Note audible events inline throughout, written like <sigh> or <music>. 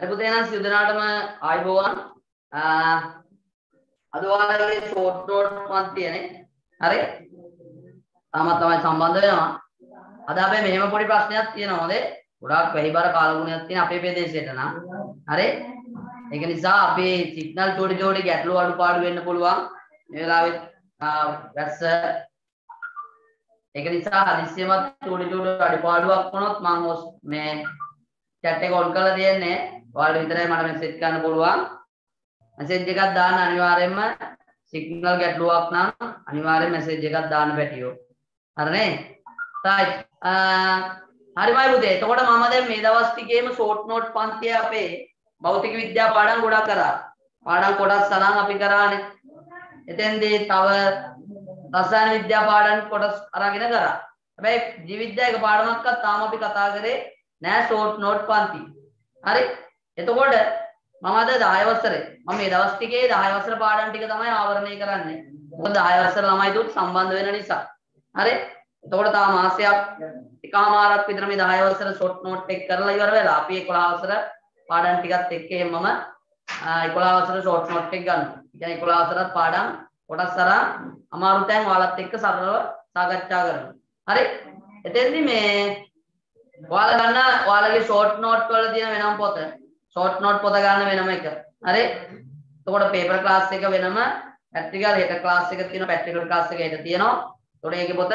හරි පුතේ එහෙනම් සියලු දෙනාටම ආයුබෝවන්. අද ඔයාලගේ ෂෝට් නෝට් පන්තියනේ. හරි? තාමත් තමයි සම්බන්ධ වෙනවා. අද අපි මෙහෙම පොඩි ප්‍රශ්නයක් තියෙනවා හොඳේ. ගොඩාක් වැහිබර කාලගුණයක් තියෙන අපේ ප්‍රදේශයට නම්. හරි? ඒක නිසා අපේ සිග්නල් චෝටි චෝටි ගැටලු අඩුපාඩු වෙන්න පුළුවන්. මේ වෙලාවේ වැස්ස ඒක නිසා හදිස්සියමත් චෝටි චෝටි අඩුපාඩුවක් වුණොත් මම මේ chat එක ඔන් කරලා තියෙන්නේ. ඔයාලට විතරයි මට මෙසේජ් කරන්න පුළුවන්. මෙසේජ් එකක් දාන්න අනිවාර්යයෙන්ම සිග්නල් ගැටලුවක් නම් අනිවාර්යෙන් මෙසේජ් එකක් දාන්න පැටියෝ. හරිනේ? right. හරිමයි පුතේ. එතකොට මම දැන් මේ දවස් ටිකේම ෂෝට් නෝට් පන්තිය අපේ භෞතික විද්‍යා පාඩම් ගොඩක් කරා. පාඩම් කොටස් තරම් අපි කරානේ. එතෙන්දී තව රසායන විද්‍යා පාඩම් කොටස් අරගෙන කරා. හැබැයි ජීව විද්‍යා එක පාඩමක්වත් තාම අපි කතා කරේ නෑ ෂෝට් නෝට් පන්ති. හරි? එතකොට මම අද 10 වසරේ මම මේ දවස් ටිකේ 10 වසර පාඩම් ටික තමයි ආවරණය කරන්නේ. මොකද 10 වසර ළමයි දුත් සම්බන්ධ වෙන නිසා. හරි? එතකොට තා මාසයක් එකමාරක් විතර මේ 10 වසර ෂොට් නෝට් එක කරලා ඉවර වෙලා අපි 11 වසර පාඩම් ටිකත් එක්ක එමම 11 වසර ෂොට් නෝට් එක ගන්නවා. කියන්නේ 11 වසරත් පාඩම් කොටස් අරන් අමාරු තැන් ඔයාලත් එක්ක සරලව සාකච්ඡා කරනවා. හරි? එතෙන්දි මේ ඔයාලා ගන්න ඔයාලගේ ෂොට් නෝට් වල තියෙන වෙනම පොත ෂොට් නෝට් පොත ගන්න වෙනම එක. හරි? එතකොට පේපර් ක්ලාස් එක වෙනම ප්‍රැක්ටිකල් හෙට ක්ලාස් එක තියෙනවා ප්‍රැක්ටිකල් ක්ලාස් එක හෙට තියෙනවා. එතකොට ඒකේ පොත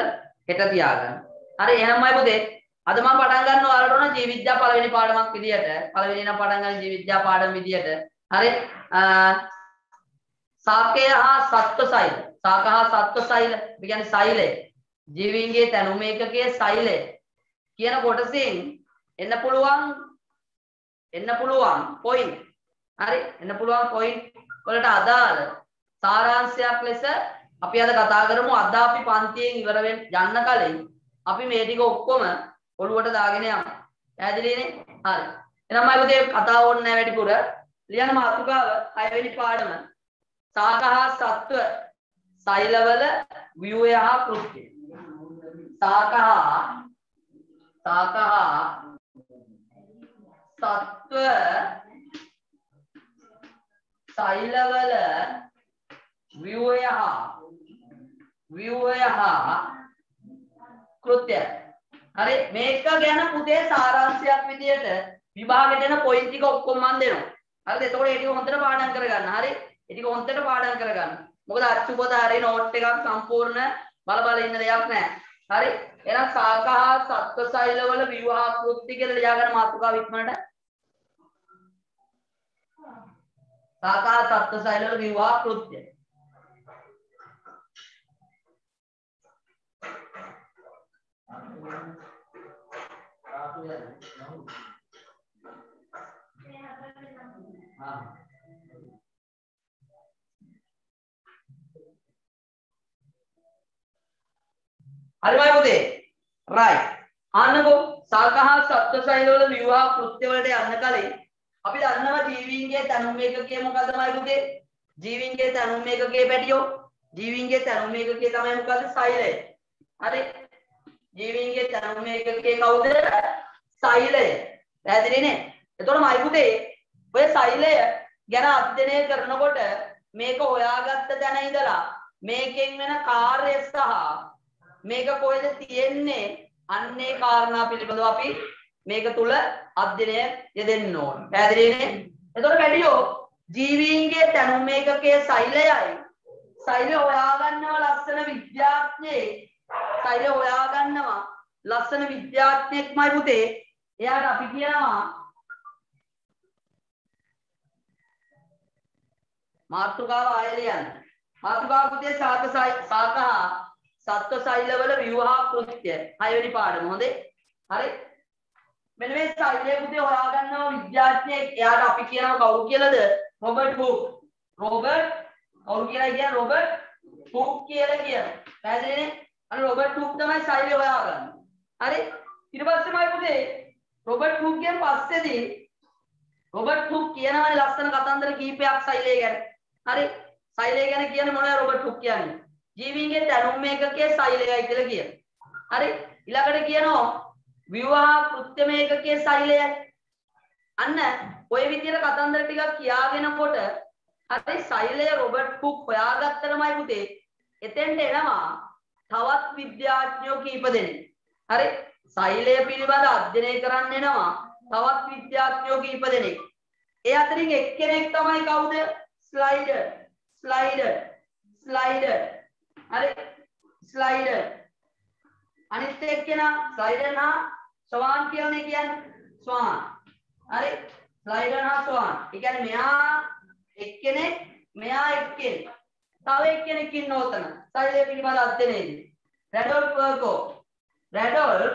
හෙට තියාගන්න. හරි එහෙමයි පුතේ. අද මම පටන් ගන්න ඔයාලට ඕන ජීව විද්‍යා පළවෙනි පාඩමක් විදියට. පළවෙනි නම් පටන් ගන්න ජීව විද්‍යා පාඩම විදියට. හරි? සාකය හා සත්ව සෛල. සාක හා සත්ව සෛල. ඒ කියන්නේ සෛලය. ජීවීන්ගේ තැනුම ඒකකයේ සෛලය. කියන කොටසින් එන්න පුළුවන් එන්න පුළුවන් පොයින්ට්. හරි? එන්න පුළුවන් පොයින්ට් වලට අදාළ සාරාංශයක් ලෙස අපි අද කතා කරමු අද අපි පන්තියෙන් ඉවර වෙන්න යන්න කලින් අපි මේ ටික ඔක්කොම ඔළුවට දාගෙන යමු. පැහැදිලිනේ? හරි. එහෙනම් මම පුතේ කතාව ඕනේ නැහැ වැඩිපුර. ලියන මාතෘකාව 6 වෙනි පාඩම. සාකහා සත්ව සෛලවල ව්‍යුහය හා කෘත්‍ය. සාකහා සාකහා සත්ව සෛලවල ව්‍යුහය හා ව්‍යුහය හා කෘත්‍ය. හරි මේක ගැන පුතේ සාරාංශයක් විදියට විභාගෙට එන පොයින්ට් ටික ඔක්කොම මම දෙනවා. හරිද? එතකොට ඒ ටික හොඳට පාඩම් කරගන්න. හරි? ඒ ටික හොඳට පාඩම් කරගන්න. මොකද අච්චු පොත හරි නෝට් එකක් සම්පූර්ණ බල බල ඉන්න දෙයක් නැහැ. හරි? එහෙනම් සාකහා සත්ව සෛලවල විවාහ කෘත්‍ය කියලා ලියාගන්න මාතෘකාව ඉක්මනට. සාකහා සත්ව සෛලවල විවාහ කෘත්‍ය. හරිමයි පුතේ right අන්නකෝ සාකහා සත්ව සෛලවල විවාහ කෘත්‍ය වලට යන්න කලින් අපි දන්නවා ජීවීන්ගේ තනුම් ඒකකය මොකද්දමයි පුතේ ජීවීන්ගේ තනුම් ඒකකයේ පැටියෝ? ජීවීන්ගේ තනුම් ඒකකය තමයි මොකද්ද? සෛලය. හරි. ජීවීන්ගේ තනුම් ඒකකයේ කවුද? සෛලය. පැහැදිලිනේ එතකොට මයි පුතේ ඔය සෛලය ගැන අධ්‍යයනය කරනකොට මේක හොයාගත්ත තැන ඉඳලා මේකෙන් වෙන කාර්ය සහ මේක කොහෙද තියෙන්නේ? අන්නේ කාරණා පිළිබඳව අපි මේක තුල අධ්‍යයනය යෙදෙන්න ඕන. පැහැදිලිනේ? එතකොට වැඩියෝ ජීවීන්ගේ තැනුම් ඒකකයේ සෛලයයි සෛලය හොයාගන්නවා ලස්සන විද්‍යාඥයෙක් සෛලය හොයාගන්නවා ලස්සන විද්‍යාඥයෙක්මයි පුතේ. එයාට අපි කියනවා මාතෘකාව ආයෙ ලියන්න. මාතෘකාව පුතේ සාක සාකහා සත්ව සෛලවල විවාහ කෘත්‍ය හයවෙනි පාඩම හොඳේ හරි මෙන්න මේ සෛලය පුතේ හොයාගන්නවා විද්‍යාඥයෙක්. එයාට අපි කියනවා කවුරු කියලාද? Robert hook. රොබර්ට් කවුරු කියලා කියන්නේ රොබර්ට් හුක් කියලා කියනවා. පැහැදිලිනේ? අන්න රොබර්ට් හුක් තමයි සෛලය හොයාගන්නේ. හරි? ඊට පස්සේමයි පුතේ රොබර්ට් හුක් කියන පස්සේදී රොබර්ට් හුක් කියනවානේ ලස්සන කතන්දර කීපයක් සෛලය ගැන. හරි? සෛලය ගැන කියන්නේ මොනවද රොබර්ට් හුක් කියන්නේ? ජීවීන්ගේ දැනුම් මේකකයේ සෛලයයි කියලා කියන. හරි? ඊළඟට කියනවා විවාහ කෘත්‍ය මේකකයේ සෛලයයි. අන්න ඔය විදිහට කතන්දර ටිකක් කියාගෙනකොට හරි සෛලය රොබර්ට් කුක් හොයාගත්තටමයි පුතේ එතෙන්ට එනවා තවත් විද්‍යාඥයෝ කීප දෙනෙක්. හරි සෛලය පිළිබඳ අධ්‍යයනය කරන්න එනවා තවත් විද්‍යාඥයෝ කීප දෙනෙක්. ඒ අතරින් එක්කෙනෙක් තමයි කවුද? ස්ලයිඩර්. ස්ලයිඩර්. ස්ලයිඩර්. හරි ස්ලයිඩර්. අනිත් එක්කෙනා ස්ලයිඩර් නා ස්වාන් කියන්නේ කියන්නේ ස්වාන්. හරි ස්ලයිඩර් හා ස්වාන්. ඒ කියන්නේ මෙයා එක්කෙනෙක් මෙයා එක්කෙනෙක්. තව එක්කෙනෙක් ඉන්න ඕතන. සෛලය පිළිබඳ අධ්‍යයනයේදී. රැඩොල්ෆ් වර්කෝ. රැඩොල්ෆ්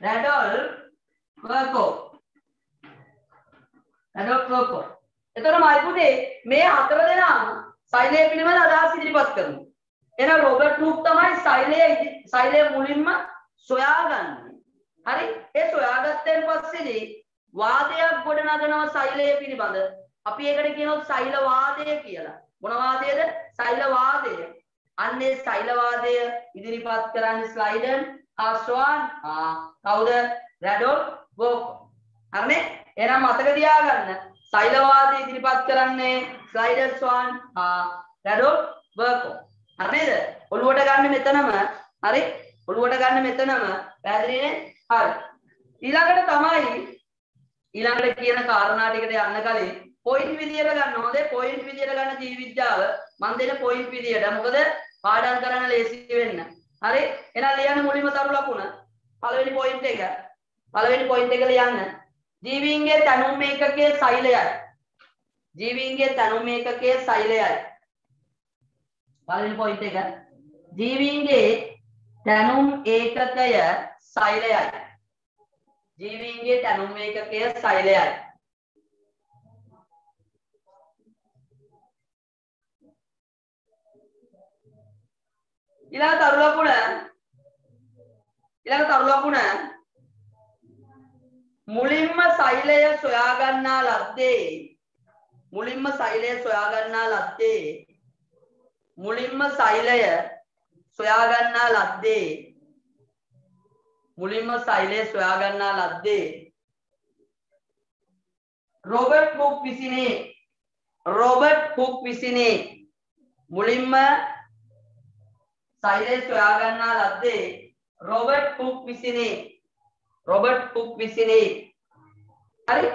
රැඩොල්ෆ් වර්කෝ. රැඩොල්ෆ් වර්කෝ. එතකොට මයි පුතේ මේ හතර දෙනාම සෛලය පිළිබඳ අදහස් ඉදිරිපත් කරනවා. එහෙනම් රොබර්ට් හූක් තමයි සෛලය සෛලය මුලින්ම සොයාගන්නේ. හරි? ඒ සොයාගත්තෙන් පස්සේදී වාදයක් ගොඩනගනවා සෛලය පිළිබඳ. අපි ඒකට කියනවා සෛලවාදය කියලා. මොන වාදයේද? සෛලවාදය. අන්නේ සෛලවාදය ඉදිරිපත් කරන්නේ ස්ලයිඩන් ආස්වාන් ආ කවුද? රැඩොල්ෆ් වෝක්. හරිනේ? එහෙනම් මතක තියාගන්න. සෛලවාදය ඉදිරිපත් කරන්නේ ස්ලයිඩර් ස්වාන් ආ රැඩොල්ෆ් වර්කෝ. හරිනේද? ඔළුවට ගන්න මෙතනම හරි? ඔළුවට ගන්න මෙතනම පැහැදිලිනේ? හරි. ඊළඟට තමයි ඊළඟට කියන කාරණා ටිකට යන්න කලින් පොයින්ට් විදියට ගන්න. හොඳේ පොයින්ට් විදියට ගන්න ජීව විද්‍යාව මම දෙන පොයින්ට් විදියට. මොකද පාඩම් කරන්න ලේසි වෙන්න. හරි? එහෙනම් ලියන්න මුලින්ම තරු ලකුණ. පළවෙනි පොයින්ට් එක. පළවෙනි පොයින්ට් එක ලියන්න. ජීවීන්ගේ තැනුම් ඒකකයේ සෛලයයි. ජීවීන්ගේ තැනුම් ඒකකයේ සෛලයයි. පළවෙනි පොයින්ට් එක. ජීවීන්ගේ තැනුම් ඒකකය සෛලයයි. ජීවීන්ගේ තැනුම් ඒකකය සෛලයයි. ඊළඟ තරු ලකුණ ඊළඟ තරු ලකුණ මුලින්ම සෛලය සොයා ගන්නා ලද්දේ. මුලින්ම සෛලය සොයා ගන්නා ලද්දේ. මුලින්ම සෛලය සොයා ගන්නා ලද්දේ. මුලින්ම සෛලය සොයා ගන්නා ලද්දේ රොබර්ට් හුක් විසිනේ. රොබර්ට් හුක් විසිනේ. මුලින්ම සෛලය සොයා ගන්නා ලද්දේ රොබර්ට් හුක් විසිනේ. රොබර්ට් හුක් විසිනේ. හරි?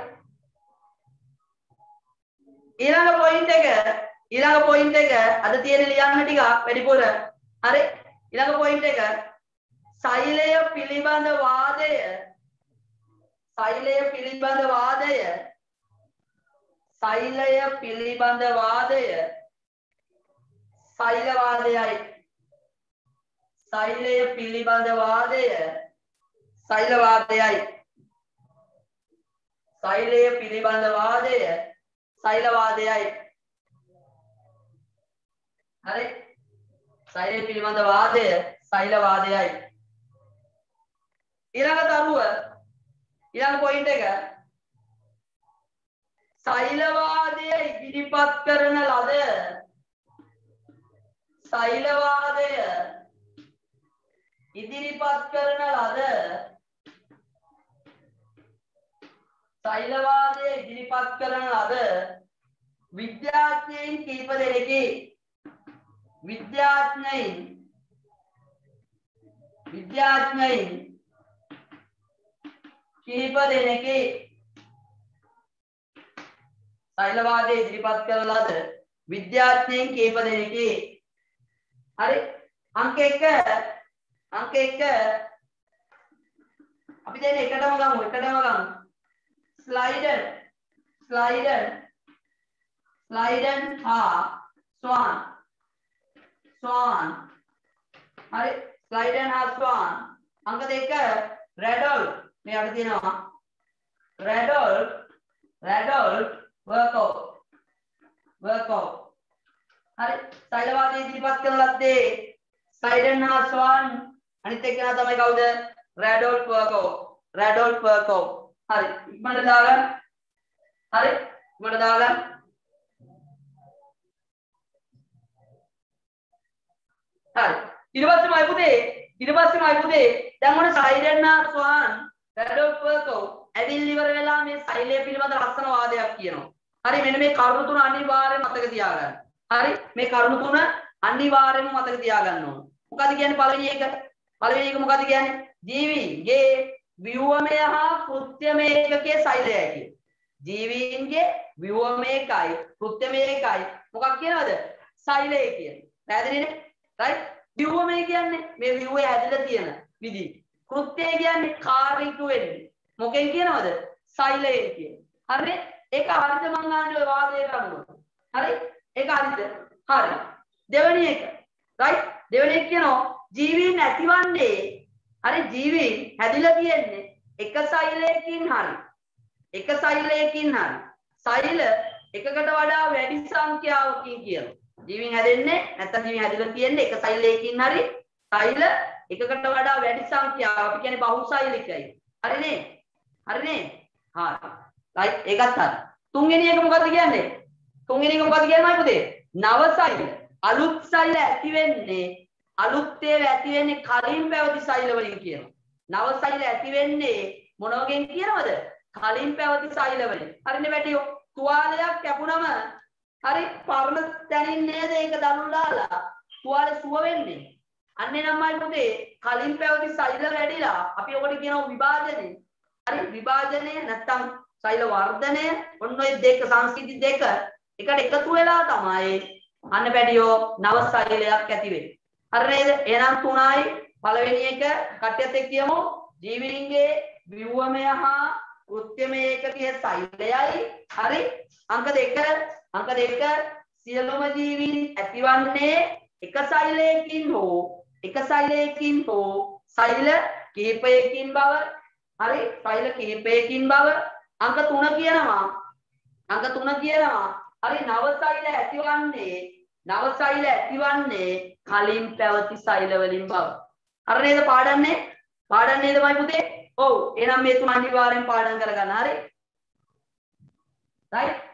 ඊළඟ පොයින්ට් එක ඊළඟ පොයින්ට් එක අද තියෙන ලියන්න ටික වැඩිපුර. හරි? ඊළඟ පොයින්ට් එක සෛලය පිළිබඳ වාදය. සෛලය පිළිබඳ වාදය. සෛලය පිළිබඳ වාදය. සෛලවාදයයි සෛලය පිළිබඳ වාදය. සෛලවාදයයි සෛලය පිළිබඳ වාදය. සෛලවාදයයි හරි. සෛලය පිළිබඳ වාදය. සෛලවාදයයි ඊළඟ තරුව ඊළඟ පොයින්ට් එක. සෛලවාදය ඉදිරිපත් කරන ලද සෛලවාදය ඉදිරිපත් කරන ලද සෛලවාදය ඉදිරිපත් කරන ලද විද්‍යාඥයින් කීප දෙනෙකි. විද්‍යාඥයින්. විද්‍යාඥයින්. කීප දෙනෙකි සෛලවාදය ඉදිරිපත් කරන ලද විද්‍යාඥයින් කීප දෙනෙකි හරි අංක 1 අංක 1 අපි දැන් එකටම ගමු එකටම ගමු. ස්ලයිඩර් ස්ලයිඩර් ස්ලයිඩර් හා ස්වාන්. ස්වාන්. හරි ස්ලයිඩර් හා ස්වාන්. අංක 2 රැඩොල් මේ අඩ තියෙනවා රැඩොල් රැඩොල් වර්කෝ වර්කෝ හරි? සෛලවාදී ඉදිරිපත් කරන ලද්දේ සයිඩන් හා ස්වාන් අනිත් එක්කෙනා තමයි කවුද? රැඩෝල්ෆ් වර්කෝ රැඩෝල්ෆ් වර්කෝ හරි. ඉක්මනට දාගන්න. හරි? ඉක්මනට දාගන්න. හරි. ඊට පස්සේ මයි පුතේ. ඊට පස්සේ මයි පුතේ. දැන් ඔන්න සයිඩන් හා ස්වාන් රැඩෝල්ෆ් වර්කෝ ඇවිල් ඉවර වෙලා මේ සෛලය පිළිබඳ ලස්සන වාදයක් කියනවා. හරි මෙන්න මේ කරුණු තුන අනිවාර්යයෙන් මතක තියාගන්න. හරි මේ කරුණු තුන අනිවාර්යයෙන්ම මතක තියාගන්න ඕන. මොකද කියන්නේ පළවෙනි එක? පළවෙනි එක මොකද කියන්නේ? ජීවීන්ගේ ව්‍යුහමය හා කෘත්‍යමය ඒකකයේ සෛලයයි කියන්නේ. ජීවීන්ගේ ව්‍යුහමය එකයි කෘත්‍යමය එකයි මොකක් කියනවද? සෛලය කියන්නේ. පැහැදිලිනේ? රයිට්? ව්‍යුහමය කියන්නේ මේ ව්‍යුහය හැදලා තියෙන විදි. කෘත්‍යය කියන්නේ කාර්යික වෙන්නේ. මොකෙන් කියනවද? සෛලයෙන් කියන්නේ. හරිනේ? ඒක හරිද මං අහන්නේ ඔය වාදයට අනුව. හරි? ඒක හරිද? හරි. දෙවෙනි එක. රයිට්? දෙවෙනි එක කියනවා ජීවීන් ඇතිවන්නේ හරි ජීවීන් හැදිලා තියෙන්නේ එක සෛලයකින් හරි. එක සෛලයකින් හරි. සෛල එකකට වඩා වැඩි සංඛ්‍යාවකින් කියනවා. ජීවීන් හැදෙන්නේ නැත්නම් ජීවීන් හැදිලා තියෙන්නේ එක සෛලයකින් හරි. සෛල එකකට වඩා වැඩි සංඛ්‍යාව අපි කියන්නේ බහුසෛලිකයි. හරිනේ? හරිනේ? හරි. රයිට් ඒකත් හරි. තුන්වෙනි එක මොකද්ද කියන්නේ? තුන්වෙනි එක මොකද්ද කියන්නේ පුතේ? නව සෛල. අලුත් සෛල ඇති වෙන්නේ අලුත් ඒවා ඇති වෙන්නේ කලින් පැවති සෛල වලින් කියනවා. නව සෛල ඇති වෙන්නේ මොන වගේන් කියනවද? කලින් පැවති සෛල වලින්. හරිනේ වැටියෝ. තුවාලයක් කැපුණම හරි පරණ තැනින් නේද ඒක දනු දාලා තුවාලේ සුව වෙන්නේ. අන්නේ නම්මයි පුතේ කලින් පැවති සෛල වැඩිලා අපි ඔකට කියනවා විභාජනය. හරි විභාජනය නැත්තම් සෛල වර්ධනය ඔන්න ඔය දෙක සංස්කෘති දෙක එකට එකතු වෙලා තමයි අන්න පැඩියෝ නව සෛලයක් ඇති වෙන්නේ. හරි නේද? එහෙනම් තුනයි පළවෙනි එක කට්‍යත් එක්ක කියමු ජීවීන්ගේ ව්‍යුහමය හා කෘත්‍යමය ඒකකයේ සෛලයයි හරි අංක දෙක අංක දෙක සියලුම ජීවීන් ඇතිවන්නේ එක සෛලයකින් හෝ එක සෛලයකින් හෝ සෛල කිහිපයකින් බව හරි? සෛල කිහිපයකින් බව අංක 3 කියනවා. අංක 3 කියනවා. හරි? නව සෛල ඇතිවන්නේ නව සෛල ඇතිවන්නේ කලින් පැවති සෛල වලින් බව. හරි නේද පාඩන්නේ? පාඩම් නේද මයි පුතේ ඔව්. එහෙනම් මේ තුන අනිවාර්යෙන් පාඩම් කරගන්න. හරි? රයිට්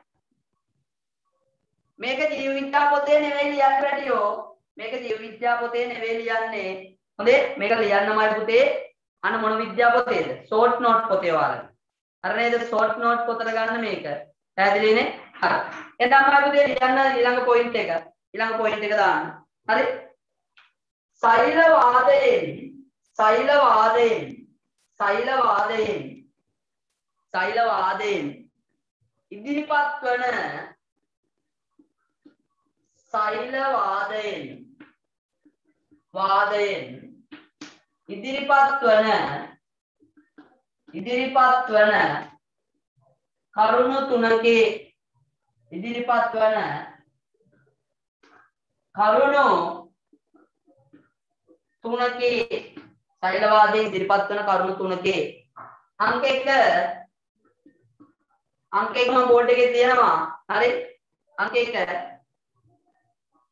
මේක ජීව විද්‍යා පොතේ නෙවෙයි ලියන්න බැටියෝ මේක ජීව විද්‍යා පොතේ නෙවෙයි ලියන්නේ. හොඳේ? මේක ලියන්නමයි පුතේ අන්න මොන විද්‍යා පොතේද ෂෝට් නෝට් පොතේ වගේ හරි නේද? ෂෝට් නෝට් පොතට ගන්න මේක. පැහැදිලිනේ හරි. එතන තමයි පුතේ ලියන්න ඊළඟ පොයින්ට් එක. ඊළඟ පොයින්ට් එක දාන්න. හරි? සෛල වාදයෙන් සෛල වාදයෙන් සෛල වාදයෙන් සෛල වාදයෙන් ඉදිරිපත් වන සෛල වාදයෙන් වාදයෙන් ඉදිරිපත් වන ඉදිරිපත් වන කරුණු තුනකේ ඉදිරිපත් වන කරුණු තුනකේ සෛලවාදයෙන් ඉදිරිපත් වන කරුණු තුනකේ අංක 1 අංක 1 මම බෝඩ් එකේ තියෙනවා. හරි. අංක 1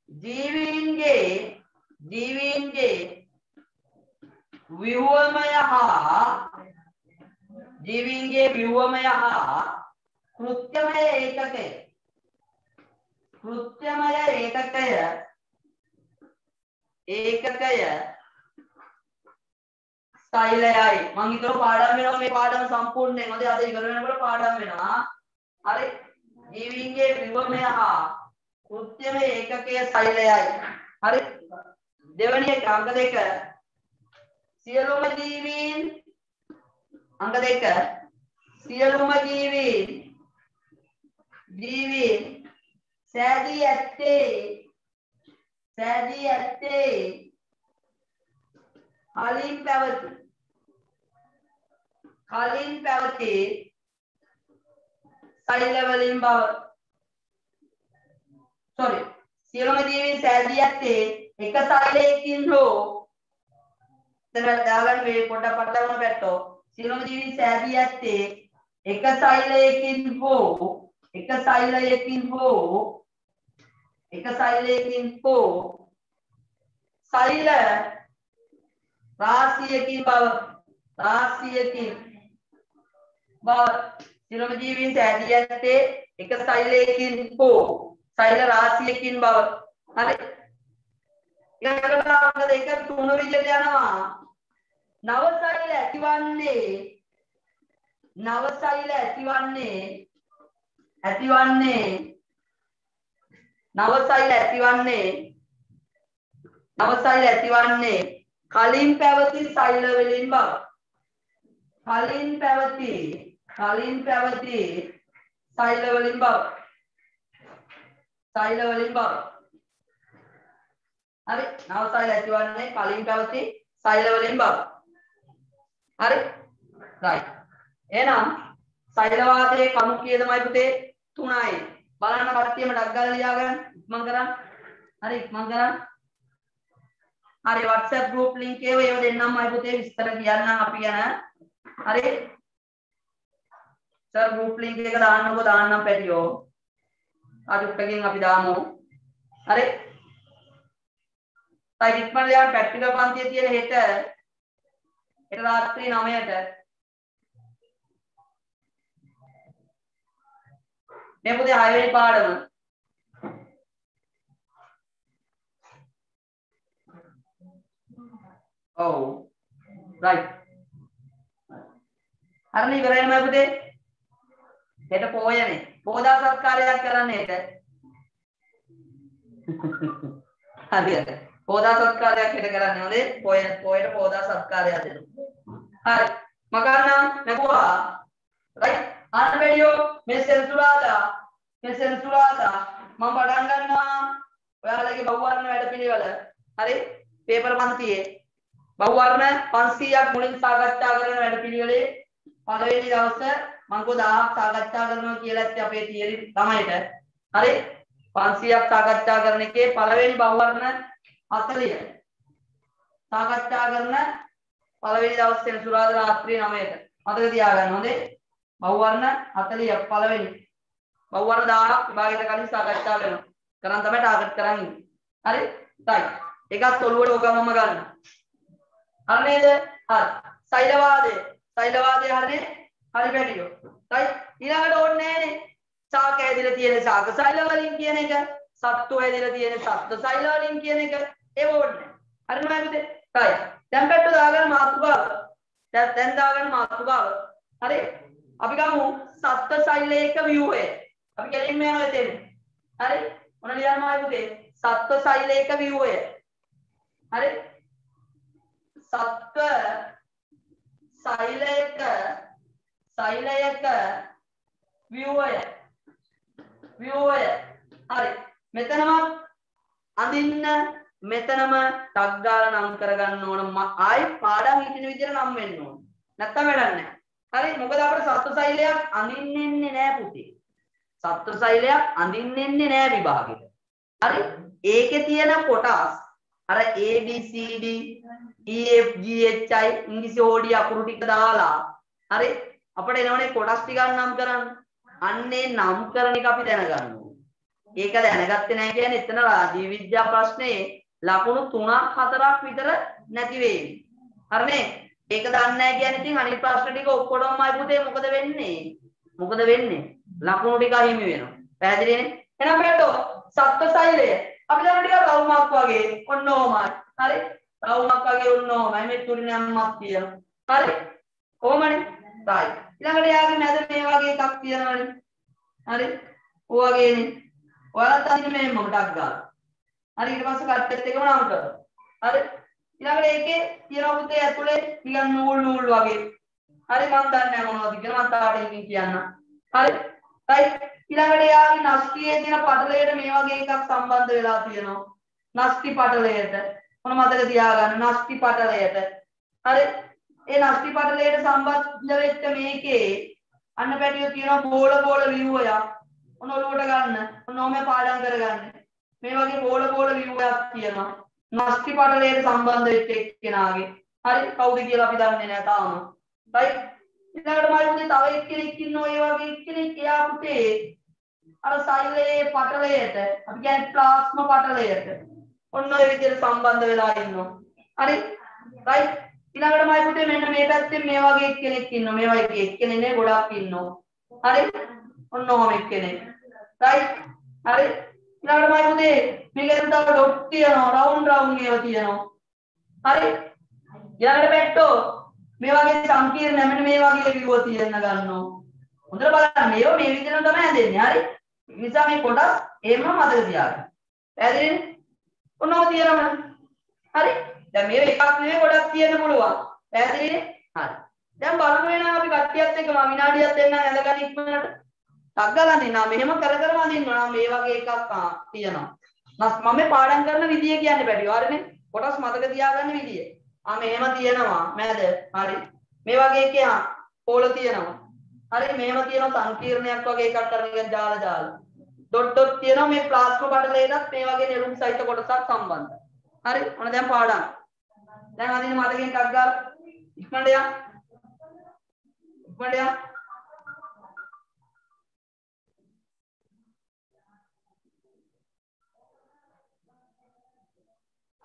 ජීවීන්ගේ ජීවීන්ගේ ව්‍යුහමය හා ජීවීන්ගේ ව්‍යුහමය හා කෘත්‍යමය ඒකකය. කෘත්‍යමය ඒකකය ඒකකය ස්ටයිලයයි මං හිතුවා පාඩම් වෙනවා මේ පාඩම සම්පූර්ණයෙන්. හොඳයි අද ඉවර වෙනකොට පාඩම් වෙනවා. හරි. ජීවීන්ගේ ව්‍යුහමය හා කෘත්‍යමය ඒකකය ස්ටයිලයයි හරි. දෙවැනි එක අංක දෙක. සියලුම ජීවීන් අංක දෙක. සියලුම ජීවීන් ජීවීන් සෑදී ඇත්තේ සෑදී ඇත්තේ කලින් පැවති. කලින් පැවති සෛල වලින් බව. Sorry. සියලුම ජීවීන් සෑදී ඇත්තේ එක සෛලයකින් හෝ එතන දාගන්න මේ පොඩ පටවන පැත්තෝ. සියලුම ජීවීන් සෑදී ඇත්තේ එක සෛලයකින් හෝ එක සෛලයකින් හෝ එක සෛලයකින් හෝ සෛල රාශියකින් බව රාශියකින් බව සියලුම ජීවීන් සෑදී ඇත්තේ එක සෛලයකින් හෝ සෛල රාශියකින් බව. හරි? ඊළඟට දෙක තුන විදිහට යනවා නව සෛල ඇතිවන්නේ නව සෛල ඇතිවන්නේ ඇතිවන්නේ නව සෛල ඇතිවන්නේ නව සෛල ඇතිවන්නේ කලින් පැවති සෛල වලින් බව. කලින් පැවති කලින් පැවති සෛල වලින් බව. සෛල වලින් බව. හරි නව සෛල ඇතිවන්නේ කලින් පැවති සෛල වලින් බව. හරි? right. එහෙනම් සෛලවාදයේ කමු කීයදමයි පුතේ 3යි. බලන්න කට්ටියම ඩක් ගාලා ලියා ගන්න. ඉක්මන් කරන්න. හරි ඉක්මන් කරන්න. හරි WhatsApp group link එක ඒව දෙන්නම්මයි පුතේ විස්තර කියන්නම් අපි ගැන. හරි? සර් group link එක දාන්නකො දාන්නම් පැටියෝ. අජුක්ටකින් අපි දාමු. හරි? තයි ඉක්මන් ලියන්න ප්‍රැක්ටිකල් පන්තියේ තියෙන හෙට හෙට රාත්‍රී 9ට මේ පුතේ 6 වෙනි පාඩම. ඔව්. රයිට් හරිනේ ඉවරයි නේද පුතේ? හෙට පෝයනේ. පෝදා සත්කාරයක් කරන්න හෙට. හරියට. පෝදා සත්කාරයක් හෙට කරන්න හොඳේ පෝය පෝයට පෝදා සත්කාරයක් දෙනවා. හරි. මකන්නම් නැගුවා රයිට් අන්න බැඩියෝ මේ සෙන්සුරාදා මේ සෙන්සුරාදා මම පටන් ගන්නවා ඔයාලගේ බහුවර්ණ වැඩපිළිවෙල. හරි? පේපර් පන්තියේ. බහුවර්ණ 500ක් මුලින් සාකච්ඡා කරන වැඩපිළිවෙලේ පළවෙනි දවසේ මම කෝ 1000ක් සාකච්ඡා කරනවා කියලා ඇත්තේ අපේ තියරි ළමයිට. හරි? 500ක් සාකච්ඡා කරන එකේ පළවෙනි බහුවර්ණ 40 සාකච්ඡා කරන පළවෙනි දවසේ සෙන්සුරාදා රාත්‍රී 9ට මතක තියාගන්න හොඳේ බහුවර්ණ 40ක් පළවෙනි බහුවර්ණ 1000ක් විභාගයට කලින් සාකච්ඡා වෙනවා. කරන් තමයි ටාගට් කරන් ඉන්නේ. හරි? right. ඒකත් ඔළුවට ඔගමම ගන්න. හරි නේද? හරි. සෛලවාදය. සෛලවාදය හරිනේ? හරි පැටියෝ. right. ඊළඟට ඕනේ නෑනේ. ශාක ඇදිලා තියෙන ශාක සෛල වලින් කියන එක. සත්තු ඇදිලා තියෙන සත්තු සෛල වලින් කියන එක. ඒව ඕනේ. හරිනවද පුතේ? right. දැන් පැට්ටෝ දාගන්න මාතෘකාව. දැන් දැන් දාගන්න මාතෘකාව. හරි? අපි ගමු සත්ත්ව සෛලයක ව්‍යුහය. අපි කෙලින්ම යනවා එතෙන්. හරි? මොන ලියන්නම ආයි පුතේ? සත්ත්ව සෛලයක ව්‍යුහය. හරි? සත්ත්ව සෛලයක සෛලයක ව්‍යුහය. ව්‍යුහය. හරි. මෙතනම අඳින්න මෙතනම ටක් ගාලා නම් කරගන්න ඕන ආයි පාඩම් හිටින විදිහට නම් වෙන්න ඕන. නැත්තම් වැඩක් නැහැ. හරි මොකද අපිට සත්ව සෛලයක් අඳින්නෙන්නේ නෑ පුතේ. සත්ව සෛලයක් අඳින්නෙන්නේ නෑ විභාගෙට. හරි ඒකේ තියෙන කොටස් අර A B C D E F G H I ඉංග්‍රීසි ඕඩි අකුරු ටික දාලා හරි අපිට එනවනේ කොටස් ටිකක් නම් කරන්න. අන්නේ නම් කරන එක අපි දැනගන්න ඕනේ. ඒක දැනගත්තේ නැහැ කියන්නේ එතන ජීව විද්‍යා ප්‍රශ්නේ ලකුණු 3ක් 4ක් විතර නැති වෙයි. හරිනේ? ඒක දන්නේ නැහැ කියන්නේ ඉතින් අනිත් ප්‍රශ්න ටික ඔක්කොටමයි පුතේ මොකද වෙන්නේ? මොකද වෙන්නේ? ලකුණු ටික අහිමි වෙනවා. පැහැදිලිනේ? එහෙනම් බැලුවෝ සත්ත්ව සෛලය අපි දැන් ටික රවුමක් වගේ ඔන්න ඕමයි. හරි? රවුමක් වගේ ඔන්න ඕමයි. මේ තුරිනම්මක් තියෙනවා. හරි? කොහමනේ? right. ඊළඟට යාගේ මැද මේ වගේ එකක් තියෙනවනේ. හරි? ඔය වගේනේ. ඔයාලත් අදින්න මේ මොකටක් ගාලා. හරි ඊට පස්සේ කට්ටෙත් එකම නම් කරනවා. හරි? ඊළඟට ඒකේ තියෙන පුතේ ඇතුලේ නිකන් නූල් නූල් වගේ. හරි මන් දන්නේ නැහැ මොනවද කියලා මම තාට එකකින් කියන්න. හරි. right ඊළඟට යාගේ නස්තියේ තියෙන පටලයට මේ වගේ එකක් සම්බන්ධ වෙලා තියෙනවා. නස්ති පටලයට. මොන මතක තියාගන්න නස්ති පටලයට. හරි. ඒ නස්ති පටලයට සම්බන්ධ වෙච්ච මේකේ අන්න පැටියෝ තියෙනවා බෝල බෝල view එකක්. ඔන්න ඔලුවට ගන්න. ඔන්න ඔම පාඩම් කරගන්න. මේ වගේ බෝල බෝල view එකක් තියෙනවා. නස්ති පටලයට සම්බන්ධ වෙච්ච එක්කෙනාගේ. හරි කවුද කියලා අපි දන්නේ නැහැ තාම. right? ඊළඟට මම පුතේ තව එක්කෙනෙක් ඉන්නවා ඒ වගේ එක්කෙනෙක් එයා පුතේ අර සෛලයේ පටලයට අපි කියන්නේ ප්ලාස්ම පටලයට ඔන්න ඔය විදිහට සම්බන්ධ වෙලා ඉන්නවා. හරි? right? ඊළඟට මම පුතේ මෙන්න මේ පැත්තේ මේ වගේ එක්කෙනෙක් ඉන්නවා. මේ වගේ එක්කෙනෙක් නේ ගොඩක් ඉන්නවා. හරි? ඔන්න ඔහම එක්කෙනෙක්. right? හරි? ඊළඟට මම පුතේ මේකෙන් තව ඩොට් තියෙනවා රවුන්ඩ් රවුන්ඩ් ඒවා තියෙනවා හරි ඊළඟට පැට්ටෝ මේ වගේ සංකීර්ණ මෙන්න මේ වගේ විවෝ තියන්න ගන්නවා. හොඳට බලන්න මේව මේ විදිහට තමයි හැදෙන්නේ. හරි? ඒ නිසා මේ කොටස් එහෙම මතක තියාගන්න. පැහැදිලිනේ? ඔන්නව තියනවනේ. හරි? දැන් මේව එකක් නෙවෙයි ගොඩක් තියෙන්න පුළුවන්. පැහැදිලිනේ? හරි. දැන් බලමු වෙනවා අපි කට්ටියත් එක්ක මම විනාඩියක් දෙන්න ඇඳගන්න ඉක්මනට. ටක් ගාලා දෙන්නා මෙහෙම කර කර වදින්නවා මේ වගේ එකක් තියෙනවා. මම මේ පාඩම් කරන විදිය කියන්නේ බැරිව හරිනේ. කොටස් මතක තියාගන්න විදිය. ආ මෙහෙම තියෙනවා මෑද? හරි. මේ වගේ එකක් පොළ තියෙනවා. හරි මෙහෙම තියෙන සංකීර්ණයක් වගේ එකක් කරගෙන ජාල ජාල. ඩොට් ඩොට් තියෙනවා මේ ප්ලාස්මා පටලයටත් මේ වගේ නෙළුම් සහිත කොටසක් සම්බන්ධයි. හරි ඔන්න දැන් පාඩම්. දැන් අදින මතකෙන් ටක් ගාලා ඉක්මනට යන්න. ඉක්මනට යන්න.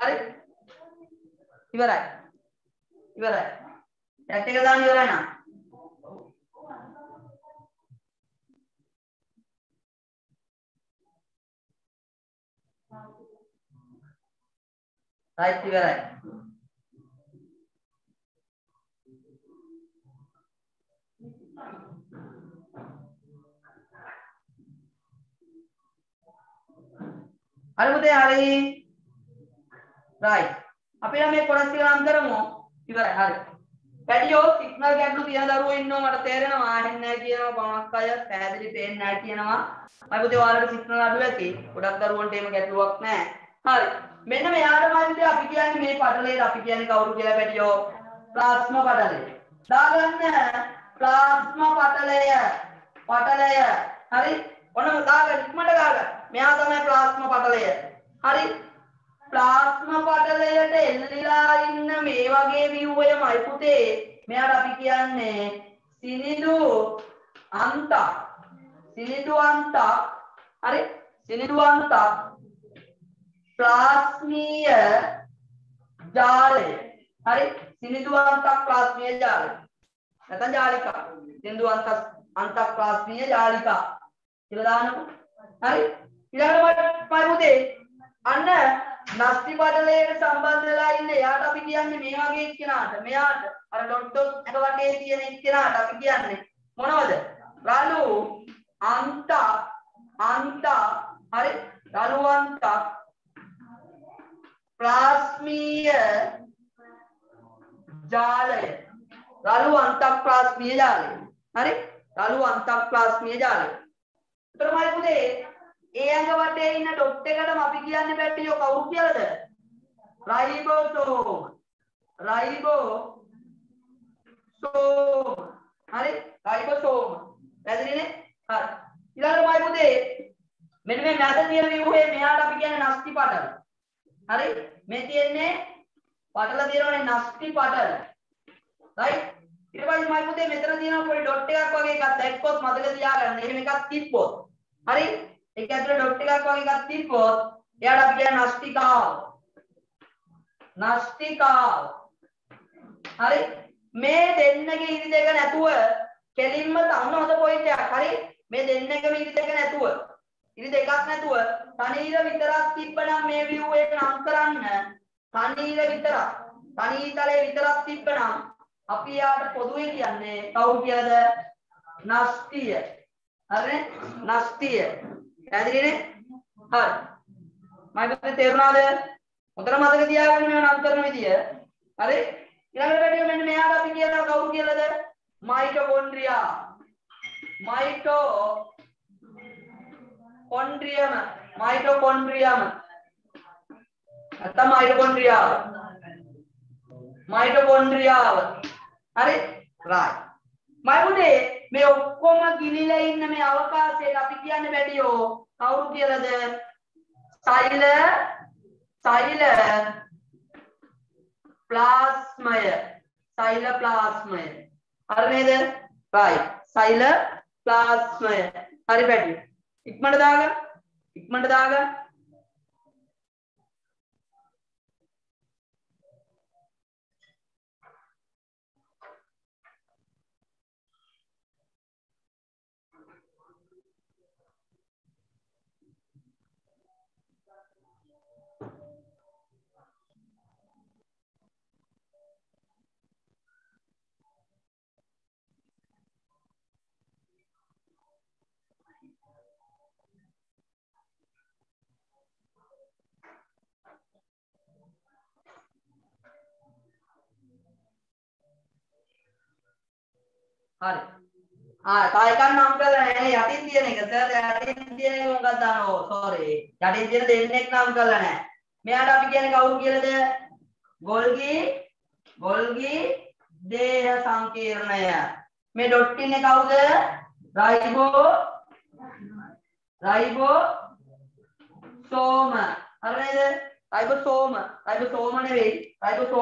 හරි. ඉවරයි. ඉවරයි. ඇට් එක දාන්න ඉවරයි නං. රයිට් ඉවරයි. හරි පුතේ හරි. රයිට් අපි නම් මේ කොටස් ටික නම් කරමු. ඉවරයි. හරි. පැටියෝ සිග්නල් ගැටලු තියෙන දරුවෝ ඉන්නවා මට තේරෙනවා. ආහෙන්නේ නැහැ කියනවා බමක් අය පැහැදිලි පේන්නේ නැහැ කියනවා. මම පුතේ ඔයාලට සිග්නල් අඩු ඇති. ගොඩක් දරුවන්ට එහෙම ගැටලුවක් නැහැ හරි. මෙන්න මෙයාට මන්ද අපි කියන්නේ මේ පටලයට අපි කියන්නේ කවුරු කියලා පැටියෝ ප්ලාස්මා පටලය දාගන්න ප්ලාස්මා පටලය පටලය හරි? ඔන්න දාගන්න. ඉක්මනට දාගන්න. මෙයා තමයි ප්ලාස්මා පටලය හරි? ප්ලාස්මා පටලයට එල්ලිලා ඉන්න මේ වගේ විව්වයමයි පුතේ මෙයාට අපි කියන්නේ සිනිඳු අන්තක් සිනිඳු අන්තක් හරි? සිනිඳු අන්තක් ප්ලාස්මීය ජාලය. හරි? සිනිඳු අන්තක් ප්ලාස්මීය ජාලය. නැත්නම් ජාලිකා. සිනිඳු අන්තක් අන්තක් ප්ලාස්මීය ජාලිකා. කියලා දාන්නකො. හරි? ඊළඟට මම පුතේ අන්න නස්ති පටලයට සම්බන්ධ වෙලා ඉන්න එයාට අපි කියන්නේ මේ වගේ එක්කෙනාට. මෙයාට අර ඩොට් ඩොට් එක වටේ තියෙන එක්කෙනාට අපි කියන්නේ මොනවද? රළු අන්ත අන්ත හරි? රළු අන්ත. ප්ලාස්මීය ජාලය. රළු අන්තක් ප්ලාස්මීය ජාලය. හරි? රළු අන්තක් ප්ලාස්මීය ජාලය. උතරමයි පුතේ ඒ අඟ වටේ ඉන්න ඩොට් එකටම අපි කියන්නේ පැටියෝ කවුරු කියලාද? රයිබෝසෝම්. රයිබෝසෝම්. හරි? රයිබෝසෝම්. පැහැදිලිනේ? හරි. ඊළඟට මයි පුතේ මෙන්න මේ මැද තියෙන විවුහේ මෙයාට අපි කියන්නේ නස්ති පටල. හරි? මේ තියෙන්නේ පටල තියෙනවනේ නස්ති පටල. රයිට්? ඊට පස්සේ මයි පුතේ මෙතන තියෙන පොඩි ඩොට් එකක් වගේ එකක් දැක්කොත් මතක තියාගන්න. එහෙම එකක් තිබ්බොත්. හරි? ඒක ඇතුලේ ඩොට් එකක් වගේ එකක් තිබ්බොත් එයාට අපි කියන නස්තිකාව. නස්තිකාව. හරි? මේ දෙන්නගේ ඉරි දෙක නැතුව කෙලින්ම තවන හොඳ පොයින්ට් එකක්. හරි? මේ දෙන්නගේම ඉරි දෙක නැතුව ඉරි දෙකක් නැතුව තනීර විතරක් තිබ්බනම් මේ view එක නම් කරන්න තනීර විතරක් තනීතලේ විතරක් තිබ්බනම් අපි යාට පොදුවේ කියන්නේ කවුරු කියලාද? නස්තිය. හරිනේ? නස්තිය. පැහැදිලිනේ? හරි. මම හිතන්නේ තේරුණාද? හොඳට මතක තියාගන්න මේව නම් කරන විදිය. හරි? ඊළඟට වැඩිය මෙන්න මෙයාට අපි කියනවා කවුරු කියලාද? මයිටොකොන්ඩ්‍රියා. මයිටෝ කොන්ඩ්‍රියම මයිටොකොන්ඩ්‍රියම නැත්නම් මයිටොකොන්ඩ්‍රියාව. මයිටොකොන්ඩ්‍රියාව. හරි? right. මයිබුනේ මේ ඔක්කොම ගිලිලා ඉන්න මේ අවකාශයට අපි කියන්නේ වැඩියෝ කවුරු කියලාද? සෛල සෛල ප්ලාස්මය සෛල ප්ලාස්මය හරි නේද? right. සෛල ප්ලාස්මය හරි වැඩි. ඉක්මනට දාගන්න. ඉක්මනට දාගන්න. හරි. ආ තා එකක් නම් කරලා නැහැ යටින් තියෙන එක. සර් යටින් තියෙන එක මොකක්ද දානෝ? සෝරි. යටින් තියෙන දෙන්නෙක් නම් කරලා නැහැ. මෙයාට අපි කියන්නේ කවුරු කියලාද? ගොල්ගී ගොල්ගී දේහ සංකීර්ණය. මේ ඩොට් ඉන්නේ කවුද? රයිබෝ රයිබෝ සෝම. හරි නේද? රයිබෝ සෝම. රයිබෝ සෝම නෙවෙයි. රයිබෝ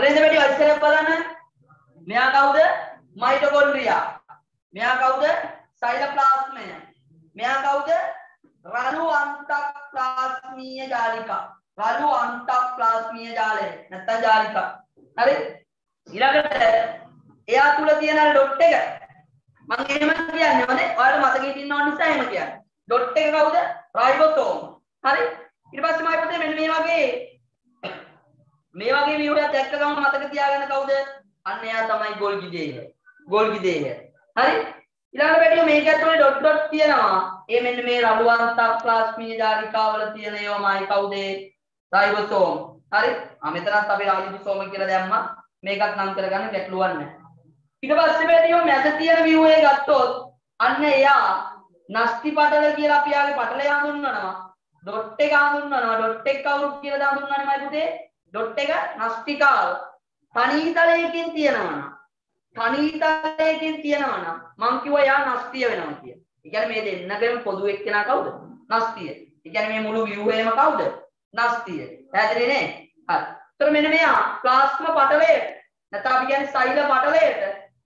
සෝම. හරිද වැඩි වචනයක් බලන්න. මෙයා කවුද? මයිටොකොන්ඩ්‍රියා. මෙයා කවුද? සයිලෝප්ලාස්මය. මෙයා කවුද? රළු අන්තප්ලාස්මීය ජාලිකා. රළු අන්තප්ලාස්මීය ජාලය. නැත්තම් ජාලිකා. හරි? ඊළඟට එයා තුල තියෙන ඩොට් එක. මම එහෙම කියන්නේ හොඳේ ඔයාලට මතකෙ හිටින්න ඕන නිසා එහෙම කියන්නේ. ඩොට් එක කවුද? රයිබෝසෝම්. හරි? ඊට පස්සේ මම පුතේ මෙන්න මේ වගේ මේ වගේ විවරයක් දැක්ක ගමන් මතක තියාගන්න කවුද? අන්න එයා තමයි ගෝල්ගි දේහ. ගෝල්ගි දේහ. හරි? ඊළඟට පැටියෝ මේක ඇතුලේ ඩොට් ඩොට් තියෙනවා. ඒ මෙන්න මේ රළුවන්තක් ප්ලාස්මීය ජාලිකාවල තියෙන ඒවාමයි කවුද? රයිබෝසෝම්. හරි? ආ මෙතනත් අපි රයිබෝසෝම කියලා දැම්මා. මේකත් නම් කරගන්න ගැටලුවක් නැහැ. ඊට පස්සේ පැටියෝ මැද තියෙන view එක ගත්තොත් අන්න එයා නස්ති පටල කියලා අපි යාගේ පටලය හඳුන්වනවා. ඩොට් එක හඳුන්වනවා. ඩොට් එක කවුරුත් කියලා හඳුන්වන්නේ මයි පුතේ? ඩොට් එක නස්තිකාව තනීතලයකින් තියෙනවනම් තනීතලයකින් තියෙනවනම් මං කිව්වා යා නස්තිය වෙනවා කියලා. ඒ කියන්නේ මේ දෙන්නගෙම පොදු එක්කෙනා කවුද? නස්තිය. ඒ කියන්නේ මේ මුළු view එකම කවුද? නස්තිය. පැහැදිලි නේ? හරි. ඒතර මෙන්න මෙයා ප්ලාස්ම පටලයට නැත්නම් අපි කියන්නේ සෛල පටලයට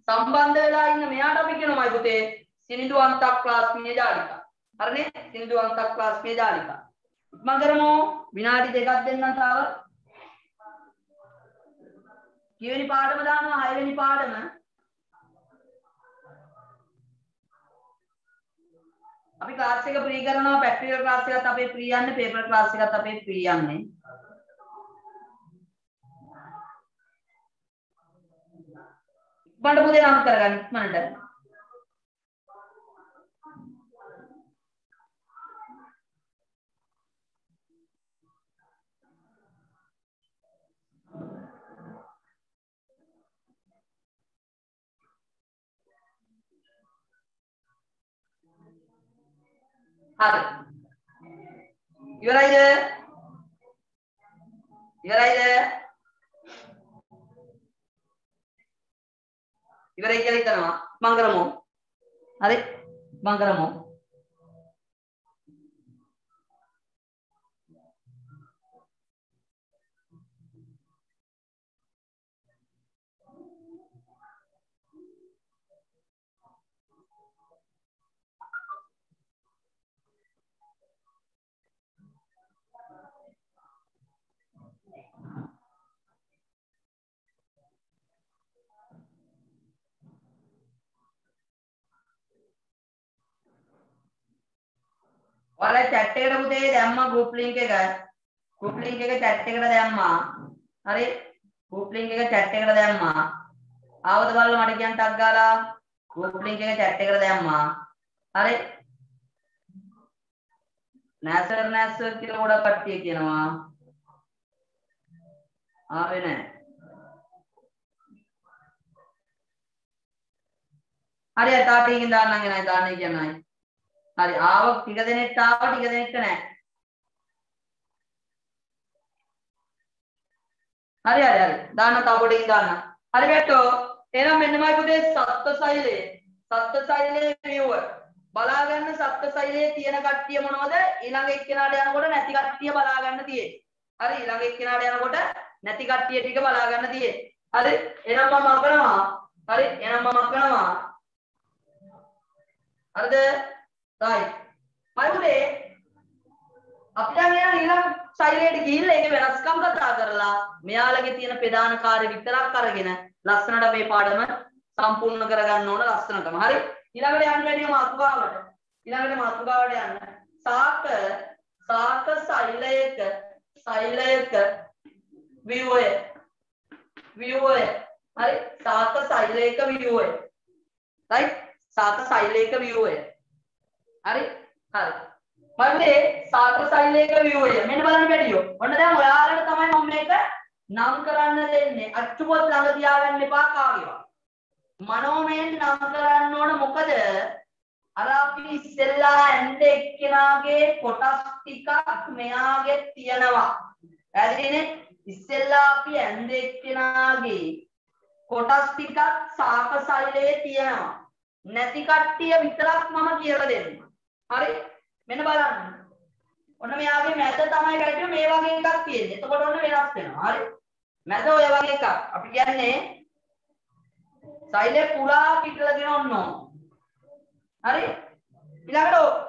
සම්බන්ධ වෙලා ඉන්න මෙයාට අපි කියනවා මයි පුතේ සිනිඳු අන්තක් ප්ලාස්මීය ජාලිකා. හරිනේ? සිනිඳු අන්තක් ප්ලාස්මීය ජාලිකා. මම කරමු විනාඩි දෙකක් දෙන්නම් තාම කියවෙනි පාඩම දානවා හයවෙනි පාඩම. අපි ක්ලාස් එක ප්‍රී කරනවා ප්‍රැක්ටිකල් ක්ලාස් එකත් අපේ ප්‍රී යන්නේ පේපර් ක්ලාස් එකත් අපේ ප්‍රී යන්නේ. ඉක්මනට පුතේ නම් කරගන්න ඉක්මනට 春。言いで。言わないで。言わないたのはマンガラモあれ？マンガラモ ඔයාලා chat එකට පුතේ දැම්මා group link එක. group link එක chat එකට දැම්මා. හරි? group link එක chat එකට දැම්මා. ආවද බලලා මට කියන්න ටක් ගාලා group link එක chat එකට දැම්මා. හරි? නැසර් නැසර් කියලා ගොඩක් කට්ටිය කියනවා. ආවේ නැහැ. හරි තාටියකින් දාන්නම් එනයි දාන්නේ කියනයි. හරි ආව ටික දෙනෙක්ට ආව ටික දෙනෙක්ට නැහැ. හරි හරි හරි දාන්න තව පොඩකින් දාන්න. හරි බැට්ටෝ එහෙනම් මෙන්නමයි පුතේ සත්ත්ව සෛලය. සත්ත්ව සෛලයේ viewer. බලා ගන්න සත්ත්ව සෛලයේ තියෙන කට්ටිය මොනවද? ඊළඟ එක්කෙනාට යනකොට නැති කට්ටිය බලා ගන්න තියෙන්නේ. හරි ඊළඟ එක්කෙනාට යනකොට නැති කට්ටිය ටික බලා ගන්න තියෙන්නේ. හරි එහෙනම් මම අකනවා. හරි එහෙනම් මම අකනවා. හරිද? Right. මයිමුලේ අපි දැන් යන ඊළඟ ශෛලියට ගිහිල්ලා ඒක වෙනස්කම් කතා කරලා මෙයාලගේ තියෙන ප්‍රධාන කාර්ය විතරක් අරගෙන ලස්සනට මේ පාඩම සම්පූර්ණ කරගන්න ඕන ලස්සනටම හරි ඊළඟට යන්න වැඩි මාතෘකාවට ඊළඟට මාතෘකාවට යන්න සාක සාක ශෛලයක ශෛලයක viewer viewer හරි සාත සෛලයක ව්‍යුවය right? සාත සෛලයක ව්‍යුවය හරි? හරි. මන්නේ සාත සෛලයක ව්‍යුවය මෙන්න බලන්න බැරියෝ ඔන්න දැන් ඔයාලට තමයි මම මේක නම් කරන්න දෙන්නේ. අච්චුපොත් ළඟ තියාගන්න එපා කාගේවත්. මනෝමයෙන් නම් කරන්න ඕන මොකද? අර අපි ඉස්සෙල්ලා ඇන්ද එක්කෙනාගේ කොටස් ටිකක් මෙයාගේ තියෙනවා. පැහැදිලිනේ? ඉස්සෙල්ලා අපි ඇන්ද එක්කෙනාගේ කොටස් ටිකක් සාකසල්ලේ තියෙනවා. නැති කට්ටිය විතරක් මම කියලා දෙන්න හරි? මෙන්න බලන්න. ඔන්න මෙයාගේ මැද තමයි කැටුවේ මේ වගේ එකක් තියෙන්නේ. එතකොට ඔන්න වෙනස් වෙනවා. හරි? මැද ඔය වගේ එකක්. අපි කියන්නේ සයිලේ පුරා පිටලා දෙන ඔන්න. හරි? ඊළඟට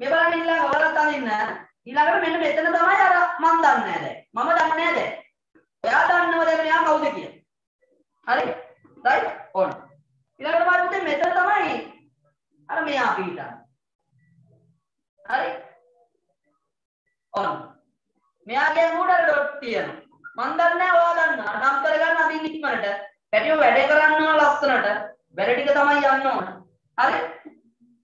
මේ බලන්න ඊළඟ ඔයාලත් අඳින්න ඊළඟට මෙන්න මෙතන තමයි අර මම දන්නේ නැහැ දැන්. මම දන්නේ නැහැ දැන්. එයා දන්නව දැන් මෙයා කවුද කියලා. හරි? රයිට් ඔන්න. ඊළඟට බලන්න මෙතන තමයි අර මෙයා පිටන්නේ. හරි ඔන්න මෙයාගේ මූඩර ඩොට් තියෙනවා මම දන්නේ නැහැ ඔයා දන්නා නම් කරගන්න අදින් ඉක්මනට පැටියෝ වැඩ කරනවා ලස්සනට වැඩ ටික තමයි යන්න ඕන හරි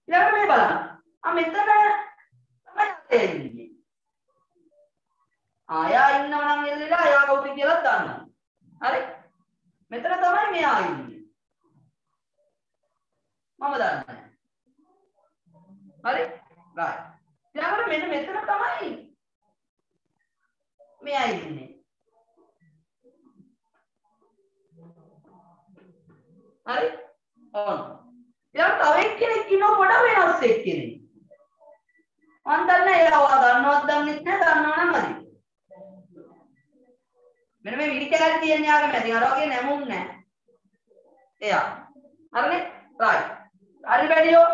ඊළඟට මේ බලන්න. ආ මෙතන තමයි තේරෙන්නේ. ආයා ඉන්නවා නම් එල්ලලා ආයා කවුද කියලා දන්නවා. හරි? මෙතන තමයි මෙයා ඉන්නේ. මම දන්නේ. හරි? right. ඊළඟට මෙන්න මෙතන තමයි මෙයා ඉන්නේ. හරි? ඔන්න. ඊළඟ තව එක්කෙනෙක් ඉන්නවා පොඩ වෙනස් එක්කෙනෙක්. මම දන්නේ එයා ඔයා දන්නවත් දන්නෙත් නෑ දන්නවනම් මදි. මෙන්න මේ විලිකැලි තියෙන යාගේ මැදින් අර වගේ නැමුම් නෑ. එයා. හරිනේ? right. හරි බැරියෝ.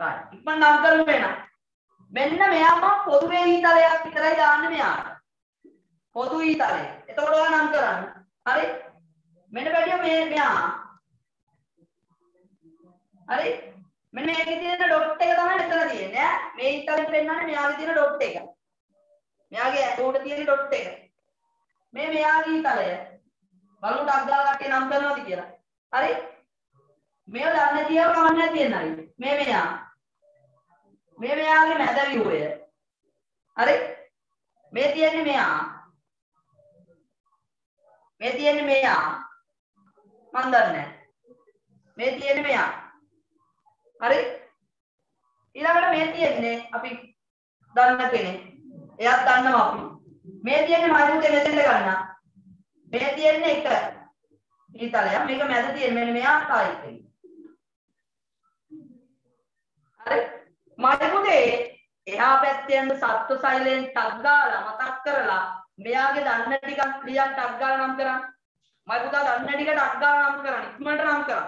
right. ඉක්මන් නම් කරමු වෙනා. මෙන්න මෙයාම පොදු වේ ඊතලයක් විතරයි දාන්නේ මෙයාට. පොදු ඊතලය. එතකොට ඔයා නම් කරන්න. හරි? මෙන්න බැරියෝ මේ මෙයා. හරි. මෙන්න මේකේ තියෙන ඩොට් එක තමයි මෙතන තියෙන්නේ ඈ. මේ ඉතලින් පෙන්නන්නේ මෙයාගේ තියෙන ඩොට් එක. මෙයාගේ උඩ තියෙන ඩොට් එක. මේ මෙයාගේ ඉතලය බලමු ටක් දාලා කට්ටිය නම් කරනවාද කියලා. හරි. මේව දන්නේ තියව කවන්නේ තියෙනයි මේ මෙයා. මේ මෙයාගේ මැද view එක හරි? මේ තියෙන්නේ මෙයා. මේ තියෙන්නේ මෙයා. මන් දන්නේ මේ තියෙන්නේ මෙයා. හරි? ඊළඟට මේ තියෙන්නේ අපි දන්න කෙනෙක්. එයාත් දන්නවා අපි. මේ තියෙන්නේ මයිමුතේ මෙතෙන්ට ගන්න. මේ තියෙන්නේ එක ඊතලයක් මේක මැද තියෙන මෙන්න මෙයා තායිත් හරි? මයිමුතේ එහා පැත්තේ යන සත්ව සෛලෙන් ටක් ගාලා මතක් කරලා මෙයාගේ දන්න ටිකක් ක්‍රියා ටක් ගාලා නම් කරා මයි පුතා දන්න ටික ටක් ගාලා නම් කරා ඉක්මනට නම් කරා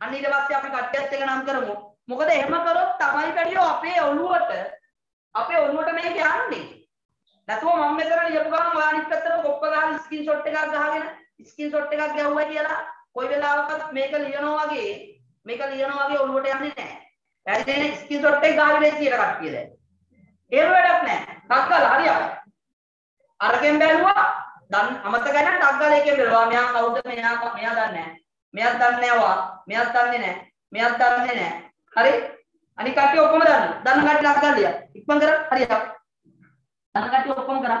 අන්න ඊට පස්සේ අපි කට්ටියත් එක නම් කරමු. මොකද එහෙම කරොත් තමයි පැටියෝ අපේ ඔළුවට අපේ ඔළුවට මේක යන්නේ. නැතුව මම මෙතන ලියපු ගමන් ඔයා අනිත් පැත්තට කොප්ප ගහලා ස්ක්‍රීන්ෂොට් එකක් ගහගෙන ස්ක්‍රීන්ෂොට් එකක් ගැහුවා කියලා කොයි වෙලාවකත් මේක ලියනවා වගේ මේක ලියනවා වගේ ඔළුවට යන්නේ නැහැ. පැහැදිලිනේ ස්ක්‍රීන්ෂොට් එක ගහගෙන ඉතියට කට්ටිය දැන්. ඒක වැඩක් නැහැ. ටක්කලා හරියට. අරගෙන බැලුවා. දන් අමතක නැහැ ටක්කලා එකෙන් බැලුවා. මෙයා කවුද? මෙයා මෙයා දන්නේ නැහැ. මෙයක් දන්නේ නැහැ මෙයක් දන්නේ නැහැ. මෙයක් දන්නේ නැහැ. හරි. අනික කට්ටිය ඔක්කොම දන්න දන්න කට්ටිය ලක් ගන්න ලියා ඉක්මන් කරා. හරියට. දන්න කට්ටිය ඔක්කොම කරා.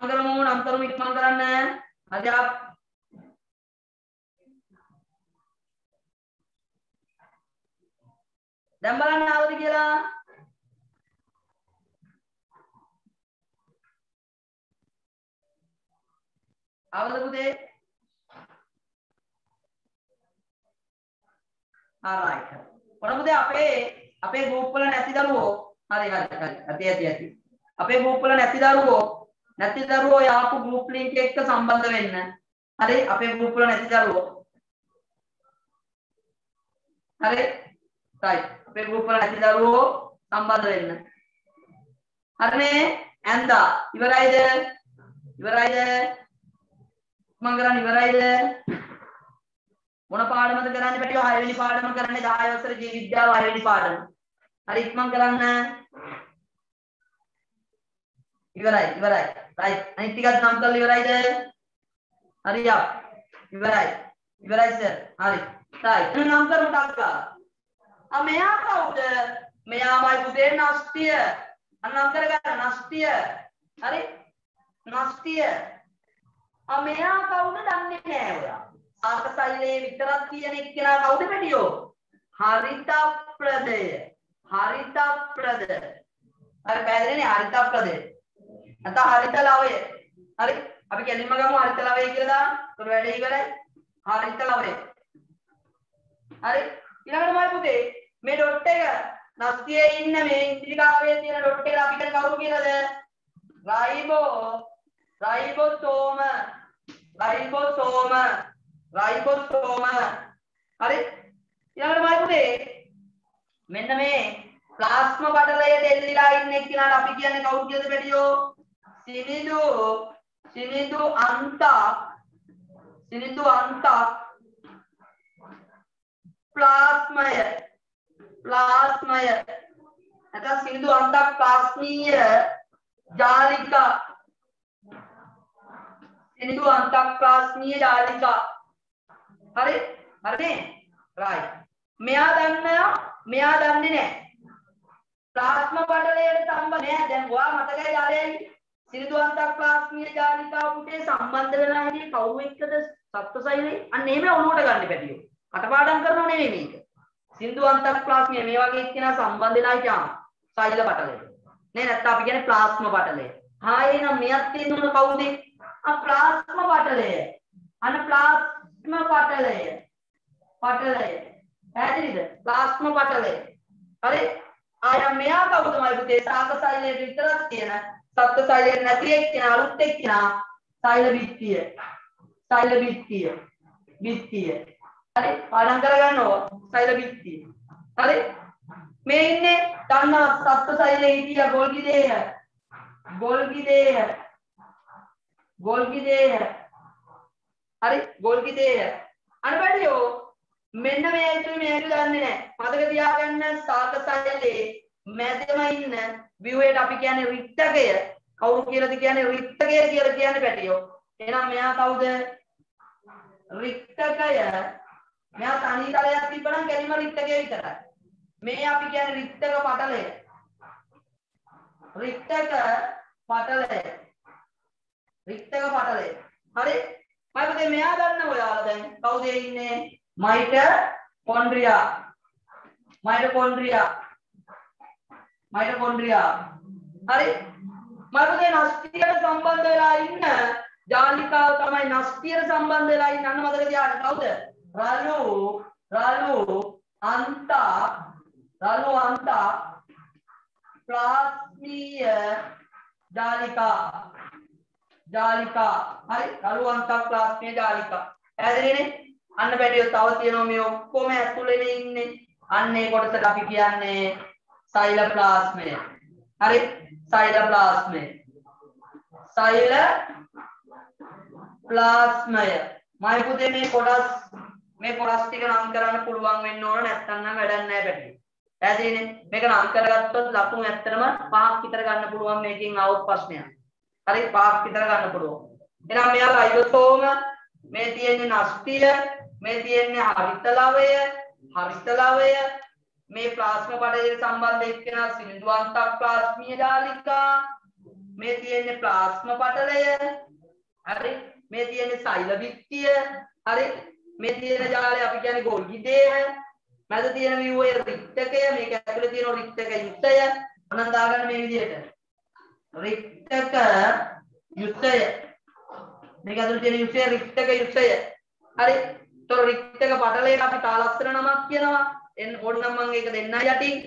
කරමු නම් කරමු ඉක්මන් කරන්න හරි අප දැන් බලන්න ආවද කියලා? ආවද පුතේ? alright ඔන්න පුතේ අපේ අපේ ගෲප් වල නැති දරුවෝ. හරි හරි හරි. ඇති ඇති ඇති. අපේ ගෲප් වල නැති දරුවෝ නැති දරුවෝ යාපු ගෲප් ලින්ක් එක්ක සම්බන්ධ වෙන්න. හරි? අපේ ගෲප් වල නැති දරුවෝ. හරි? right. අපේ ගෲප් වල නැති දරුවෝ සම්බන්ධ වෙන්න. හරිනේ? ඇන්දා. ඉවරයිද? ඉවරයිද? මං කරන්නේ ඉවරයිද? මොන පාඩමද කරන්නේ පැටියෝ? 6 වෙනි පාඩම කරන්නේ 10 වසර ජීව විද්‍යාව 6 වෙනි පාඩම. හරි ඉක්මන් කරන්න. ඉවරයි ඉවරයි. රයිට් අනිත් ටිකත් නම් කරලා ඉවරයිද හරියක්. ඉවරයි. ඉවරයි සර් හරි. රයිට් නම් කරමු ටක්කා. ආ මෙයා කවුද? මෙයාමයි පුතේ නස්තිය. අනම් කරගන්න නස්තිය. හරි? නස්තිය. ආ මෙයා කවුද? දන්නේ නෑ ඔයා. ආකසයිලේ විතරක් තියෙන එක්කෙනා කවුද පැටියෝ හරිත ප්‍රදය. හරිත ප්‍රද හරි පැහැදිලිනේ හරිත ප්‍රදය. නැත්නම් හරිත ලවය හරි? අපි කෙලින්ම ගමු හරිත ලවය කියලා දාන්න. ඒක වැඩේ ඉවරයි. හරිත ලවය හරි? ඊළඟට මයි පුතේ මේ ඩොට් එක නස්තියේ ඉන්න මේ ඉන්ද්‍රිකාවේ තියෙන ඩොට් එක අපි කියන කවුරු කියලාද? රයිබෝ. රයිබෝසෝම රයිබෝසෝම රයිබෝසෝම හරි? ඊළඟට මයි පුතේ මෙන්න මේ ප්ලාස්ම පටලයට එල්ලිලා ඉන්න එක්කෙනාට අපි කියන්නේ කවුරු කියලාද බැටියෝ සිනිඳු සිනිඳු අන්ත සිනිඳු අන්ත. ප්ලාස්මය ප්ලාස්මය. නැත්නම් සිනිඳු අන්තක් ප්ලාස්මීය ජාලිකා. සිනිඳු අන්තක් ප්ලාස්මීය ජාලිකා. හරි? හරිනේ? රයිට් මෙයා දන්නවා මෙයා දන්නේ නැහැ. ප්ලාස්ම පටලයට සම්බන්ධ නෑ දැන් ඔයා මතකයි යාළුවනි සිනිඳු අන්තක් ප්ලාස්මීය ජාලිකාව පුතේ සම්බන්ධ වෙලා හිටියේ කවුරු එක්කද සත්වසෛලේ අන්න එහෙම ඔළුවට ගන්න පැටියෝ කටපාඩම් කරනව නෙමෙයි මේක. සින්දු අන්තක් ප්ලාස්මිය මේ වගේ එක්කෙනා සම්බන්ධ වෙලා හිටියාම සෛල පටලය. නේ නැත්නම් අපි කියන්නේ ප්ලාස්ම පටලය. හා එහෙනම් මෙයක් තියෙන උන කවුද? ආ ප්ලාස්ම පටලය. අන ප්ලාස්ම පටලය. පටලය. පැහැදිලිද? ප්ලාස්ම පටලය. හරි. ආය මෙයා කවුද? මයි පුතේ සාක සෛලයේ විතරක් තියෙන සත්ත්ව සෛලයේ නැති එක්කෙනා අලුත් එක්කෙනා සෛල බිත්තිය. සෛල බිත්තිය. බිත්තිය. හරි? පාඩම් කරගන්න ඕවා සෛල බිත්තිය. හරි? මේ ඉන්නේ දන්නා සත්ත්ව සෛලයේ හිටිය ගොල්ගි දේහ. ගොල්ගි දේහ. ගොල්ගි දේහ. හරි? ගොල්ගි දේහ. අනබඩියෝ මෙන්න මේ ඇතුළේ මේක දන්නේ නැහැ. මතක තියාගන්න සාක සෛලයේ මැදම ඉන්න view-යට අපි කියන්නේ රික්තකය කවුරු කියලාද කියන්නේ රික්තකය කියලා කියන්නේ පැටියෝ එහෙනම් මෙයා කවුද රික්තකය මෙයා තනි තලයක් තිබ්බනම් කෙලිම රික්තකය විතරයි. මේ අපි කියන්නේ රික්තක පටලය. රික්තක පටලය. රික්තක පටලය. හරි? මයිපතේ මෙයා දන්න ඔයාලා දැන් කවුද ඉන්නේ? මයිටොකොන්ඩ්‍රියා. මයිටොකොන්ඩ්‍රියා. මයිටොකොන්ඩ්‍රියා. හරි? මයිපතේ නස්තියට සම්බන්ධ වෙලා ඉන්න ජාලිකාව තමයි නස්තියට සම්බන්ධ වෙලා ඉන්න අන්න මතක තියාගන්න. කවුද? රළු රළු අන්ත රළු අන්ත. ප්ලාස්මීය ජාලිකා. ජාලිකා. හරි? රළු අන්ත ප්ලාස්මීය ජාලිකා. පැහැදිලිනේ අන්න බැටියෝ තව තියෙනවා මේ ඔක්කොම ඇතුළේ ඉන්නේ. අන්න ඒ කොටසට අපි කියන්නේ සෛලප්ලාස්මය හරි සෛලප්ලාස්මය සෛල ප්ලාස්මය මයි පුතේ මේ කොටස් මේ කොටස් ටික නම් කරන්න පුළුවන් වෙන්න ඕන නැත්නම් නම් වැඩක් නැහැ පැටි. පැහැදිලිනේ? මේක නම් කරගත්තොත් ලකුණු ඇත්තටම පහක් විතර ගන්න පුළුවන් මේකෙන් આવොත් ප්‍රශ්නයක්. හරි පහක් විතර ගන්න පුළුවන්. එහෙනම් මෙයා රයිබෝසෝම මේ තියෙන්නේ නස්තිය මේ තියෙන්නේ හරිත ලවය හරිත ලවය මේ ප්ලාස්ම පඩේට සම්බන්ධ එක්කෙනා සිනිඳුවන්තක් ප්ලාස්මීය ජාලිකා. මේ තියෙන්නේ ප්ලාස්ම පටලය හරි? මේ තියෙන්නේ සෛල විත්තිය හරි? මේ තියෙන ජාලය අපි කියන්නේ ගොල්ගි දේහ මැද තියෙන view එක රික්තකය. මේක ඇතුලේ තියෙන රික්තක යුක්තය අනන් දාගන්න මේ විදිහට. රික්තක යුක්තය මේක ඇතුලේ තියෙන යුක්තය රික්තක යුක්තය හරි? તો රික්තක පටලයට අපි තාලස්සන නමක් කියනවා. එන්න ඕනනම් මම ඒක දෙන්න යටින්.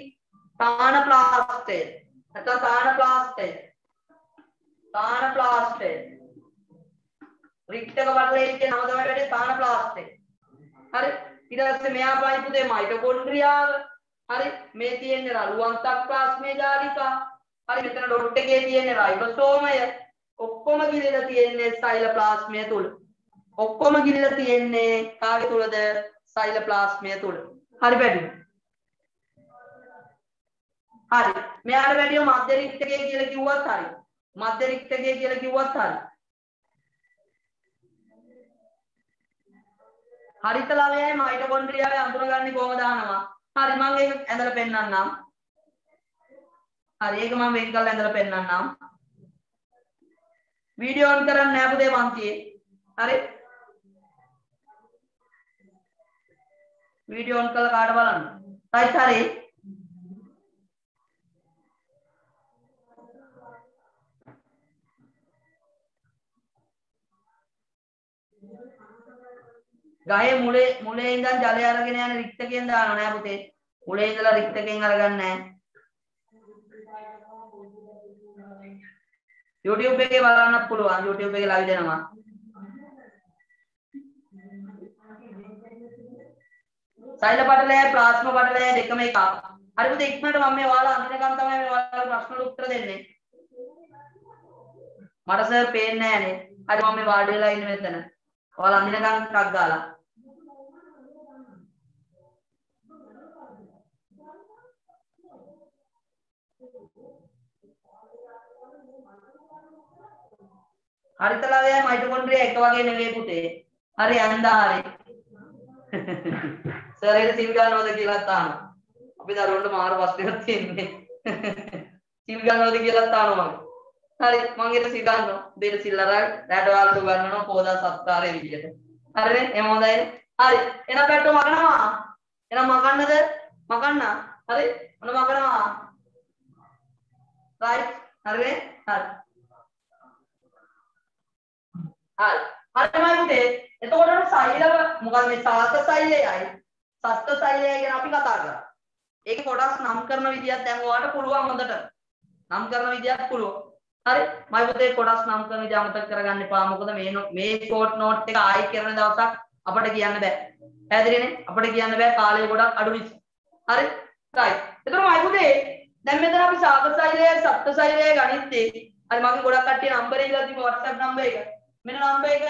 තාන ප්ලාස්ටය නැත්නම් තාන ප්ලාස්ටය තාන ප්ලාස්ටය රික්තක පටලයට කියන නම තමයි වැඩේ තාන ප්ලාස්ටය හරි? ඊට පස්සේ මෙයා බලයි පුතේ මයිටොකොන්ඩ්‍රියාව. හරි? මේ තියෙන්නේ රළු අන්තක් ප්ලාස්මේ ජාලිකා හරි? මෙතන ඩොට් එකේ තියෙන්නේ රයිබෝසෝමය. ඔක්කොම ගිලිලා තියෙන්නේ සයිලෝප්ලාස්මය තුල. ඔක්කොම ගිලිලා තියෙන්නේ කාගේ තුලද? සයිලෝප්ලාස්මය තුල. හරි පැහැදිලි. හරි. මෙයාට වැඩිය මධ්‍ය රික්තකය කියලා කිව්වත් හරි. මධ්‍ය රික්තකය කියලා කිව්වත් හරි. හරිත ලවයයි මයිටොකොන්ඩ්‍රියාවයි අඳුරගන්නේ කොහොමද අහනවා. හරි මම ඒක ඇඳලා පෙන්නන්නම්. හරි ඒක මම වෙන් කරලා ඇඳලා පෙන්නන්නම්. වීඩියෝ ඔන් කරන්න නෑ පුතේ පන්තියේ. හරි. වීඩියෝ ඔන් කරලා කාට බලන්න. රයිට් හරි. ගහේ මුලේ මුලේ ඉඳන් ජලය අරගෙන යන රික්තකයෙන් දානවා නෑ පුතේ. මුලේ ඉඳලා රික්තකයෙන් අරගන්නේ නෑ. YouTube එකේ බලන්නත් පුළුවන්. YouTube එකේ live දෙනවා. සෛල පටලය ප්ලාස්ම පටලය දෙකම එකක්. හරි පුතේ ඉක්මනට මම මේ ඔයාලා අඳිනකම් තමයි මේ ඔයාලා ප්‍රශ්න වලට උත්තර දෙන්නේ. මට සර් පේන්නේ නෑනේ. හරි මම මේ වාඩි වෙලා ඉන්නේ මෙතන. ඔයාලා අඳිනකම් ටක් ගාලා. හරිතලවයයි මයිටොකොන්ඩ්‍රියා එක වගේ නෙවෙයි පුතේ. හරි අන්දා හරි. <laughs> සර් ඒක සිල් ගන්නවද කියලා තානවා. අපි දරුවන්ට මාර ප්‍රශ්නයක් තියෙන්නේ. සිල් ගන්නවද කියලා තානවා මම. හරි මම ඒක සිල් ගන්නවා. දෙල සිල් අරන් රැට වලට ගන්නවා පොදා සත්කාරයේ විදියට. හරිනේ? එහෙම හොඳයි. හරි. එහෙනම් පැට්ටෝ මකනවා. එහෙනම් මකන්නද? මකන්න. හරි. මොන මකනවා? රයිට්. හරිනේ? හරි. හරි. හරිමයි පුතේ. එතකොට සෛලව මොකද මේ සාත සෛලයයි සත්ත්ව සෛලය ගැන අපි කතා කරා. ඒක කොටස් නම් කරන විදියක් දැන් ඔයාලට පුළුවන් හොඳට. නම් කරන විදියක් පුළුවන්. හරි. මම පුතේ කොටස් නම් කරන විදිය අමතක කරගන්න එපා. මොකද මේ මේ ෂෝට් නෝට් එක ආයි කරන දවසක් අපිට කියන්න බෑ. පැහැදිලිනේ? අපිට කියන්න බෑ කාලය ගොඩක් අඩු නිසා. හරි? right. එතකොට මම පුතේ දැන් මෙතන අපි සාත සෛලය සත්ත්ව සෛලය ගනිත්තේ. හරි මගේ ගොඩක් කට්ටිය නම්බර් එක ඉල්ලලා තිබ්බ WhatsApp නම්බර් එක. මෙන්න නම්බර් එක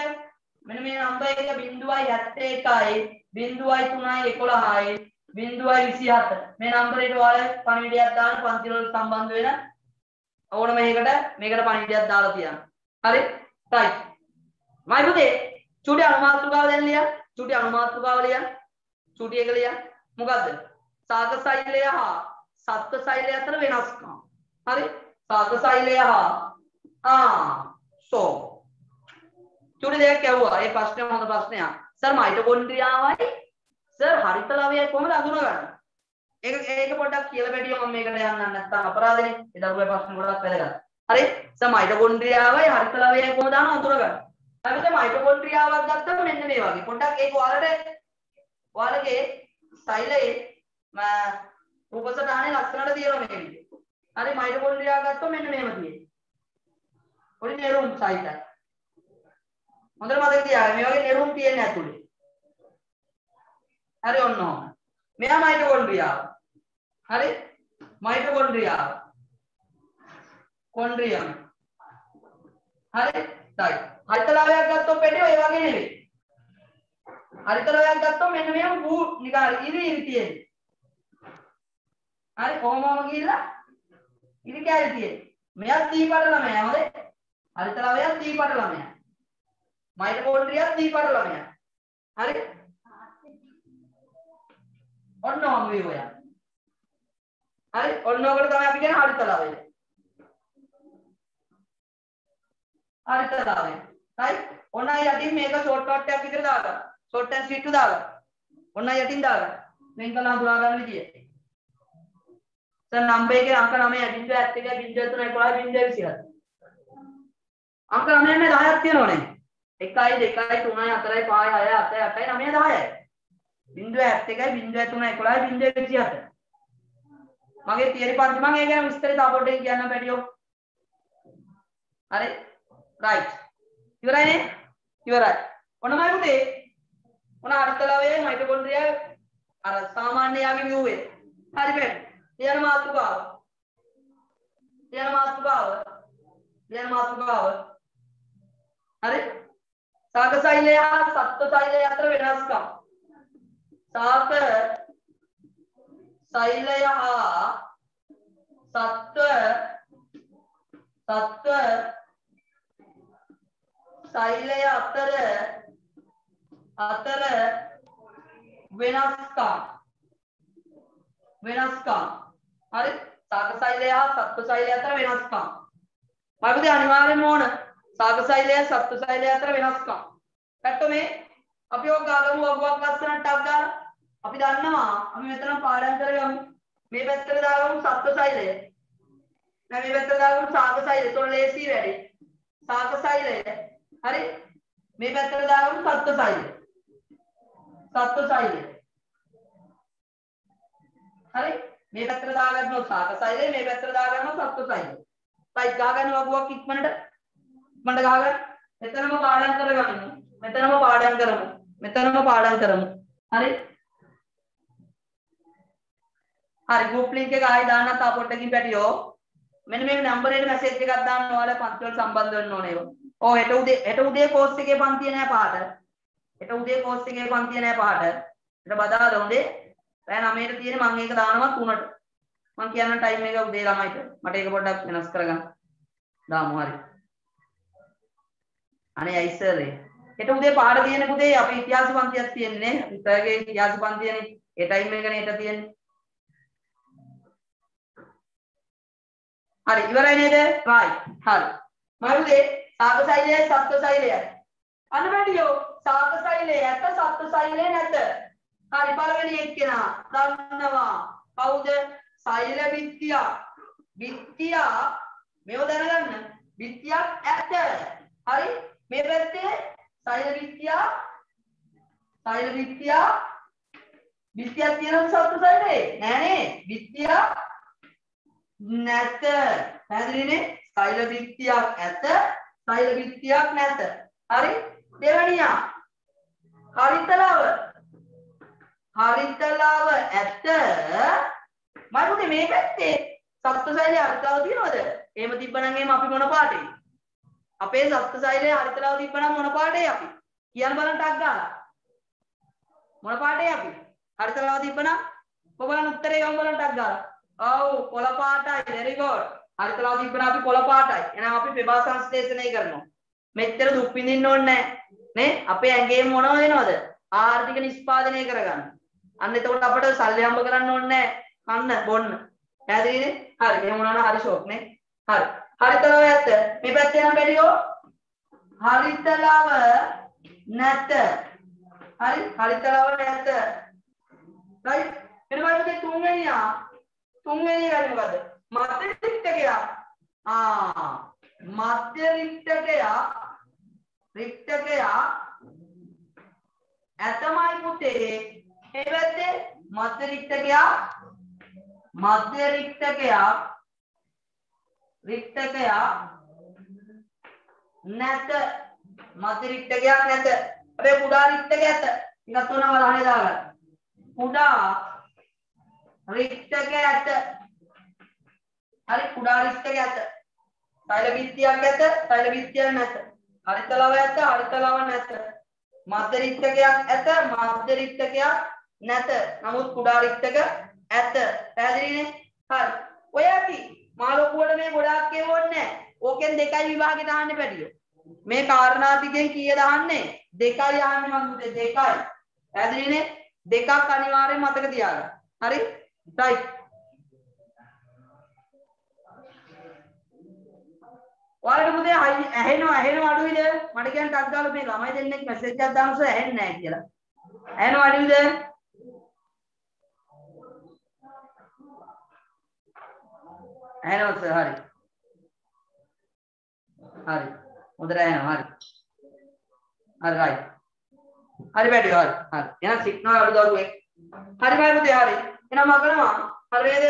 මෙන්න මේ නම්බර් එක 0.71යි 0.3යි 11යි 0.27 මේ නම්බරේට ඔයාලා පණිවිඩයක් දාන්න පන්ති වලට සම්බන්ධ වෙන ඕනම එකකට මේකට පණිවිඩයක් දාලා තියන්න. හරි? right. මයි පුතේ චුටි අනුමාත්‍රකාව දැන් ලියන්න. චුටි අනුමාත්‍රකාව ලියන්න. චුටි එක ලියන්න. මොකද්ද? සාග සෛලය හා සත්ත්ව සෛලය අතර වෙනස්කම්. හරි? සාග සෛලය හා ආ සෝ චුටි දෙයක් ඇහුවා. ඒ ප්‍රශ්නේ හොඳ ප්‍රශ්නයක්. සර් මයිටොකොන්ඩ්‍රියාවයි සර් හරිත ලවයයි කොහොමද අඳුනගන්නේ? ඒක ඒක පොඩ්ඩක් කියලා බැටියෝ මම මේකට යන්න නැත්තම් අපරාධනේ. ඒ දරුවේ ප්‍රශ්න ගොඩක් වැදගත්. හරි? සර් මයිටොකොන්ඩ්‍රියාවයි හරිත ලවයයි කොහොමද අඳුනගන්නේ? අපිට මයිටොකොන්ඩ්‍රියාවක් ගත්තම මෙන්න මේ වගේ. පොඩ්ඩක් ඒක ඔයාලට ඔයාලගේ ස්ටයිලයේ රූපසටහනේ ලස්සනට තියෙනවා මේ විදිහට. හරි මයිටොකොන්ඩ්‍රියා ගත්තොත් මෙන්න මෙහෙම තියෙනවා. පොඩි නෙරුම් සයිට් එක. හොඳට මතක තියාගන්න මේ වගේ නෙරුම් තියෙන්නේ ඇතුලේ. හරි ඔන්න ඔහොම. මෙයා මයිටොකොන්ඩ්‍රියාව. හරි? මයිටොකොන්ඩ්‍රියාව. කොන්ඩ්‍රියම්. හරි? right. හරිතලාවයක් ගත්තොත් පෙට්ටිය ඔය වගේ නෙවෙයි. හරිතලාවයක් ගත්තොත් මෙන්න මෙහෙම වූ නිකන් ඉරි ඉරි තියෙන්නේ. හරි කොහොමම ගිහිල්ලා ඉරි කැරි තියෙන්නේ. මෙයා දීපඩ ළමයා හොඳේ. හරිතලාවයක් දීපඩ ළමයා. මයිටොකොන්ඩ්‍රියා දීපඩ ළමයා. හරි? ඔන්න ඔහම වේ ඔයා. හරි? ඔන්න ඔකට තමයි අපි කියන්නේ හරිතලාවය. හරිතලාවය. right? ඔන්න යටින් මේක ෂෝට් කට් එකක් විතර දාගන්න. ෂෝට් ඇන්ඩ් ස්වීට් දාගන්න. ඔන්න යටින් දාගන්න. වෙන් කළා හඳුනා ගන්න විදිය. දැන් නම්බර් එකේ අංක 9 0.71 0.3 11 0.27. අංක 9 නේ 10ක් තියෙනවනේ. 1යි 2යි 3යි 4යි 5යි 6යි 7යි 8යි 9යි 10යි. බිංදුව 71යි බිංදුව 3යි 11යි බිංදුව 27. මගේ තියරි පන්ති මම ඒ ගැන විස්තරය තව පොඩ්ඩක් කියන්න බැරියෝ. හරි. රයිට්. ඉවරයිනේ? ඉවරයි. ඔන්නමයි පුතේ. ඔන්න අර්ථලවයේ මයිටොකොන්ඩ්‍රියා අර සාමාන්‍ය යාගේ view එක. හරි බෑ. ලියන මාතෘකාව. ලියන මාතෘකාව. ලියන මාතෘකාව. හරි සාක සෛලය හා සත්ව සෛලය අතර වෙනස්කම්. සාක සෛලය හා සත්ව සත්ව සෛලය අතර අතර වෙනස්කම්. වෙනස්කම්. හරි? සාක සෛලය හා සත්ව සෛලය අතර වෙනස්කම්. මයිකද අනිවාර්යෙන්ම ඕන. සාක සෛලය සත්ව සෛලය අතර වෙනස්කම්. පැත්ත මේ අපි ඔක් ගාගමු වගුවක් ලස්සනට ටක් දාලා අපි දන්නවා අපි මෙතන පාඩම් කරගමු මේ පැත්තට දාගමු සත්ව සෛලය දැන් මේ පැත්තට දාගමු සාක සෛලය ඒතකොට ලේසි වැඩි. සාක සෛලය හරි? මේ පැත්තට දාගමු සත්ව සෛලය සත්ව සෛලය හරි? මේ පැත්තට දාගන්නවා සාක සෛලය මේ පැත්තට දාගන්නවා සත්ව සෛලය රයිට් ගහගන්න වගුවක් ඉක්මනට ඉක්මනට ගහගන්න මෙතනම පාඩම් කරගමු මෙතනම පාඩම් කරමු මෙතනම පාඩම් කරමු හරි හරි ගෲප් ලින්ක් එක ආයෙ දාන්න තා පොඩ්ඩකින් පැටියෝ මෙන්න මේ නම්බර් එකට මැසේජ් එකක් දාන්න ඔයාලා පන්ති වල සම්බන්ධ වෙන්න ඕනේ ඒවා. ඔව් හෙට උදේ හෙට උදේ කෝස් එකේ පන්තිය නෑ පහට. හෙට උදේ කෝස් එකේ පන්තිය නෑ පහට. හෙට බදාලා උදේ රෑ 9ට තියෙන මම ඒක දානවා 3ට. මම කියන්න ටයිම් එක උදේ ළමයිට. මට ඒක පොඩ්ඩක් වෙනස් කරගන්න. දාමු හරි. අනේ අයිසරේ. හෙට උදේ පාඩ තියෙන පුතේ අපි ඉතිහාස පන්තියක් තියෙන්නේ. ඉතරගේ ඉතිහාස පන්තියනේ. ඒ ටයිම් එකනේ හෙට තියෙන්නේ. හරි ඉවරයි නේද? right. හරි. මරුදේ සාක සෛලයයි සත්ව සෛලයයි. අන්න වැඩියෝ සාක සෛලය ඇත සත්ව සෛලය නැත. හරි පළවෙනි එක්කෙනා දන්නවා. කවුද? සෛල විත්‍යා. විත්‍යා මේව දැනගන්න. විත්‍යක් ඇත. හරි? මේ පැත්තේ සෛල විත්‍යා සෛල විත්‍යා විත්‍යක් තියෙනවා සත්ව සෛලේ නෑනේ. විත්‍යා නැත. පැහැදිලිනේ? සෛල විත්තියක් ඇත සෛල විත්තියක් නැත. හරි? දෙවැනියා. හරිතලාව. හරිතලාව ඇත. මම පුතේ මේ පැත්තේ. සත්ත්ව සෛලය හරිතලාව තියනවද? එහෙම තිබ්බනම් එහෙම අපි මොන පාටේ? අපේ සත්ත්ව සෛලය හරිතලාව තිබ්බනම් මොන පාටේ අපි කියන්න බලන්න ටක් ගාලා මොන පාටේ අපි හරිතලාව තිබ්බනම් ඔබලන් උත්තරේ ගමු බලන්න ටක් ගාලා ඔව් කොළ පාටයි very good. හරිතලාව තිබ්බන අපි කොළ පාටයි. එහෙනම් අපි පෙබා සංශ්ලේෂණය කරනවා. මෙච්චර දුක් විඳින්න ඕනේ නේ? අපේ ඇඟේ මොනව වෙනවද? ආර්ථික නිෂ්පාදනය කරගන්න. අන්න එතකොට අපිට සල්ලි හම්බ කරන්න ඕනේ කන්න බොන්න. පැහැදිලිනේ? හරි. එහෙම වුණා නම් හරි ෂෝක් නේ. හරි. හරිතලාව ඇත්ත. මේ පැත්තේ නම් බැරියෝ. හරිතලාව නැත. හරි. හරිතලාව නැත. right. එන බලන්න තුන්වෙනියා තුන්වෙනි එක මොකද? මධ්‍ය රික්තකයක්. ආ මධ්‍ය රික්තකයක් රික්තකයක් ඇතමයි පුතේ මේ පැත්තේ මධ්‍ය රික්තකයක් මධ්‍ය රික්තකයක් රික්තකයක් නැත මධ්‍ය රික්තකයක් නැත අපේ කුඩා රික්තකයක් ඇත ටිකක් තුනම ලහනේ දාගන්න කුඩා රික්තක ඇත. හරි කුඩා රික්තක ඇත. සෛල බිත්තියක් ඇත, සෛල බිත්තියක් නැත. හරිතලව ඇත, හරිතලව නැත. මධ්‍ය රික්තකයක් ඇත, මධ්‍ය රික්තකයක් නැත. නමුත් කුඩා රික්තක ඇත. පැහැදිලිනේ? හරි. ඔය අපි මාළොකුවට මේ ගොඩාක් කියවන්නේ නැහැ. ඕකෙන් දෙකයි විභාගෙට අහන්නේ පැටියෝ. මේ කාරණා ටිකෙන් කීයද අහන්නේ? දෙකයි අහන්නේ මං පුතේ දෙකයි. පැහැදිලිනේ? දෙකක් අනිවාර්යෙන් මතක තියාගන්න. හරි? right ඔයාලට පුතේ ඇහෙනවා ඇහෙනවා අඩුයිද මට කියන්න ටක් ගාලා මේ ළමයි දෙන්නෙක් මැසේජ් එකක් දාන්න සර් ඇහෙන්නේ නැහැ කියලා ඇහෙනවා අඩුයිද ඇහෙනවා සර් හරි. හරි. හොඳට ඇහෙනවා. හරි. හරි right හරි වැඩි හරි. හරි. එහෙනම් සිග්නල් අඩු දරුවෙක්. හරි බයි පුතේ හරි. එහෙනම් මම කරනවා. හරිද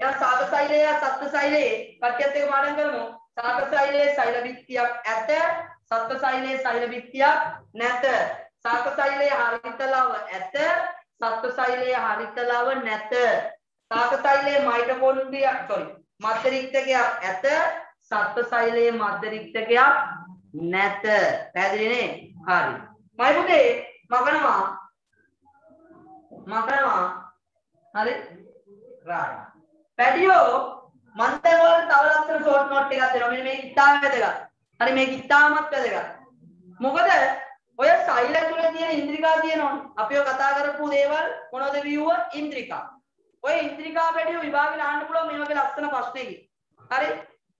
එයා සාග සෛලය සත්ත්ව සෛලයේ කට්ටියත් එක්ක පාඩම් කරමු. සාග සෛලයේ සෛල විත්තියක් ඇත. සත්ත්ව සෛලයේ සෛල විත්තියක් නැත. සාග සෛලයේ හරිතලව ඇත. සත්ත්ව සෛලයේ හරිතලව නැත. සාග සෛලයේ මයිටොකොන්ඩ්‍රියා sorry. මධ්‍ය රික්තකයක් ඇත සත්ත්ව සෛලයේ මධ්‍ය රික්තකයක් නැත. පැහැදිලිනේ? හරි. මයි පුතේ මකනවා. මකනවා. හරි? right. පැටියෝ මන් දැන් ඔයාලට තව ලස්සන ෂෝට් නෝට් එකක් දෙනවා. මෙන්න මේක ඉතාම වැදගත්. හරි මේක ඉතාමත් වැදගත්. මොකද ඔය සෛල ඇතුලේ තියෙන ඉන්ද්‍රිකා තියෙනවනේ. අපි ඔය කතා කරපු දේවල් මොනවද විව්ව ඉන්ද්‍රිකා. ඔය ඉන්ද්‍රිකා පැටියෝ විභාගෙට අහන්න පුළුවන් මේ වගේ ලස්සන ප්‍රශ්නයකින්. හරි?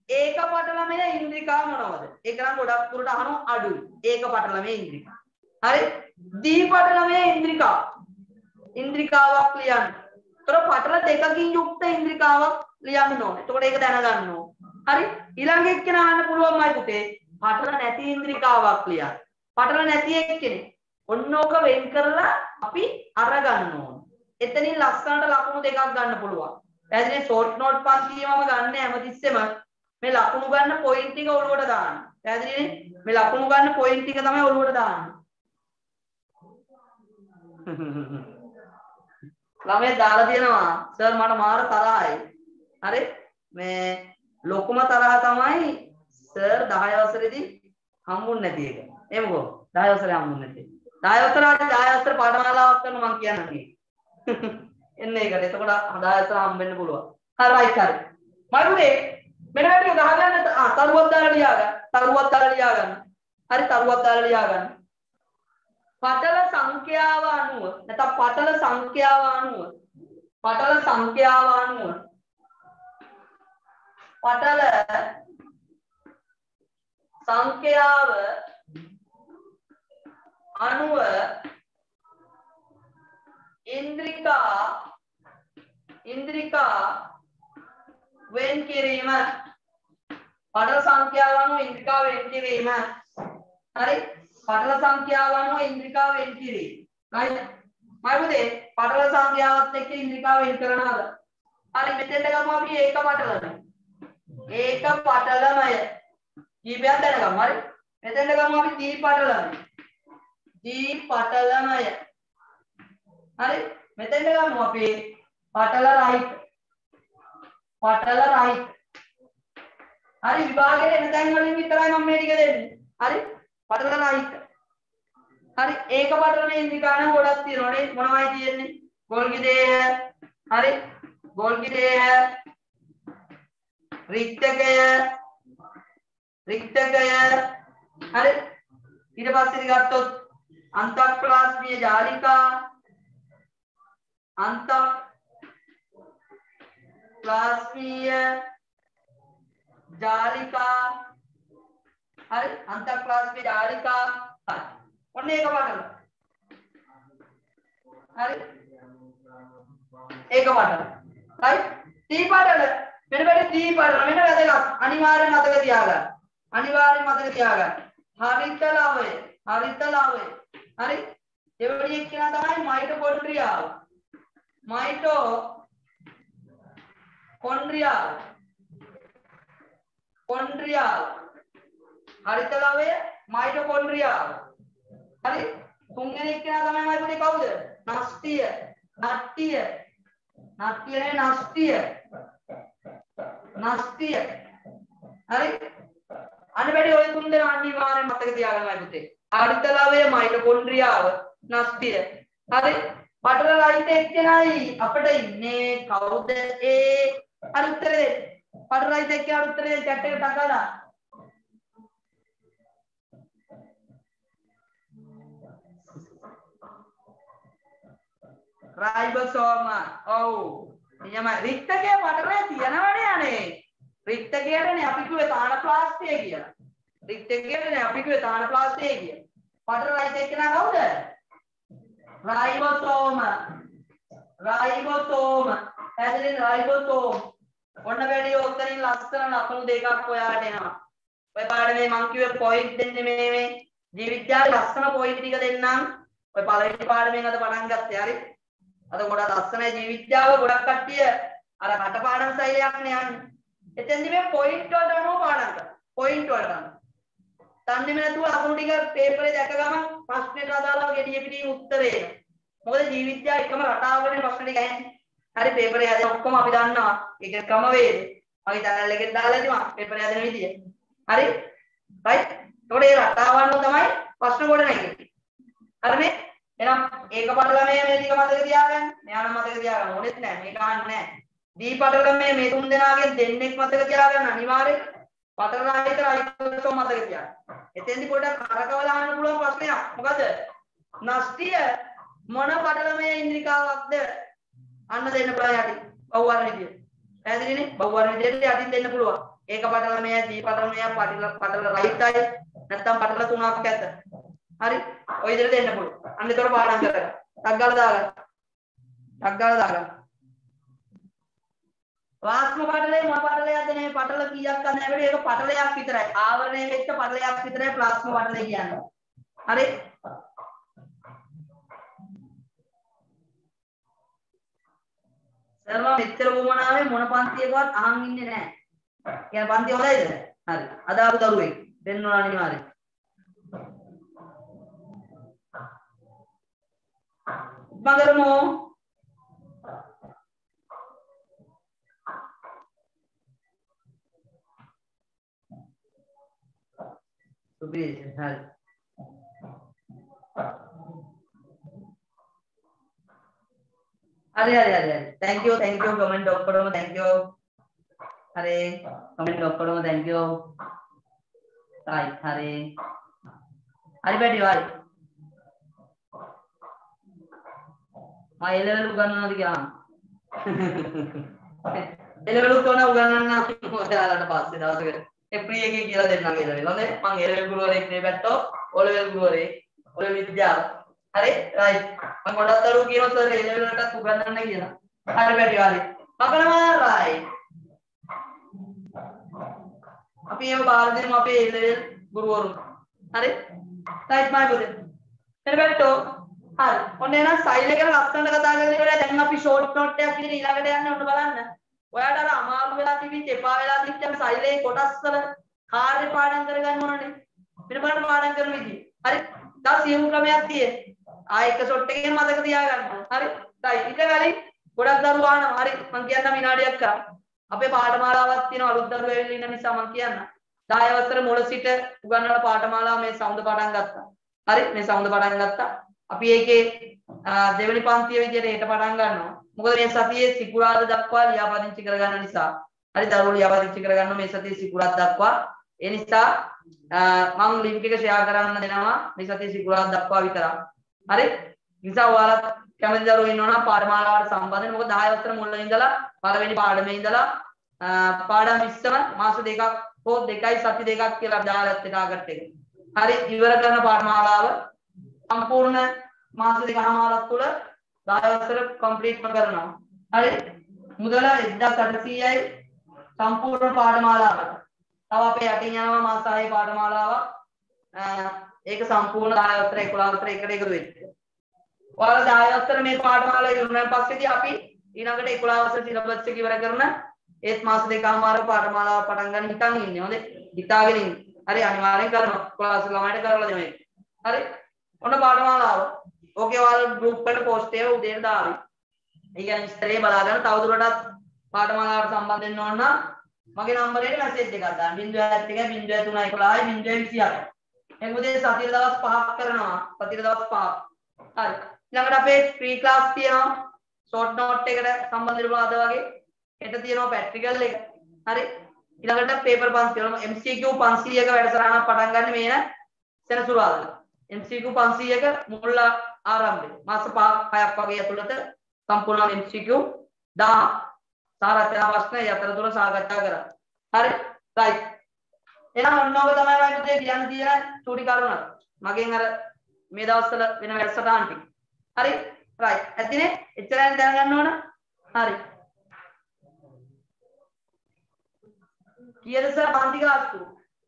ඒක පටලමේ ඉන්ද්‍රිකා මොනවද? ඒක නම් ගොඩක් දුරට අහනවා අඩුයි. ඒක පටලමේ ඉන්ද්‍රිකා. හරි? දී පටලමේ ඉන්ද්‍රිකා. ඉන්ද්‍රිකාවක් ලියන්න. ඒතර පටල දෙකකින් යුක්ත ඉන්ද්‍රිකාවක් ලියන්න ඕනේ. එතකොට ඒක දැනගන්න ඕනේ. හරි? ඊළඟ එක්කෙනා අහන්න පුළුවන්මයි පුතේ. පටල නැති ඉන්ද්‍රිකාවක් ලියන්න. පටල නැති එක්කෙනේ. ඔන්න ඕක වෙන් කරලා අපි අරගන්න ඕනේ. එතනින් ලස්සනට ලකුණු දෙකක් ගන්න පුළුවන්. පැහැදිලි ෂෝට් නෝට් පන්තියේමම ගන්න හැමතිස්සෙම මේ ලකුණු ගන්න පොයින්ට් ටික ඔළුවට දාන්න. පැහැදිලිනේ? මේ ලකුණු ගන්න පොයින්ට් ටික තමයි ඔළුවට දාන්න. ළමයි දාලා තියෙනවා සර් මට මාර තරහයි. හරි? මේ ලොකුම තරහ තමයි සර් 10 වසරේදී හම්බුන්නේ නැති එක. එහෙමකෝ 10 වසරේ හම්බුන්නේ නැති. 10 වසරට 10 වසර පාඨමාලාවක් කරන මම කියන්නේ. එන්න ඒකට එතකොට හදායතන හම්බෙන්න පුළුවන්. හරි රයිට් හරි. මරුනේ මෙන්න මේක ගහගන්න ආ තරුවක් දාලා ලියා ගන්න. තරුවක් දාලා ලියා ගන්න. හරි තරුවක් දාලා ලියා ගන්න. පටල සංඛ්‍යාව අනුව නැත්නම් පටල සංඛ්‍යාව අනුව පටල සංඛ්‍යාව අනුව පටල සංඛ්‍යාව අනුව ඉන්ද්‍රිකා ඉන්ද්‍රිකා වෙන් කිරීම. පටල සංඛ්‍යාව අනුව ඉන්ද්‍රිකා වෙන් කිරීම. හරි? පටල සංඛ්‍යාව අනුව ඉන්ද්‍රිකා වෙන් කිරීම. right මයිබුදේ පටල සංඛ්‍යාවත් එක්ක ඉන්ද්‍රිකා වෙන් කරනවද? හරි මෙතෙන්ට ගමු අපි ඒක පටලමයි ඒක පටලමය. කීපයක් දැනගමු. හරි? මෙතෙන්ට ගමු අපි දී පටලමයි දී පටලමය. හරි? මෙතෙන්ට ගමු අපි. පටල රයිට් පටල රයිට් හරි විභාගයේ එන තැන් වලින් විතරයි මම මේ ටික දෙන්නේ. හරි? පටල රයිට් හරි ඒක පටලනේ ඉන්දිකාන ගොඩක් තියෙනවා නේ මොනවයි තියෙන්නේ? ගෝල්ගි දේහ හරි? ගෝල්ගි දේහ රික්තකය. රික්තකය. හරි? ඊට පස්සේ ගත්තොත් අන්තක්ප්ලාස්මීය ජාලිකා. අන්ත ප්ලාස්මීය ජාලිකා. හරි අන්ත ප්ලාස්මීය ජාලිකා. හරි. ඔන්න ඒක වටල හරි. ඒක වටල හරි. ටී පාටල මෙන්න බඩ ටී පාටල මෙන්න වැදගත් අනිවාර්යෙන් මතක තියාගන්න. අනිවාර්යෙන් මතක තියාගන්න. හරිත ලවය හරිත ලවය හරි එවැනි එක්කෙනා තමයි මයිටොකොන්ඩ්‍රියාව මයිටෝ කොන්ඩ්‍රියාව කොන්ඩ්‍රියාව හරිත ලවය මයිටොකොන්ඩ්‍රියාව හරි? තුන්වෙනි එක්කෙනා තමයි මයිටෝනේ කවුද? නස්තිය. නට්ටිය. නට්ටියනේ නස්තිය. නස්තිය. හරි? අන්න වැඩි ඔය තුන් දෙනා අනිවාර්යෙන් මතක තියාගන්න පුතේ හරිත ලවය මයිටොකොන්ඩ්‍රියාව නස්තිය. හරි? පටල රයිට එක්කෙනයි අපිට ඉන්නේ කවුද ඒ හරි උත්තර දෙන්න. පටල රයිට එක්කේ හරි උත්තර දෙන්න chat එකට ටකලා. රයිබෝසෝම ඔව්. නියම රික්තකයේ පටලේ තියනවනේ අනේ. රික්තකයටනේ අපි කිව්වේ තානප්ලාස්ටිය කියලා. රික්තකයටනේ අපි කිව්වේ තානප්ලාස්ටිය කියලා. පටල රයිට එක්කෙනා කවුද? රයිබෝසෝම රයිබෝසෝම පැහැදිලි රයිබෝසෝම ඔන්න වැඩි ඔතනින් ලස්සන ලකුණු දෙකක් ඔයාලට එනවා. ඔය පාඩමේ මං කිව්වේ පොයින්ට් දෙන්නේ මේ මේ ජීවිත්‍යාවේ ලස්සන පොයින්ට් ටික දෙන්නම්. ඔය පළවෙනි පාඩමෙන් අද පටන් ගත්තේ. හරි? අද ගොඩක් ලස්සනයි. ජීවිත්‍යාව ගොඩක් කට්ටිය අර කටපාඩම් සෛලයක් නේ යන්නේ. එතෙන්දි මේ පොයින්ට් වලට අනුව පාඩම් කරා පොයින්ට් වලට අනුව. දන්නේම නැතුව ලකුණු ටික පේපරේ දැක ගමන් ප්‍රශ්නෙට අදාළව gediya පිටින් උත්තරේ එනවා. මොකද ජීවිත්‍යා එකම රටාවකනේ ප්‍රශ්න ටික ඇහෙන්නේ. හරි පේපරේ හැදෙන ඔක්කොම අපි දන්නවා. ඒක ක්‍රමවේද. අපි ටනල් එකෙන් දාලා දෙනවා පේපරේ හැදෙන විදිය. හරි? right? එතකොට මේ රටාව අනුව තමයි ප්‍රශ්න ගොඩ නැගෙන්නේ. හරිනේ? එහෙනම් ඒක පටලමේ මේ ටික මතක තියාගන්න. මෙයා නම් මතක තියාගන්න ඕනෙත් නෑ. මේක අහන්නේ නෑ. දී පටලමේ මේ තුන් දෙනාගෙන් දෙන්නෙක් මතක තියාගන්න අනිවාර්යෙන්. පටලලා විතර අයිතෝ මතක තියාගන්න. එතෙන්දි පොඩ්ඩක් කරකවලා අහන්න පුළුවන් ප්‍රශ්නයක්. මොකද? නස්තිය මොන පටලමේ ඉන්ද්‍රිකාවක්ද? අන්න දෙන්න පුළුවන් යටි. බහුවර්ණ විදියට. පැහැදිලිනේ? බහුවර්ණ විදියට යටින් දෙන්න පුළුවන්. ඒක පටලමේ දී පටලමේ පටල පටල රයිටයි නැත්නම් පටල තුනක් ඇත. හරි? ඔය විදිහට දෙන්න පුළුවන්. අන්න ඒතර පාඩම් කරගන්න. ටක් ගාලා දාගන්න. ටක් ගාලා දාගන්න. වාස්ම පටලේ මොන පටලයක්ද නේ පටල කීයක් ගන්න හැබැයි ඒක පටලයක් විතරයි. ආවරණය වෙච්ච පටලයක් විතරයි ප්ලාස්ම පටලේ කියන්නේ. හරි? සර් මම මෙච්චර වුමනාවේ මොන පන්තියකවත් අහන් ඉන්නේ නැහැ. කියන්නේ පන්තිය හොඳයිද? හරි. අද ආපු දරුවෙක් දෙන්න ඕන අනිවාර්යයෙන්. මගරමෝ සුබේ හරි. හරි හරි හරි හරි. thank you thank you comment ඔක්කොටම thank you. හරි comment ඔක්කොටම thank you. right හරි. හරි බැටි හරි. මම ඒ ලෙවල් උගන්වනවාද කියලා. ඒ ලෙවල් උගන්වන උගන්වන්න ඔයාලට පස්සේ දවසකට එප්‍රී එකේ කියලා දෙන්නම් ඒ ලෙවල්. හොඳේ මම ඒ ලෙවල් ගුරුවරයෙක් නේ බැට්ටෝ. ඕ ලෙවල් ගුරුවරයෙක්. ඔය විද්‍යාව. හරි රයිට්. මම ගොඩක් දරුවෝ කියනවා සර් ඒ ලෙවල් එකටත් උගන්වන්න කියලා. හරි බැටි හරි. මකනවා රයිට්. අපි එහෙම බාර දෙමු අපේ ඒ ලෙවල් ගුරුවරුන්. හරි? රයිට් මයි පුතේ. එන්න බැට්ටෝ. හරි. ඔන්න එහෙනම් සයිල් එක ගැන ලස්සනට කතා කරගෙන ඉවරයි. දැන් අපි ෂෝට් නෝට් එකක් විදිහට ඊළඟට යන්නේ ඔන්න බලන්න. ඔයාලට අර අමාරු වෙලා තිබිච්ච එපා වෙලා තිබිච්ච සයිලේ කොටස් වල කාර්ය පාඩම් කරගන්න ඕනනේ. මෙන්න බලන්න පාඩම් කරන විදිහ. හරි? දැන් සියුම් ක්‍රමයක් තියෙන්නේ. ආ එක ෂොට් එකකින් මතක තියාගන්න. හරි? රයිට්. ඊට කලින් ගොඩක් දරුවෝ අහනවා. හරි. මම කියන්නම් විනාඩියක් කරා. අපේ පාඨමාලාවක් තියෙනවා අලුත් දරුවෝ ඇවිල්ලා ඉන්න නිසා මම කියන්නම්. 10 වසර මුල සිට උගන්වන පාඨමාලාව මේ සෞන්ද පටන් ගත්තා. හරි? මේ සෞන්ද පටන් ගත්තා. අපි ඒකේ දෙවෙනි පන්තිය විදිහට හෙට පටන් ගන්නවා. මොකද මේ සතියේ සිකුරාදා දක්වා ලියාපදිංචි කරගන්න නිසා. හරි දරුවෝ ලියාපදිංචි කරගන්න මේ සතියේ සිකුරාදා දක්වා. ඒ නිසා මම ලින්ක් එක ෂෙයා කරන්න දෙනවා මේ සතියේ සිකුරාදා දක්වා විතරක්. හරි? නිසා ඔයාලා කැමති දරුවෝ ඉන්නවනම් පාඨමාලාවට සම්බන්ධ වෙන්න. මොකද 10 වසර මුල ඉඳලා පළවෙනි පාඩමේ ඉඳලා පාඩම් 20ම මාස දෙකක් හෝ දෙකයි සති දෙකක් කියලා දාලා ටාගට් එක. හරි ඉවර කරන පාඨමාලාව සම්පූර්ණ මාස දෙකමාරක් තුළ 10 වසර කම්ප්ලීට් කරනවා. හරි. මුදල 1800යි සම්පූර්ණ පාඨමාලාවට. තව අපේ යටින් යනවා මාස 6 පාඨමාලාවක්. ඒක සම්පූර්ණ 10 වසර 11 වසර එකට එකතු වෙච්ච. ඔයාලා 10 වසර මේ පාඨමාලාව ඉවරනාන් පස්සේදී අපි ඊළඟට 11 වසර සිලබස් එක ඉවර කරන ඒත් මාස දෙකමාර පාඨමාලාව පටන් ගන්න හිතන් ඉන්නේ. හොඳේ. හිතාගෙන ඉන්නේ. හරි අනිවාර්යෙන් කරනවා. ක්ලාස් ළමයිට කරලා දෙමු. හරි. ඔන්න පාඨමාලාව. ඕකේ ඔයාලා ගෲප් එකට පෝස්ට් එක උදේට දාවි. ඒ කියන්නේ විස්තරේ බලාගෙන තවදුරටත් පාඨමාලාවට සම්බන්ධ වෙන්න ඕන නම් මගේ නම්බරයට මැසේජ් එකක් දාන්න. 0.1 0.3 11 0.28. එන් උදේ සතියේ දවස් 5ක් කරනවා. සතියේ දවස් 5ක්. හරි. ඊළඟට අපේ ෆ්‍රී ක්ලාස් තියෙනවා. ෂෝට් නෝට් එකට සම්බන්ධ වෙලා අද වගේ. හෙට තියෙනවා ප්‍රැක්ටිකල් එක. හරි. ඊළඟට පේපර් 500 MCQ 500ක වැඩසටහනක් පටන් ගන්න මේ සෙනසුරාදා. MCQ 500ක මුල් ආරම්භය. මාස 5ක් 6ක් වගේ ඇතුළත සම්පූර්ණ MCQ 10 සාරාත්මක ප්‍රශ්න යතර තුල සාකච්ඡා කරා. හරි. රයිට්. එහෙනම් ඔන්න ඔබ තමයි මම පුතේ කියන්න තියෙන චූටි කරුණ. මගෙන් අර මේ දවස්වල වෙන වැඩසටහන් ටික. හරි. රයිට්. ඇතිනේ? එච්චරයි දැනගන්න ඕන. හරි. කීයද සර් පන්ති ගාස්තු?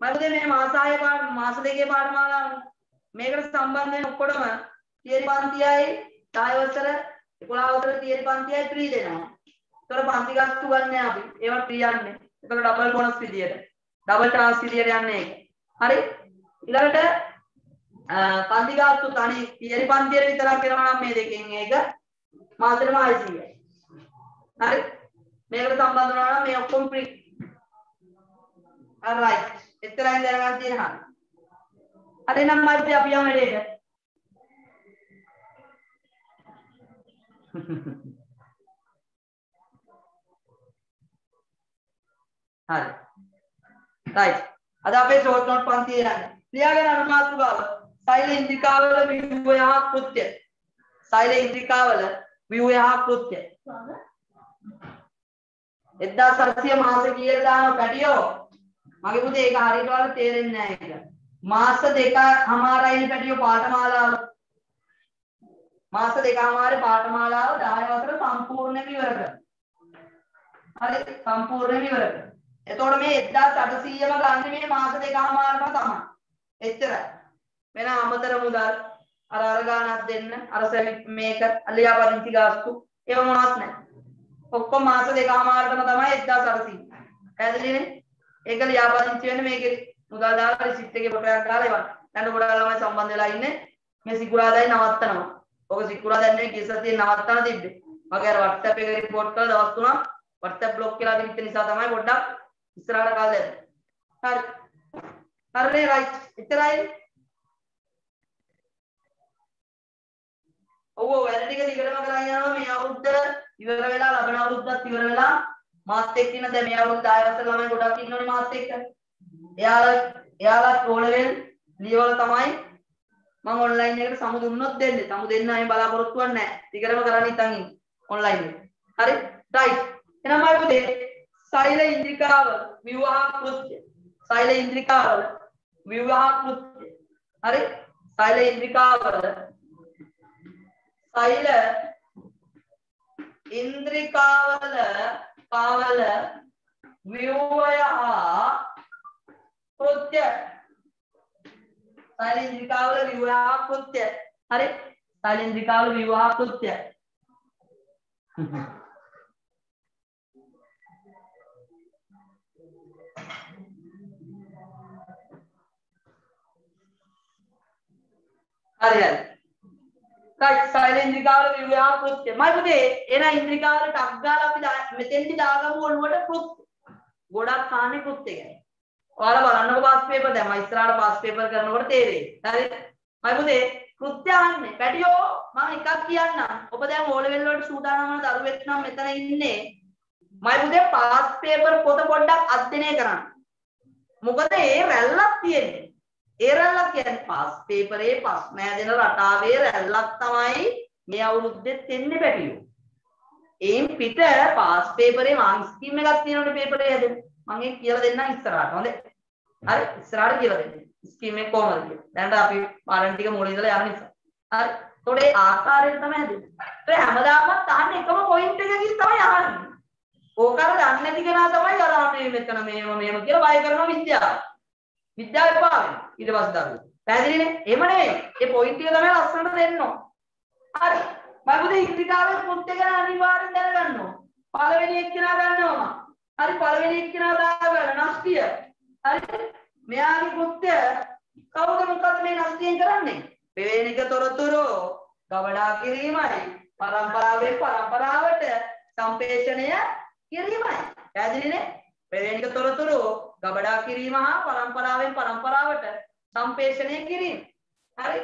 මම පුතේ මේ මාස 6 පාඩ මාස දෙකේ පාඩමාලාව මේකට සම්බන්ධ වෙන ඔක්කොටම තියරි පන්තියයි 10 වසර 11 වසර තියරි පන්තියයි ෆ්‍රී දෙනවා. ඒතර පන්ති ගාස්තු ගන්න අපි. ඒවට ෆ්‍රී යන්නේ. ඒතර ඩබල් බෝනස් විදියට. ඩබල් ට්‍රාන්ස් විදියට යන්නේ ඒක. හරි? ඊළඟට පන්ති ගාස්තු තනි තියරි පන්තියට විතරක් කරනවා නම් මේ දෙකෙන් ඒක මාසෙටම 600යි. හරි? මේකට සම්බන්ධ වෙනවා නම් මේ ඔක්කොම ෆ්‍රී. alright. එතරම් දැනගන්න තියෙනවා. හරි නම් මයිත් අපි යමු වැඩේට. හරි. right. අද අපේ ෂෝට් නෝට් පන්තිය යන්නේ. ලියාගෙන යන මාතෘකාව. සෛල ඉන්ද්‍රිකාවල ව්‍යුහය හා කෘත්‍ය. සෛල ඉන්ද්‍රිකාවල ව්‍යුහය හා කෘත්‍ය. 1400 මාස කීයට දාන පැටියෝ මගේ පුතේ ඒක හරියට වල තේරෙන්නේ නැහැ ඒක. මාස දෙක හමාරයිනේ පැටියෝ පාඨමාලාව. මාස දෙකමාරේ පාඨමාලාව 10 වසර සම්පූර්ණයෙන්ම ඉවර කරනවා. හරි සම්පූර්ණයෙන්ම ඉවර කරනවා. එතකොට මේ 1800ම ගන්න මේ මාස දෙකමාරම තමයි. එච්චරයි. වෙන අමතර මුදල් අර අර ගානක් දෙන්න අර මේක ලියාපදිංචි ගාස්තු ඒව මොනවත් නැහැ. ඔක්කොම මාස දෙකමාරටම තමයි 1800. පැහැදිලිනේ? ඒක ලියාපදිංචි වෙන්නේ මේකේ මුදල් දාලා රිසිට් එකේ ෆොටෝ එකක් දාලා එවන්න. දැන් ගොඩාක් ළමයි සම්බන්ධ වෙලා ඉන්නේ. මේ සිකුරාදායි නවත්තනවා. ඔක සිකුරාදා නෙවෙයි ගිය සතියේ නවත්තන තිබ්බේ. මගේ අර WhatsApp එකේ report කරලා දවස් තුනක් WhatsApp block කියලා තිබිච්ච නිසා තමයි පොඩ්ඩක් ඉස්සරහට කාලේ හරි හරිනේ රයිට් එතරයි ඔව් වැඩ ටික දිගටම කරගෙන යනවා මේ අවුරුද්ද ඉවර වෙලා ලබන අවුරුද්දත් ඉවර වෙලා මාත් එක්ක ඉන්න දැන් මේ අවුරුද්ද 10 වසර ළමයි ගොඩක් ඉන්නෝනේ මාත් එක්ක එයාලා එයාලා ඕ ලෙවල් ලියවල තමයි මම ඔන්ලයින් එකට සමු දුන්නොත් දෙන්නේ. සමු දෙන්න අය බලාපොරොත්තු වෙන්නේ නැහැ. ටිකටම කරන්න ඉතින් ඉන්නේ ඔන්ලයින් එක. හරි? රයිට්. එහෙනම් මම පුතේ සෛල ඉන්ද්‍රිකාව විවාහ කෘත්‍ය. සෛල ඉන්ද්‍රිකාව විවාහ කෘත්‍ය. හරි? සෛල ඉන්ද්‍රිකාව සෛල ඉන්ද්‍රිකාවල කාවල විවය කෘත්‍ය. සෛලේන්ද්‍රිකාවල විවාහ කෘත්‍ය. හරි? සෛලේන්ද්‍රිකාවල විවාහ කෘත්‍ය. හරි හරි. right සෛලේන්ද්‍රිකාවල විවාහ කෘත්‍ය. මයි පුතේ එන ඉන්ද්‍රිකාවල ටක් ගාලා අපි මෙතෙන්දි දාගමු ඔළුවට කෘත්‍ය. ගොඩක් කාන්නේ කෘත්‍ය ගැන. ඔයාලා බලන්නකො පාස් පේපර් දැන් මම ඉස්සරහට පාස් පේපර් කරනකොට තේරෙයි. හරිද? මම පුතේ කෘත්‍ය අහන්නේ. පැටියෝ මම එකක් කියන්නම්. ඔබ දැන් ඕ ලෙවල් වලට සූදානම් වන දරුවෙක් නම් මෙතන ඉන්නේ. මම පුතේ පාස් පේපර් පොත පොඩ්ඩක් අධ්‍යයනය කරන්න. මොකද ඒ රැල්ලක් තියෙන්නේ. ඒ රැල්ලක් කියන්නේ පාස් පේපරේ ප්‍රශ්න හැදෙන රටාවේ රැල්ලක් තමයි මේ අවුරුද්දෙත් එන්නේ පැටියෝ. එයින් පිට පාස් පේපරේ මාක් ස්කීම් එකක් තියෙනවනේ පේපරේ හැදෙන. මම ඒක කියලා දෙන්නම් ඉස්සරහට. හොඳේ. හරි ඉස්සරහට කියලා දෙන්න. ස්කීම් එක කොහමද කියලා. දැන් අපි පාඩම් ටික මුලින් ඉඳලා යන නිසා. හරි. ඒතකොට ඒ ආකාරයෙන් තමයි හදන්නේ. ඒ හැමදාම අහන්නේ එකම පොයින්ට් එකකින් තමයි අහන්නේ. ඕක අර දන්නේ නැති කෙනා තමයි අර මේ මෙතන මේව මේව කියලා බය කරනවා විද්‍යාව. විද්‍යාව එපා වෙනවා. ඊට පස්සේ දරුවෝ. පැහැදිලිනේ? එහෙම නෙවෙයි. ඒ පොයින්ට් එක තමයි ලස්සනට දෙන්න ඕන. හරි. මම බුදේ ඉන්ද්‍රිකාවේ පුත් එක අනිවාර්යෙන් දැනගන්න ඕන. පළවෙනි එක්කෙනා ගන්නවා. හරි පළවෙනි එක්කෙනා දාගන්න නස්තිය. හරි මෙයාගේ කෘත්‍ය කවුද මොකද මේ නස්තියෙන් කරන්නේ? පෙවේනික තොරතුරු ගවඩා කිරීමයි. පරම්පරාවෙන් පරම්පරාවට සම්පේෂණය කිරීමයි. පැහැදිලිනේ? පෙවේනික තොරතුරු ගබඩා කිරීම හා පරම්පරාවෙන් පරම්පරාවට සම්පේෂණය කිරීම. හරි?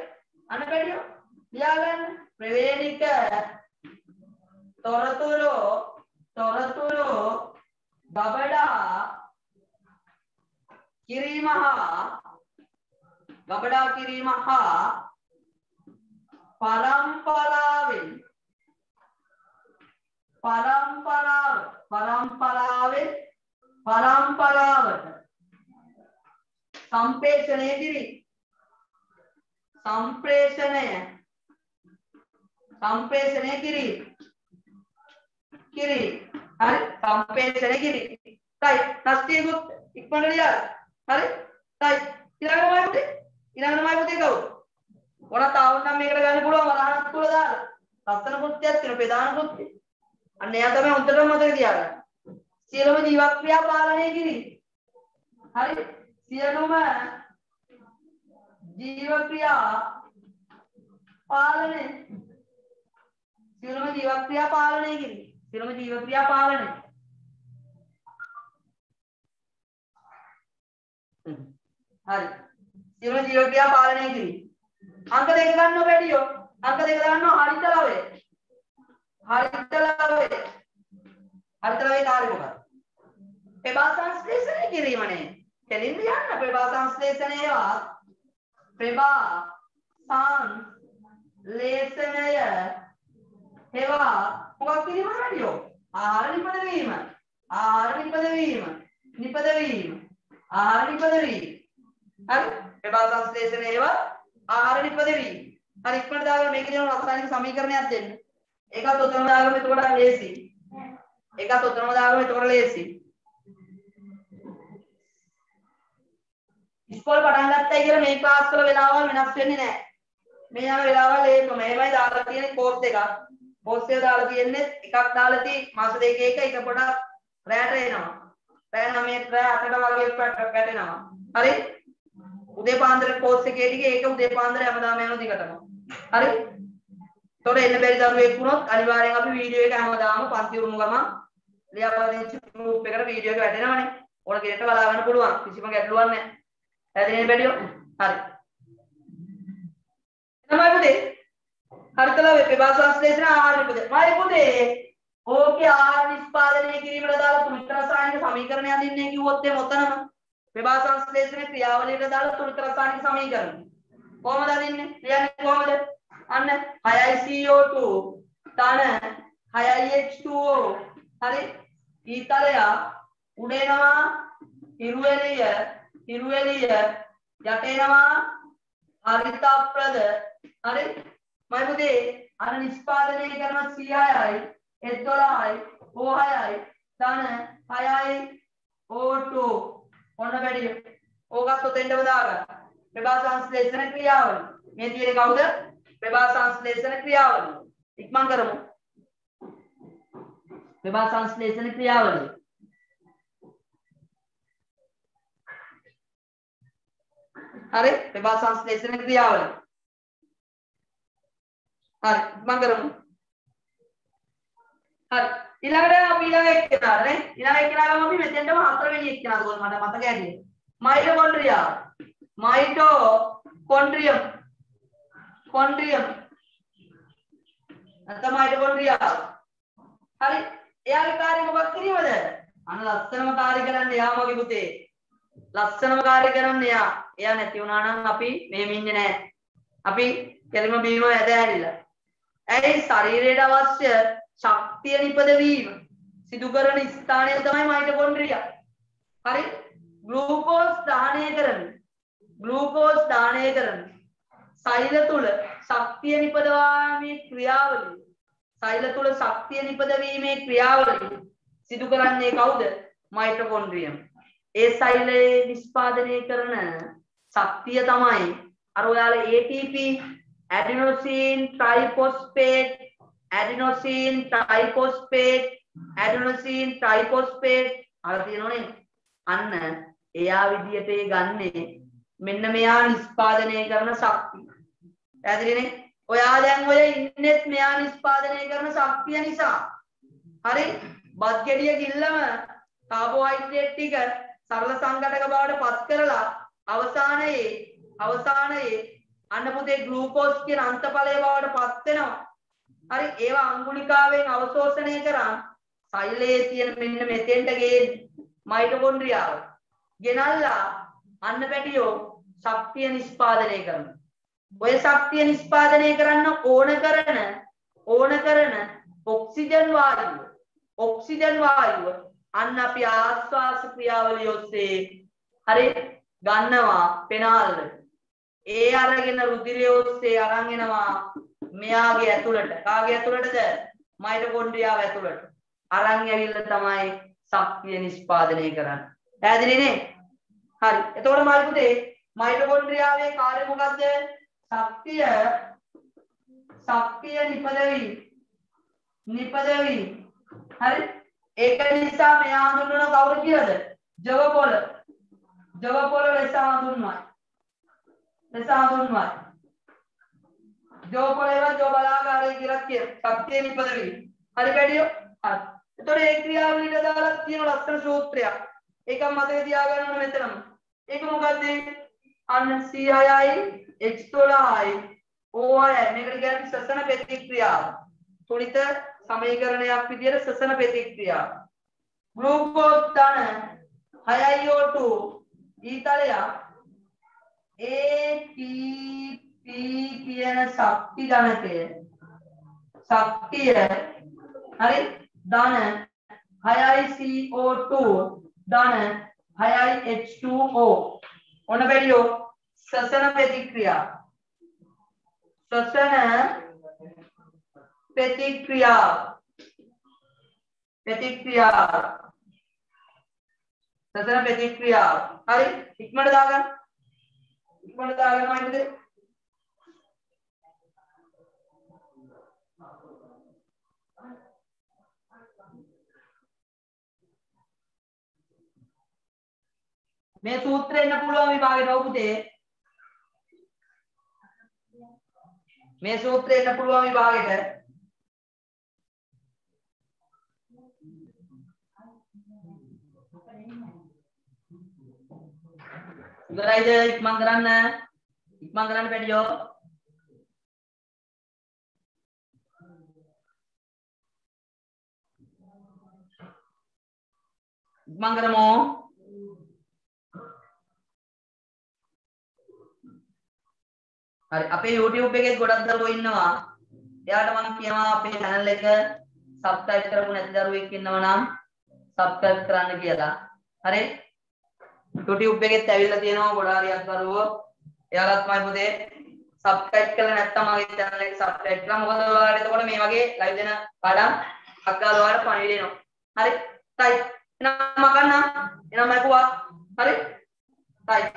අන්න පැඩියෝ ලියාගන්න. ප්‍රවේණික තොරතුරු තොරතුරු ගබඩා කිරීම හා ගබඩා කිරීම හා පරම්පරාවෙන් පරම්පරාව පරම්පරාවෙන් පරම්පරාවට සම්පේෂණය කිරීම සම්ප්‍රේෂණය සම්පේෂණය කිරීම කිරීම හරි? සම්පේෂණය කිරීම right නස්තියකුත් ඉක්මනට ලියන්න හරි? right ඊළඟ මයි පුතේ ඊළඟ මයි පුතේ කවුද මොනක් ආවොත් නම් මේකට ගන්න පුළුවන් වරහණක් තුල දාලා ලස්සන කෘත්‍යයක් තියෙන ප්‍රධාන කෘත්‍ය අන්න එයා තමයි හොඳටම මතක තියාගන්න. සියලුම ජීව ක්‍රියා පාලනය කිරීම හරි? සියලුම ජීව ක්‍රියා පාලනය. සියලුම ජීව ක්‍රියා පාලනය කිරීම සියලුම ජීව ක්‍රියා පාලනය හරි සියලු ජීව ක්‍රියා පාලනය කිරීම. අංක දෙක ගන්නව වැඩියෝ. අංක දෙක ගන්නවා හරිත ලවය. හරිත ලවය. හරිත ලවයේ කාර්යය මොකක්ද? ප්‍රභා සංශ්ලේෂණය කිරීමනේ. කෙලින්ද යන්න ප්‍රභා සංශ්ලේෂණයවා ප්‍රභා සංශ්ලේෂණය ඒවා මොකක් කිරීම වැඩියෝ? ආහාර නිපද වීම. ආහාර නිපද වීම. නිපද වීම. ආහාර නිපද වීම. හරි? ප්‍රභා සංශ්ලේෂණය ඒවා ආහාර නිපද වීම. හරි ඉක්මනට දාගෙන මේකේ තියෙන රසායනික සමීකරණයක් දෙන්න. ඒකත් උතරම දාගමු එතකොට ලේසි. ඒකත් උතරම දාගමු එතකොට ලේසි. ඉස්කෝලේ පටන් ගත්තයි කියලා මේ ක්ලාස් වල වෙලාවල් වෙනස් වෙන්නේ නැහැ. මේ යන වෙලාවල් ඒක මේමයි දාලා තියෙන කෝස් එකක්. කෝස් එක දාලා තියෙන්නේ එකක් දාලා තියෙයි මාස දෙකක එක පොඩක් රැට එනවා. රැ 9ට රැ 8ට වගේ පැටෙනවා. හරි? උදේ පාන්දර කෝස් එකේ ටික ඒක උදේ පාන්දර හැමදාම යන දිගටම. හරි? එතකොට එන්න බැරි දරුවෙක් වුණොත් අනිවාර්යෙන් අපි වීඩියෝ එක හැමදාම පන්ති උරුම ගමන් ලියාපදිංචි ගෲප් එකට වීඩියෝ එක වැටෙනවනේ. ඕන කෙනෙක්ට බලා ගන්න පුළුවන්. කිසිම ගැටලුවක් නැහැ. හැදෙන්නේ බැරියෝ හරි තමයි පුතේ හරිතලා විභා සංශ්ලේෂණ ආහාර නිපද මයි පුතේ ඕකේ ආහාර නිෂ්පාදනය කිරීමට දාලා තුලිත රසායනික සමීකරණය අඳින්නේ කිව්වොත් එම ඔතනම. විභා සංශ්ලේෂණ ක්‍රියාවලියට දාලා තුලිත රසායනික සමීකරණ. කොහොමද අඳින්නේ? ලියන්නේ කොහොමද? අන්න 6යි CO2 තන 6යි H2O හරි? ඊතලය උඩේනවා ඉරුවෙලිය හිරුවෙලිය යටේනවා හරිතප්‍රද. හරි? මයි පුතේ අර නිෂ්පාදනය කරන 6යි S12යි O6යි ධන 6යි O2 ඔන්න වැඩි ඕකත් ඔතෙන්ටම දාගන්න ප්‍රභා සංශ්ලේෂණ ක්‍රියාවලිය මේ තියෙන්නේ කවුද ප්‍රභා සංශ්ලේෂණ ක්‍රියාවලිය ඉක්මන් කරමු ප්‍රභා සංශ්ලේෂණ ක්‍රියාවලිය හරි ප්‍රභා සංශ්ලේෂණ ක්‍රියාවලිය හරි මම කරමු. හරි. ඊළඟට අපි ඊළඟ එක්කෙනාට නේ ඊළඟ එක්කෙනාගම අපි මෙතෙන්ටම හතරවෙනි එක්කෙනාට ගොල් මට මතක ඇති මයිටොකොන්ඩ්‍රියා. මයිටොකොන්ඩ්‍රියම්. කොන්ඩ්‍රියම්. නැත්නම් මයිටොකොන්ඩ්‍රියා. හරි. එයාගේ කාර්යය මොකක් කිරීමද? අන්න ලස්සනම කාර්ය කරන්න එයා මගේ පුතේ. ලස්සනම කාර්ය කරන්න එයා. එයා නැති වුණා නම් අපි මෙහෙම ඉන්නේ නැහැ. අපි කෙලිම බීම ඇද ඇරිලා. ඇයි ශරීරයට අවශ්‍ය ශක්තිය නිපදවීම සිදු කරන ස්ථානය තමයි මයිටොකොන්ඩ්‍රියා. හරි? ග්ලූකෝස් දාහනය කරන ග්ලූකෝස් දාහනය කරන සෛල තුල ශක්තිය නිපදවාමේ ක්‍රියාවලිය සෛල තුල ශක්තිය නිපදවීමේ ක්‍රියාවලිය සිදු කරන්නේ කවුද? මයිටොකොන්ඩ්‍රියම්. ඒ සෛලයේ නිෂ්පාදනය කරන ශක්තිය තමයි අර ඔයාලා ATP adenosine triphosphate adenosine triphosphate adenosine triphosphate. අහලා තියෙනවනේ. අන්න එයා විදියට ඒ ගන්නේ මෙන්න මෙයා නිෂ්පාදනය කරන ශක්තිය. පැහැදිලිනේ? ඔයා දැන් ඔය ඉන්නෙත් මෙයා නිෂ්පාදනය කරන ශක්තිය නිසා. හරි? බත් ගෙඩිය කිල්ලම කාබෝහයිඩ්‍රේට් ටික සරල සංඝටක බවට පත් කරලා අවසානයේ අවසානයේ අන්න පුතේ ග්ලූකෝස් කියන අන්තඵලය බවට පත් වෙනවා. හරි ඒවා අංගුලිකාවෙන් අවශෝෂණය කරා සෛලයේ තියෙන මෙන්න මෙතෙන්ට ගේන්නේ මයිටොකොන්ඩ්‍රියාව. ගෙනල්ලා අන්න පැටියෝ ශක්තිය නිෂ්පාදනය කරනවා. ඔය ශක්තිය නිෂ්පාදනය කරන්න ඕන කරන ඕන කරන ඔක්සිජන් වායුව ඔක්සිජන් වායුව අන්න අපි ආශ්වාස ක්‍රියාවලිය ඔස්සේ හරි ගන්නවා පෙනාල්වලට. ඒ අරගෙන රුධිරය ඔස්සේ අරන් එනවා මෙයාගේ ඇතුළට. කාගේ ඇතුළටද? මයිටොකොන්ඩ්‍රියාව ඇතුළට. අරන් ඇවිල්ලා තමයි ශක්තිය නිෂ්පාදනය කරන්නේ. පැහැදිලිනේ? හරි. එතකොට මල් පුතේ මයිටොකොන්ඩ්‍රියාවේ කාර්යය මොකද්ද? ශක්තිය ශක්තිය නිපදවි නිපදවි හරි ඒක නිසා මෙයා හඳුන්වන කවුරු කියලාද ජව පොළ ජව පොළ ලෙස හඳුන්වයි ලෙස හඳුන්වයි ජව පොළ ඒවා ජව බලාගාරය කියලා කියන ශක්තිය නිපදවි හරි බැඩියෝ හරි. එතකොට ඒ ක්‍රියාවලියට දාලා තියෙන ලස්සන සූත්‍රයක්. ඒක මතක තියාගන්න ඕන මෙතනම. ඒක මොකද්ද? අන්න C6යි H12යි OI මේකට කියන්නේ ශ්වසන ප්‍රතික්‍රියාව. තුලිත සමීකරණයක් විදිහට ශ්වසන ප්‍රතික්‍රියාව. ග්ලූකෝස් ධන 6යි O2 ඊතලයක් ATP කියන ශක්ති ධනකය ශක්තිය හරි? ධන 6යි CO2 ධන 6යි H2O ඔන්න බැරියෝ ශ්වසන ප්‍රතික්‍රියා. ශ්වසන ප්‍රතික්‍රියා. ප්‍රතික්‍රියා. ශ්වසන ප්‍රතික්‍රියා. හරි? ඉක්මනට දාගන්න ඉක්මනට දාගන්න මයින්ද මේ සූත්‍රය එන්න පුළුවන් විභාගෙට ඔව් පුතේ මේ සූත්‍රය එන්න පුළුවන් විභාගෙට ඉවරයිද ඉක්මන් කරන්න ඉක්මන් කරන්න පැටියෝ ඉක්මන් කරමු හරි අපේ YouTube එකේ ගොඩක් දරුවෝ ඉන්නවා. එයාට මම කියනවා අපේ channel එක subscribe කරපු නැති දරුවෙක් ඉන්නවා නම් subscribe කරන්න කියලා. හරි? YouTube එකෙත් ඇවිල්ලා තියෙනවා ගොඩාක් හරියක් දරුවෝ. එයාලත් මයි පුතේ subscribe කරලා නැත්නම් මගේ channel එක subscribe කරලා මොකද ඔයාලට එතකොට මේ වගේ live දෙන පාඩම් අක්කාල ඔයාලට පණිවිඩ එනවා. හරි? right. එහෙනම් මකන්න. එහෙනම් මකුවා. හරි? right.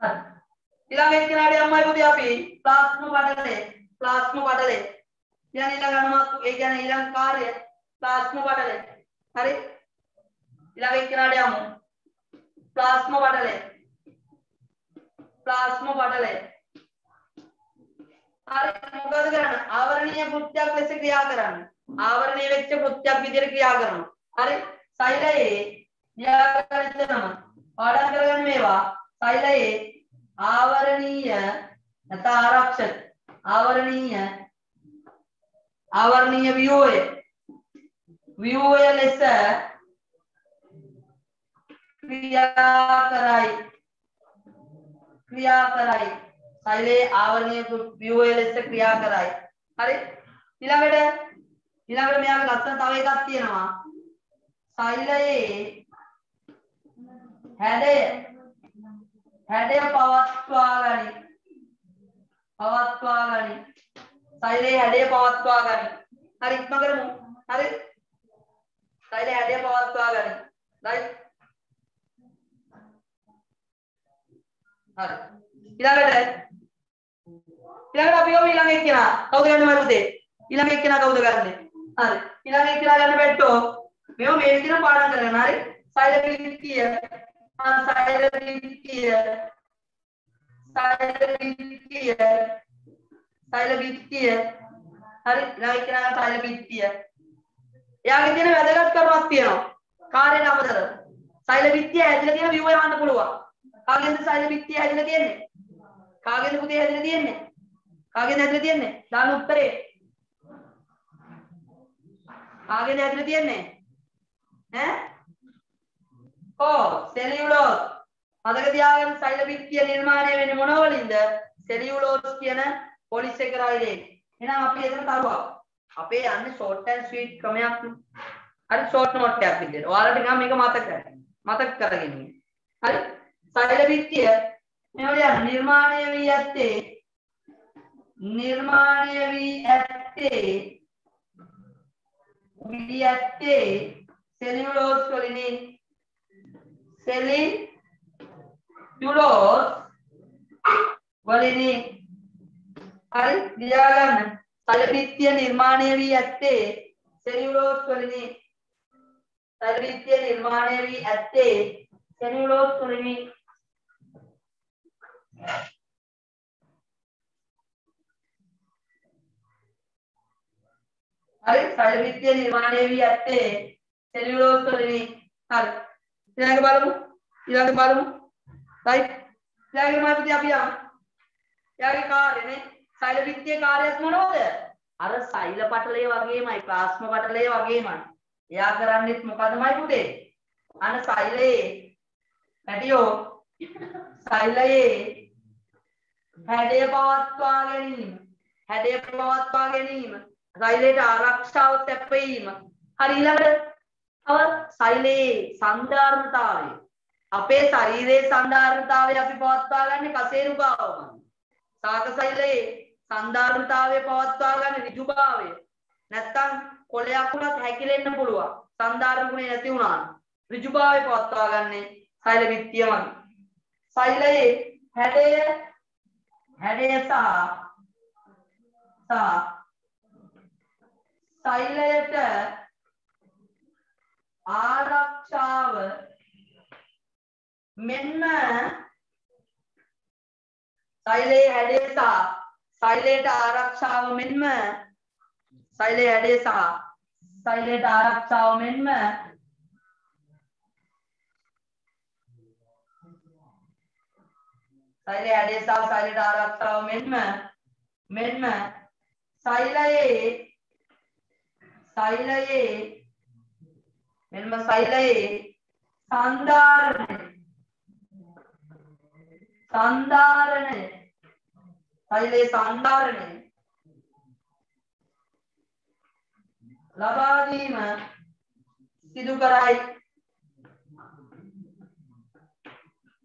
හරි. ඊළඟ එක්කෙනාට අම්මයි පුතේ අපි ප්ලාස්ම පටලේ ප්ලාස්ම පටලේ කියන්නේ ඊළඟ අනුමත ඒ කියන්නේ ඊළඟ කාර්ය ප්ලාස්ම පටලේ හරි ඊළඟ එක්කෙනාට යමු ප්ලාස්ම පටලේ ප්ලාස්ම පටලේ හරි මොකද කරන්නේ ආවරණීය කෘත්‍යයක් ලෙස ක්‍රියා කරන්නේ ආවරණීය වෙච්ච කෘත්‍යයක් විදිහට ක්‍රියා කරනවා හරි සෛලයේ න්‍යායකරණම පාඩම් කරගන්න මේවා සෛලයේ ආවරණීය නැත ආරක්ෂක ආවරණීය ආවරණීය ව්‍යුහය ව්‍යුහය ලෙස ක්‍රියා කරයි ක්‍රියා කරයි සෛලයේ ආවරණීය ව්‍යුහය ලෙස ක්‍රියා කරයි හරි ඊළඟට ඊළඟට මෙයාගේ ලස්සන තව එකක් තියෙනවා සෛලයේ හැඩය හැඩය පවත්වා ගනි. පවත්වා ගනි. සෛලයේ හැඩය පවත්වා ගනි. හරි ඉක්ම කරමු. හරි. සෛලයේ හැඩය පවත්වා ගනි. right. හරි. ඊළඟට ඊළඟට අපි යමු ඊළඟ එක්කෙනා. කවුද ගන්නේ මම පුතේ? ඊළඟ එක්කෙනා කවුද ගන්නෙ? හරි. ඊළඟ එක්කෙනා ගන්න බැට්ටෝ. මේව මේ විදිහට පාඩම් කරගෙන හරි. සෛල විත්තිය සෛල විත්තිය සෛල විත්තිය සෛල විත්තිය හරි ඊළඟ කෙනා සෛල විත්තිය එයාගේ තියෙන වැදගත් කරුණක් තියෙනවා කාර්යන අමතර සෛල විත්තිය හැදිලා තියෙන view එක යවන්න පුළුවන් කාගෙන්ද සෛල විත්තිය හැදිලා තියෙන්නේ? කාගෙන්ද පුතේ හැදිලා තියෙන්නේ? කාගෙන්ද හැදිලා තියෙන්නේ? දාන්න උත්තරේ. කාගෙන්ද හැදිලා තියෙන්නේ? ඈ? ඕ සෙලියුලෝස්. මතක තියාගන්න සෛල බිත්තිය නිර්මාණය වෙන්නේ මොන වලින්ද? සෙලියුලෝස් කියන පොලිසෙකරයිලේ එහෙනම් අපි එතන තරුවක් අපේ යන්නේ ෂෝට් ඇන්ඩ් ස්වීට් ක්‍රමයක්. හරි ෂෝට් නෝට් එකක් විදියට. ඔයාලට නිකන් මේක මතක මතක කරගෙන ඉන්න. හරි? සෛල බිත්තිය මේ වල නිර්මාණය වී ඇත්තේ නිර්මාණය වී ඇත්තේ වී ඇත්තේ සෙලියුලෝස් වලින්. සෙලියුලෝස් වලිනි. හරි ලියාගන්න සැලබිත්තිය නිර්මාණය වී ඇත්තේ සෙලියුලෝස් වලිනි. සැලබිත්තිය නිර්මාණය වී ඇත්තේ සෙලියුලෝස් වලිනි. හරි සැලබිත්තිය නිර්මාණය වී ඇත්තේ සෙලියුලෝස් වලිනි හරි. ඊළඟ බලමු. ඊළඟ බලමු. රයිට් ඊළඟට මම අපි යමු. එයාගේ කාර්යනේ. සෛල විත්තියේ කාර්යයක් මොනවද? අර සෛල පටලය වගේමයි ප්ලාස්ම පටලය වගේමයි. එයා කරන්නේත් මොකදමයි පුතේ? අන සෛලයේ පැටියෝ සෛලයේ හැඩය පවත්වා ගැනීම. හැඩය පවත්වා ගැනීම. සෛලයට ආරක්ෂාව තැපීම. හරි ඊළඟට තව සෛලයේ සන්ධාරණතාවය අපේ ශරීරයේ සන්ධාරණතාවය අපි පවත්වා ගන්න කසේරුකාවම සාක සෛලයේ සන්ධාරණතාවය පවත්වා ගන්න ඍජුභාවය නැත්තම් කොළයක් උනත් හැකිලෙන්න පුළුවන්. සන්ධාරණ ගුණය නැති වුණා ඍජුභාවය පවත්වා ගන්න සෛල විත්තියමයි සෛලයේ හැඩය හැඩය සහ සහ සෛලයට ආරක්ෂාව මෙන්ම සෛලයේ හැඩය සහ සෛලයට ආරක්ෂාව මෙන්ම සෛලයේ හැඩය සහ සෛලයට ආරක්ෂාව මෙන්ම සෛලයේ හැඩය සහ සෛලයට ආරක්ෂාව මෙන්ම මෙන්ම සෛලයේ සෛලයේ මෙන්ම සෛලයේ සන්ධාරණය සන්ධාරණය සෛලයේ සන්ධාරණය ලබා දීම සිදු කරයි.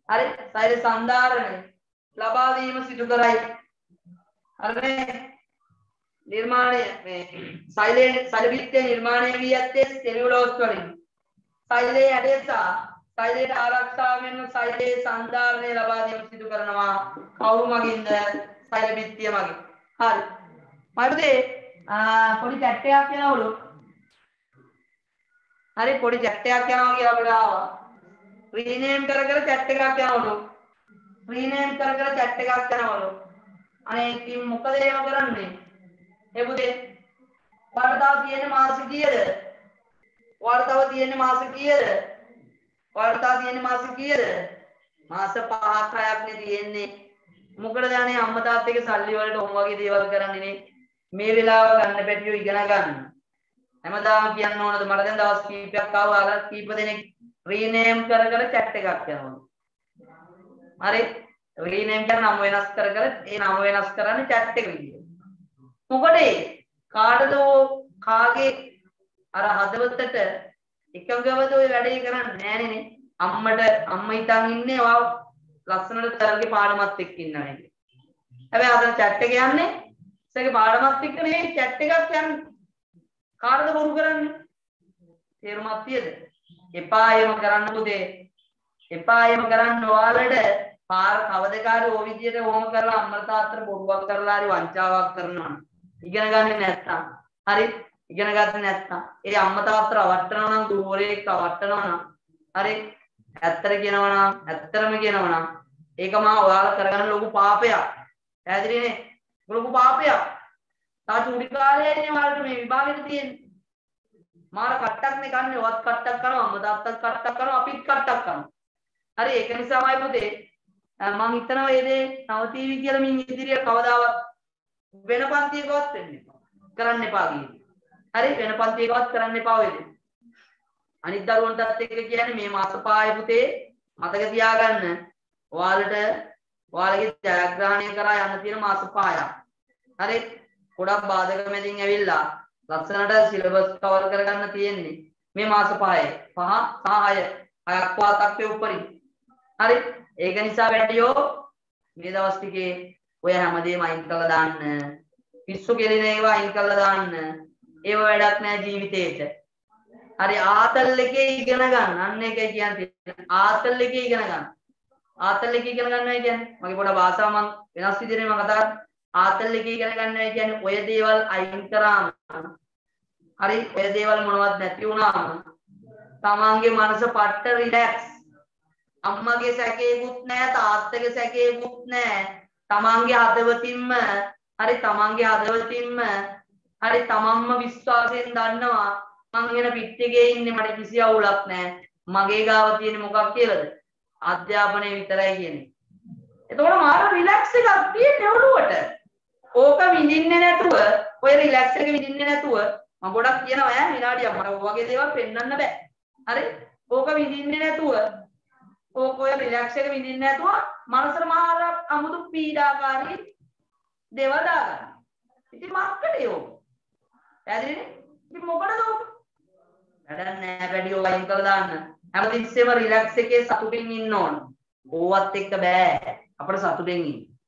හරි සෛල සන්ධාරණය. ලබා දීම සිදු කරයි. හරිනේ නිර්මාණය මේ සෛලයේ සෛලවිත්‍ය නිර්මාණය වී ඇත්තේ සෙලියුලෝස් වලින්. සෛලයේ හැඩය සහ සෛලයට ආරක්ෂාව වෙන සෛලයේ සංධාරණය ලබා දීම සිදු කරනවා. කවුරු මගින්ද සෛලවිත්‍ය මගින්? හරි. මයිපතේ පොඩි චැට් එකක් යනවලු. හරි පොඩි චැට් එකක් යනවා කියලා අපිට ආවා රීනේම් කර කර චැට් එකක් යනවලු රීනේම් කර කර චැට් එකක් යනවලු අනේ ඉතින් මොකද ඒව කරන්නේ? ඒ පුතේ වර්තාව තියෙන්නේ මාස කීයද? වර්තාව තියෙන්නේ මාස කීයද? වර්තාව තියෙන්නේ මාස කීයද? මාස 5ක් 6ක් නේ තියෙන්නේ. මොකටද අනේ අම්මා තාත්තගේ සල්ලි වලට ඔම් වගේ දේවල් කරන්නේ නේ? මේ වෙලාව ගන්න පැටියෝ ඉගෙන ගන්න. හැමදාම කියන්න ඕනද? මට දැන් දවස් කීපයක් ආවා අර කීප දෙනෙක් රීනේම් කර කර chat එකක් යනවා. හරි? රීනේම් කරන නම වෙනස් කර කර ඒ නම වෙනස් කරන්නේ chat එක විදියට. මොකටේ කාටද කාගේ? අර හදවතට එකඟවද ඔය වැඩේ කරන්නේ? නෑනේ අම්මට අම්ම හිතන් ඉන්නේ ඔයා ලස්සනට තරගේ පාඩමත් එක්ක ඉන්නවා නේද හැබැයි අද chat එක යන්නේ ඉස්සගේ පාඩමත් එක්ක නෙවෙයි chat එකක් යන්නේ. කාටද බොරු කරන්නේ? තේරුමක් තියද? එපා එහෙම කරන්න පුතේ එපා එහෙම කරන්න ඔයාලට පාර කවදකාරී ඕ විදියට ඕම කරලා අම්මලා තාත්තට බොරුවක් කරලා හරි වංචාවක් කරනවා. ඉගෙන ගන්නේ නැත්තම්. හරි? ඉගෙන ගත්තේ නැත්තම්. ඒ අම්මා තාත්තා රවට්ටනවා නම් දුවරේක් රවට්ටනවා නම් හරි? ඇත්තට කියනවා නම් ඇත්තටම කියනවා නම් ඒක මා ඔයාලා කරගන්න ලොකු පාපයක්. පැහැදිලිනේ? ලොකු පාපයක්. තා චූටි කාලේ ඉන්නේ ඔයාලට මේ විභාගෙට තියෙන්නේ. මාර කට්ටක් නේ කන්නේ වත් කට්ටක් කරනවා අම්මා තාත්තත් කට්ටක් කරනවා අපිත් කට්ටක් කරනවා හරි ඒක නිසාමයි පුතේ මම හිතනවා මේ දේ නවතීවි කියලා මින් ඉදිරිය කවදාවත් වෙන පන්තියකවත් වෙන්න එපා. කරන්න එපා කියන්නේ. හරි වෙන පන්තියකවත් කරන්න එපා ඔය දේ. අනිත් දරුවන්ටත් එක කියන්නේ මේ මාස පහේ පුතේ මතක තියාගන්න. ඔයාලට ඔයාලගේ ජයග්‍රහණය කරා යන්න තියෙන මාස පහයක්. හරි ගොඩක් බාධක මැදින් ඇවිල්ලා ලස්සනට සිලබස් කවර් කරගන්න තියෙන්නේ මේ මාස පහේ. පහ සහ හය. හයක් වාතක්වේ උඩරින්. හරි ඒක නිසා වැඩියෝ මේ දවස් ටිකේ ඔය හැමදේම අයින් කරලා දාන්න. පිස්සු කෙලින ඒවා අයින් කරලා දාන්න. ඒව වැඩක් නෑ ජීවිතේට. හරි ආතල් එකේ ඉගෙන ගන්න. අන්න ඒකයි කියන්නේ. ආතල් එකේ ඉගෙන ගන්න. ආතල් එකේ ඉගෙන ගන්නයි කියන්නේ. මගේ පොඩ භාෂාව මම වෙනස් විදිහට මම කතා කරා. ආතල් එකේ ඉගෙන ගන්නයි කියන්නේ ඔය දේවල් අයින් කරාම හරි? ඔය දේවල් මොනවත් නැති වුණාම තමන්ගේ මනස පට්ට රිලැක්ස් අම්මගේ සැකේකුත් නැහැ තාත්තගේ සැකේකුත් නැහැ. තමන්ගේ හදවතින්ම හරි? තමන්ගේ හදවතින්ම හරි? තමන්ම විශ්වාසයෙන් දන්නවා මං එන පිට්ටේ ඉන්නේ මට කිසි අවුලක් නැහැ. මගේ ගාව තියෙන මොකක් කියලාද? අධ්‍යාපනය විතරයි කියන්නේ. එතකොට මාර රිලැක්ස් එකක් තියෙන්නේ ඔළුවට. ඕක විඳින්නේ නැතුව ඔය රිලැක්ස් එක විඳින්නේ නැතුව මම ගොඩක් කියනවා ඈ විනාඩියක් මට ඔය වගේ දේවල් පෙන්වන්න බෑ. හරි? ඕක විඳින්නේ නැතුව ඕක ඔය රිලැක්ස් එක විඳින්නේ නැතුව මනසට මාර අමුතු පීඩාකාරී දේවල් දාගන්න. ඉතින් මක්කටේ ඕක? පැහැදිලිනේ? ඉතින් මොකටද ඕක? වැඩක් නෑ වැඩියෝ වයින් කරලා දාන්න. හැමතිස්සෙම රිලැක්ස් එකේ සතුටින් ඉන්න ඕන. ඕවත් එක්ක බෑ. අපිට සතුටින් ඉන්න.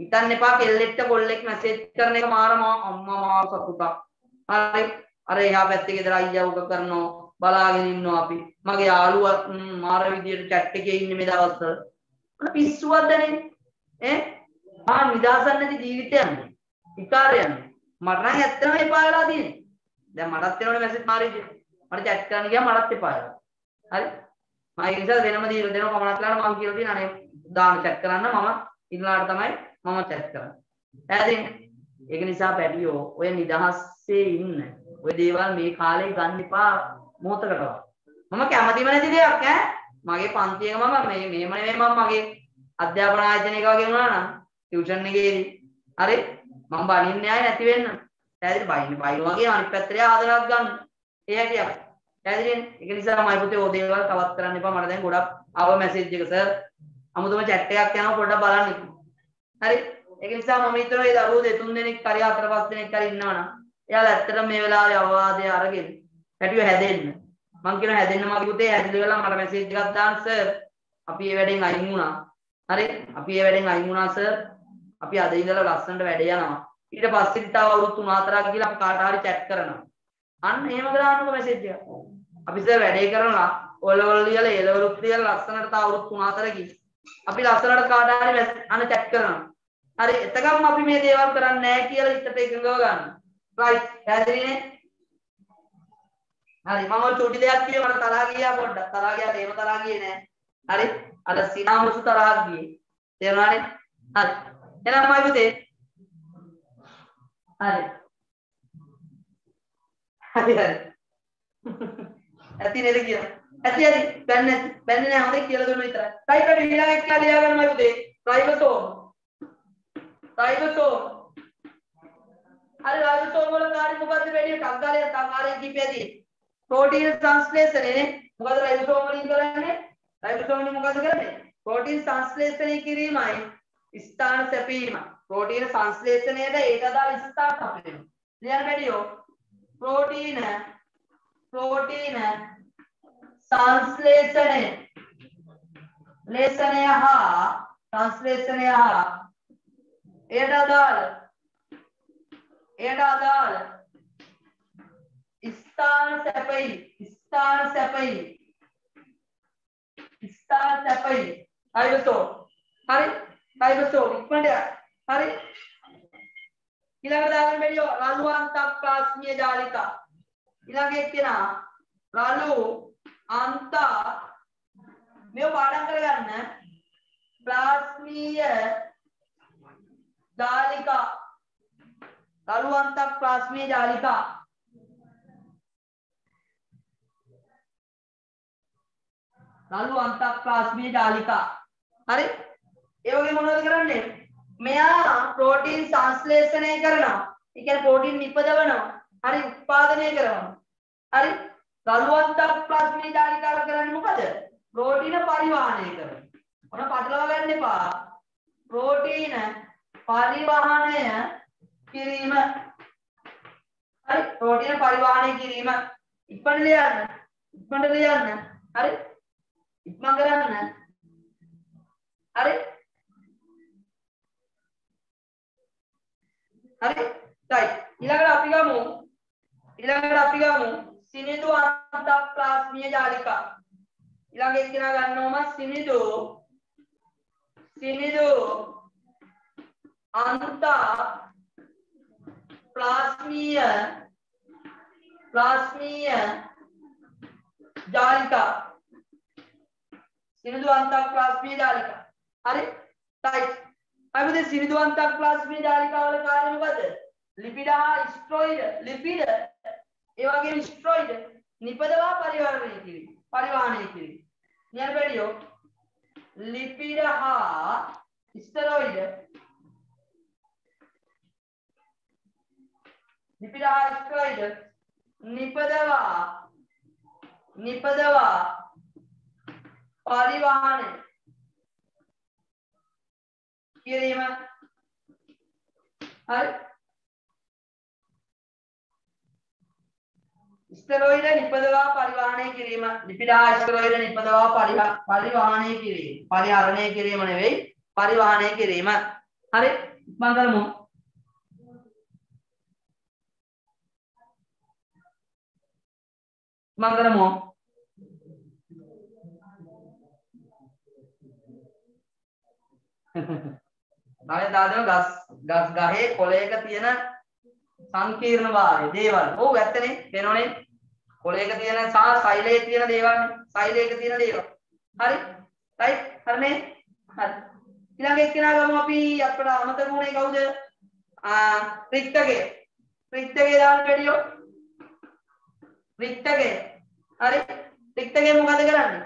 හිතන්න එපා කෙල්ලෙක්ට කොල්ලෙක් මැසේජ් කරන එක මාර අම්මා මාර සතුටක්. හරි. අර එහා පැත්තේ ගෙදර අයියා උක කරනවා. බලාගෙන ඉන්නවා අපි. මගේ යාළුවා මාර විදියට chat එකේ ඉන්නේ මේ දවස්වල. මොන පිස්සුවක්ද නේ? ඈ? මා නිදාසක් නැති ජීවිතයක්. විකාරයක්. මට නම් ඇත්තම එපා වෙලා තියෙන්නේ. දැන් මටත් එනවනේ මැසේජ් මාරි මට chat කරන්න ගියාම මටත් එපා වෙලා. හරි? මම ඒ නිසා වෙනම දීලා දෙනවා කමනක් ලාට මම කියලා තියෙන අනේ දාන chat කරන්න මම ඉන්නලාට තමයි මම chat කරන්නේ. පැහැදිලිද? ඒක නිසා පැටියෝ ඔය නිදහස්සේ ඉන්න. ඔය දේවල් මේ කාලේ ගන්න එපා මොහොතකටවත්. මම කැමතිම නැති දෙයක් ඈ. මගේ පන්තියක මම මේ මේම නෙමෙයි මම මගේ අධ්‍යාපන ආයතනයක වගේ වුණා නම් ටියුෂන් එකේදී. හරි? මම බනින්නේ ආයේ නැති වෙන්න. පැහැදිලි බයින්න බයින වගේ අනිත් පැත්තට ආදරයක් ගන්න. ඒ හැටියක්. පැහැදිලිනේ? ඒක නිසා මයි පුතේ ඕ දේවල් තවත් කරන්න එපා. මට දැන් ගොඩක් ආව මැසේජ් එක සර්. අමුතුම chat එකක් යනවා පොඩ්ඩක් බලන්න. හරි? ඒක නිසා මම හිතනවා මේ දරුවෝ දෙතුන් දෙනෙක් හරි හතර පහ දෙනෙක් හරි ඉන්නවනම් එයාලා ඇත්තටම මේ වෙලාවේ අවවාදය අරගෙන පැටිව හැදෙන්න. මං කියනවා හැදෙන්න මගේ පුතේ හැදිලි වෙලා මට මැසේජ් එකක් දාන්න සර්. අපි මේ වැඩෙන් අයින් වුණා. හරි? අපි මේ වැඩෙන් අයින් වුණා සර්. අපි අද ඉඳලා ලස්සනට වැඩ යනවා. ඊට පස්සේ තව අවුරුදු 3-4ක් ගිහලා අපි කාට හරි chat කරනවා. අන්න එහෙම දාන්නකො මැසේජ් එක. අපි සර් වැඩේ කරනවා. ඔලවල් ලියලා එලවලුත් ලියලා ලස්සනට තව අවුරුදු 3-4කින් අපි ලස්සනට කාට හරි අන chat කරනවා. හරි එතකම් අපි මේ දේවල් කරන්නේ නැහැ කියලා හිතට එකඟව ගන්න. right. පැහැදිලිනේ? හරි මම චුටි දෙයක් කිව්ව මට තරහා ගියා පොඩ්ඩක්. තරහා ගියාට එහෙම තරහා ගියේ නෑ. හරි? අර සිනාමුසු තරහා ගියේ. තේරුණානේ? හරි. එහෙනම් මයි පුතේ. හරි. හරි හරි. ඇති නේද කියලා. ඇති ඇති. බැන්න ඇති. බැන්නේ නෑ හොඳයි කියලා දුන්න විතරයි. ටයිප් එක ඊළඟ එක කියලා ලියා ගන්න මයි පුතේ. රයිබෝසෝම්. රයිබෝසෝම්. හරි රයිබෝසෝම් වල කාර්ය මොකද්ද වැඩි කංකාලය කංකාලය කීපයදී. ප්‍රෝටීන් සංශ්ලේෂණයනේ. මොකද රයිබෝසෝම් වලින් කරන්නේ? රයිබෝසෝම් වලින් මොකද කරන්නේ? ප්‍රෝටීන් සංශ්ලේෂණය කිරීමයි ස්ථාන සැපීම. ප්‍රෝටීන සංශ්ලේෂණයට ඒට අදාළ ස්ථාන සැපීම. ලියන්න බැරියෝ. ප්‍රෝටීන ප්‍රෝටීන සංශ්ලේෂණය ලේෂණය හා සංශ්ලේෂණය හා. එයට අදාළ එයට අදාළ ස්ථාන සැපයි ස්ථාන සැපයි. ස්ථාන සැපයි. හරිවසෝ හරි? හරිවසෝ ඉක්මනට හරි? ඊළඟට දාගන්න බැරියෝ රළුවන්තක් ප්ලාස්මීය ජාලිකා. ඊළඟ එක්කෙනා රළු අන්තා. මේව පාඩම් කරගන්න. ප්ලාස්මීය ජාලිකා. රළු අන්තක් ප්ලාස්මීය ජාලිකා. රළු අන්තක් ප්ලාස්මීය ජාලිකා. හරි? ඒ වගේ මොනවද කරන්නේ? මෙයා ප්‍රෝටීන් සංශ්ලේෂණය කරනවා. ඒ කියන්නේ ප්‍රෝටීන් නිපදවනවා. හරි? උත්පාදනය කරනවා. හරි? රළුවන්තක් ප්ලාස්මීය ජාලිකාව කරන්නේ මොකද? ප්‍රෝටීන පරිවාහනය කරනවා. ඔන්න පටලවා ගන්න එපා. ප්‍රෝටීන පරිවාහනය කිරීම. හරි? ප්‍රෝටීන පරිවාහනය කිරීම. ඉක්මනට ලියන්න. ඉක්මනට ලියන්න. හරි? ඉක්මන් කරන්න. හරි? හරි? right ඊළඟට අපි ගමු. ඊළඟට අපි ගමු. සිනිඳු අන්තප්ලාස්මීය ජාලිකා. ඊළඟ එක්කෙනා ගන්නවම සිනිඳු. සිනිඳු අන්ත ප්ලාස්මීය ප්ලාස්මීය ජාලිකා. සිනිඳු අන්තක් ප්ලාස්මීය ජාලිකා. හරි? right අපිට සිනිඳු අන්තක් ප්ලාස්මීය ජාලිකා වල කාර්යය මොකද ලිපිඩ හා ස්ට්‍රොයිඩ්. ලිපිඩ ඒ වගේම ස්ට්‍රොයිඩ් නිපදවා පරිවර්තනය කිරීම පරිවාහනය කිරීම නියර බැඩියෝ ලිපිඩ හා ස්ටෙරොයිඩ්. ලිපිඩ හා ස්ටෙරොයිඩ් නිපදවා නිපදවා පරිවාහනය කිරීම හරි? ස්ටෙරොයිඩ් නිපදවා පරිවාහනය කිරීම ලිපිඩා ස්ටෙරොයිඩ් නිපදවා පරිවාහනය කිරීම පරිහරණය කිරීම නෙවෙයි පරිවාහනය කිරීම හරි මම කරමු මම කරමු නෑ දාදම ගස් ගස් ගහේ කොළයක තියෙන සංකීර්ණභාවය දේවල්. ඔව් ඇත්තනේ පේනෝනේ. කොළයක තියෙන සහ සෛලයේ තියෙන දේවල්නේ. සෛලයක තියෙන දේවල්. හරි? රයිට්? හරිනේ? හරි. ඊළඟ එක්කෙනා ගමු අපි අපිට අමතක වුණේ කවුද? ආ රික්තගේ. රික්තගේ දාන්න වැඩියෝ. රික්තගේ. හරි? රික්තගේ මොකද කරන්නේ?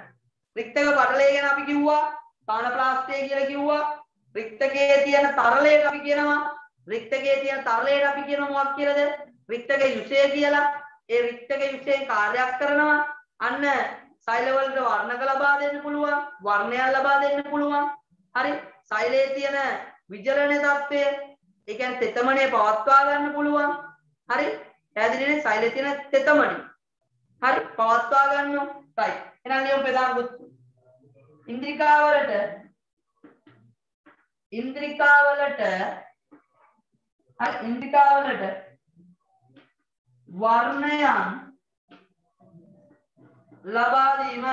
රික්තක පටලය ගැන අපි කිව්වා. පාන ප්ලාස්ටය කියලා කිව්වා. රික්තකයේ තියෙන තරලයට අපි කියනවා රික්තකයේ තියෙන තරලයට අපි කියනවා මොකක් කියලාද? රික්තක යුෂය කියලා. ඒ රික්තක යුෂයෙන් කාර්යයක් කරනවා. අන්න සෛල වලට වර්ණක ලබා දෙන්න පුළුවන්. වර්ණයක් ලබා දෙන්න පුළුවන්. හරි? සෛලයේ තියෙන විජලන තත්ත්වය ඒ කියන්නේ තෙතමනේ පවත්වා ගන්න පුළුවන්. හරි? පැහැදිලිනේ සෛලයේ තියෙන තෙතමනේ. හරි? පවත්වා ගන්නවා. right. එහෙනම් ලියමු ප්‍රධාන වෘත්ත. ඉන්ද්‍රිකාවලට ඉන්ද්‍රිකාවලට හරි ඉන්ද්‍රිකාවලට වර්ණයන් ලබා දීම.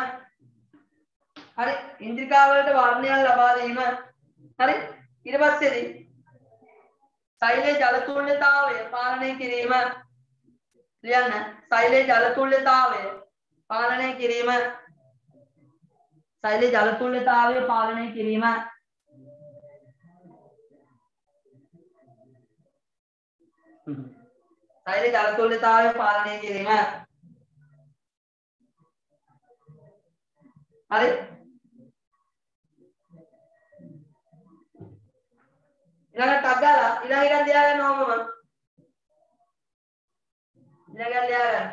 හරි ඉන්ද්‍රිකාවලට වර්ණයන් ලබා දීම. හරි ඊට පස්සේදී සෛලේ ජල තුල්‍යතාවය පාලනය කිරීම. ලියන්න. සෛලේ ජල තුල්‍යතාවය පාලනය කිරීම. සෛලේ ජල තුල්‍යතාවය පාලනය කිරීම. සෛල ජලතුල්‍යතාවය පාලනය කිරීම. හරි. ඊළඟට ටක් ගාලා. ඊළඟ එකක් ලියා ගන්න ඕමම ඊළඟ එකක් ලියා ගන්න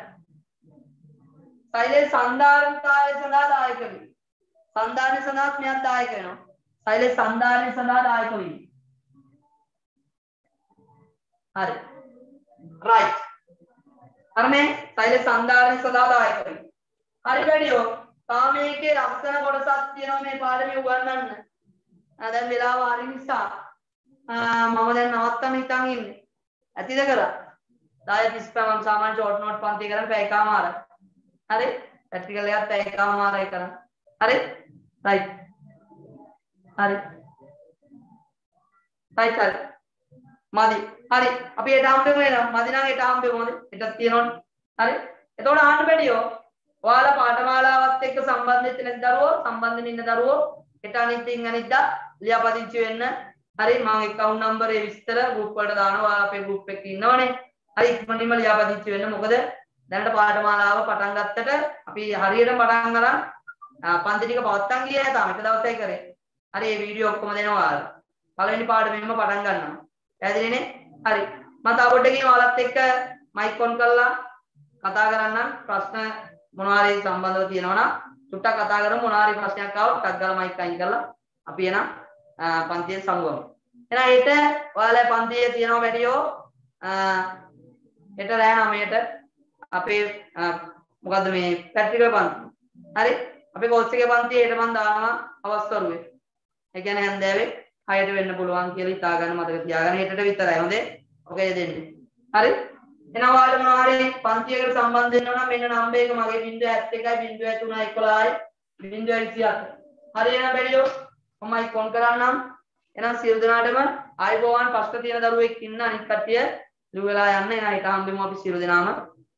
සෛලේ සන්ධාරණතාවය සඳහා දායක වේ සන්ධාරණය සඳහා මෙයක් දායක වෙනවා. සෛලේ සන්ධාරණය සඳහා දායක වේ හරි. Right. හරිනේ සෛල සන්ධාරණය සඳහා දායක වේ හරි වැඩියෝ තාම මේකේ ලස්සන කොටසක් තියෙනවා මේ පාඩමේ උගන්වන්න. දැන් වෙලාව හරි නිසා. මම දැන් නවත්තන්න හිතන් ඉන්නේ. ඇතිද කරා? 10 35 මම සාමාන්‍ය ෂෝට් නෝට් පන්ති කරන් පැය එකමාරයි හරි? ප්‍රැක්ටිකල් එකත් පැය එකමාරයි කරන් හරි? රයිට් හරි. රයිට් හරි. මදි හරි අපි එට හම්බෙමු එනවා මදි නම් එට හම්බෙමු හරි එටක් තියෙනවනේ හරි එතකොට ආන්න බැඩියෝ ඔයාලා පාඨමාලාවත් එක්ක සම්බන්ධ වෙච්ච නැති දරුවෝ සම්බන්ධ ඉන්න දරුවෝ හෙට අනිත්ින් අනිද්දා ලියාපදිංචි වෙන්න හරි මම account number ඒ විස්තර group වලට දානවා ඔයාලා අපේ group එකේ ඉන්නවනේ හරි ඉක්මනින්ම ලියාපදිංචි වෙන්න මොකද දැනට පාඨමාලාව පටන් ගත්තට අපි හරියට පටන් අරන් පන්ති ටික පවත්තන් ගියේ නැහැ තාම එක දවසයි කරේ හරි මේ වීඩියෝ ඔක්කොම දෙනවා ඔයාලා පළවෙනි පාඩමෙන්ම පටන් ගන්නවා පැහැදිලිනේ? හරි. මම තව පොඩ්ඩකින් ඔයාලත් එක්ක මයික් ඔන් කරලා කතා කරන්නම් ප්‍රශ්න මොනවාරි සම්බන්ධව තියෙනවා නම් චුට්ටක් කතා කරමු. මොනවාරි ප්‍රශ්නයක් ආවොත් ටක් ගාලා මයික් අයින් කරලා අපි එනම් පන්තියේ සමුගමු එහෙනම් හෙට ඔයාලා පන්තියේ තියෙනවා වැඩියෝ? හෙට රෑ 9ට අපේ මොකද්ද මේ ප්‍රැක්ටිකල් පන්ති? හරි. අපේ කෝස් එකේ පන්තියේ හෙට මම දානවා අවස් කරුවේ ඒ කියන්නේ හැන්දෑවේ. 6ට වෙන්න පුළුවන් කියලා හිතා ගන්න මතක තියාගන්න. හෙටට විතරයි. හොඳේ? ඔකේ දෙන්නේ හරි? එහෙනම් ඔයාලට මොනවා හරි පන්තියකට සම්බන්ධ වෙන්න නම් මෙන්න නම්බර් එක මගේ 071 0.3 11 0.27 හරි එහෙනම් බැරියෝ. මමයි ෆෝන් කරන්නම්. එහෙනම් සියලු දෙනාටම ආයිබෝවන් ප්‍රශ්න තියෙන දරුවෙක් ඉන්න අනිත් කට්ටිය ලු වෙලා යන්න. එහෙනම් හිට හම්බෙමු අපි සියලු දෙනාම.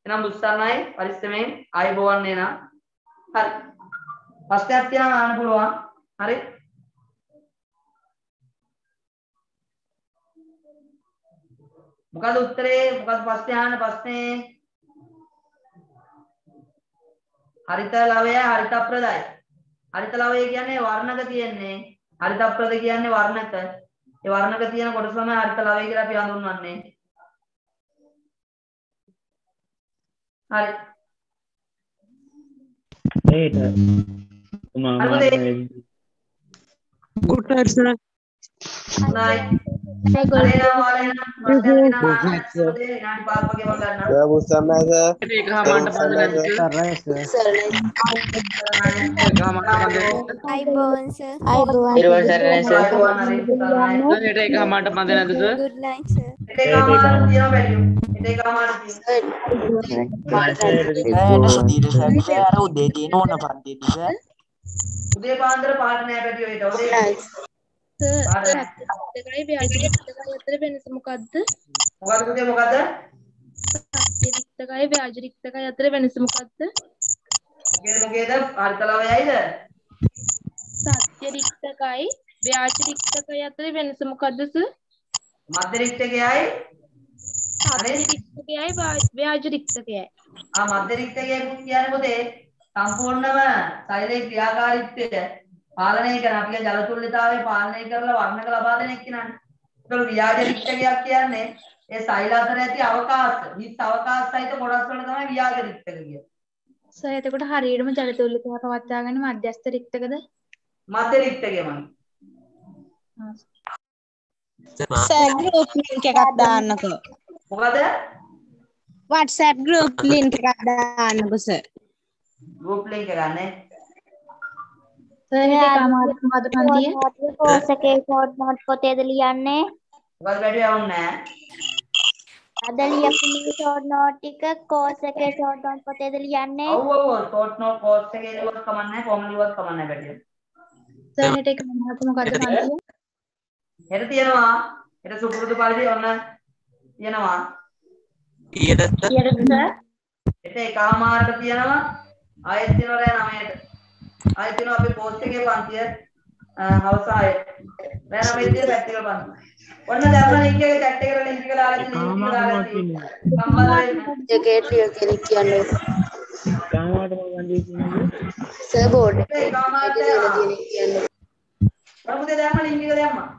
එහෙනම් බුස්සන්නයි පරිස්සමෙන් ආයිබෝවන් එනවා හරි. ප්‍රශ්නයක් තියෙනවා අහන්න පුළුවන්. හරි? මොකද උත්තරේ මොකද ප්‍රශ්නේ අහන්න ප්‍රශ්නේ හරිත ලවය හරිත ප්‍රදායි හරිත ලවය කියන්නේ වර්ණක තියෙන්නේ හරිත අප්‍රද කියන්නේ වර්ණක ඒ වර්ණක තියෙන කොටස තමයි හරිත ලවය කියලා අපි හඳුන්වන්නේ හරි ඒට Good night, sir. හොඳයි Hi, good හරිනම් ඔයාලා එහෙනම් විනාඩි 5ක් වගේ වග ගන්නවා පුස්සම්මස ඒක හමාන්ට පන්ද නැද්ද Hi, sir. Irwan සරණයි sir. ආයුබෝවන් හරි සරණයි ඒට ඒක හමාන්ට පන්ද නැද්ද සර් Good night, sir. එකමාර තියෙනවා බැලියු එකමාර තියෙනවා සුදීර සැර අර උදේ තියෙන ඕන පන්තිද සර් උදේ පාන්දර පාට නෑ එකයි ව්‍යාජ රික්තකයි අතර වෙනස මොකද්ද? මොකද පුතේ මොකද සත්‍ය රික්තකයි ව්‍යාජ රික්තකයි අතර වෙනස මොකද්ද? මොකේද මොකේද හරිතලවයයිද සත්‍ය රික්තකයි ව්‍යාජ රික්තකයි අතර වෙනස මොකද්ද සර්? මධ්‍යරික්තකයයි සත්‍ය රික්තකයයි ව්‍යාජ රික්තකයයි. ආ මධ්‍යරික්තකය කියන්නේ පුතේ සම්පූර්ණම ශරීරයේ ක්‍රියාකාරීත්වය පාලනය කරන අපේ ජල තුල්ලිතාවය පාලනය කරලා වර්ණක ලබා දෙන එක්කිනානේ. ඒතකොට ව්‍යාජ රික්තකයක් කියන්නේ ඒ සෛල අතර ඇති අවකාශ, හිස් අවකාශ සහිත කොටස් වල තමයි ව්‍යාජ රික්තක කියන්නේ. සර් එතකොට හරියටම ජල තුල්ලිකව පවත්වාගෙන මධ්‍යස්ථ රික්තකද? මධ්‍ය රික්තකයමයි. Sir, group link එකක් දාන්නකෝ. මොකද? WhatsApp group link එකක් දාන්නකෝ sir. ගෲප් ලින්ක් එක ගන්න. එකේ ෂෝට් නෝට් පොතේද ලියන්නේ? මොකද බැටි වුන්නේ අද ලියපු ෂෝට් නෝට් ටික කෝස් එකේ ෂෝට් නෝට් පොතේද ලියන්නේ? ඔව් ඔව් ඔව් ෂෝට් නෝට් කෝස් එකේ ලියුවත් කමන්නේ කොහොම ලියුවත් කමන්නේ බැටි. සර් හෙට එකමාර මොකද පන්තිය? හෙට තියෙනවා. හෙට සුපුරුදු පරිදි ඔන්න තියෙනවා. ඊයටත් ඊයටද සර්? හෙට එකමාරට තියෙනවා. ආයෙත් තියෙනවා රෑ 9ට. ආයෙත් තියෙනවා අපේ කෝස් එකේ පන්තිය හවස 6ට. රෑ 9ට තියෙන ප්‍රැක්ටිකල් පන්තිය. ඔන්න දැම්ම ලින්ක් එක chat එකට ලින්ක් එක දාලා තියෙනවා. ලින්ක් එක දාලා තියෙනවා. සම්බන්ධ වෙන්න. ජගේට්ලිය කෙනෙක් කියන්නේ කාමාට මන්දේ කියන්නේ සර් බෝඩ් හෙට එකමාරට කෙනෙක් කියන්නේ ප්‍රමුදේ දැම්ම ලින්ක් එක දැම්මා.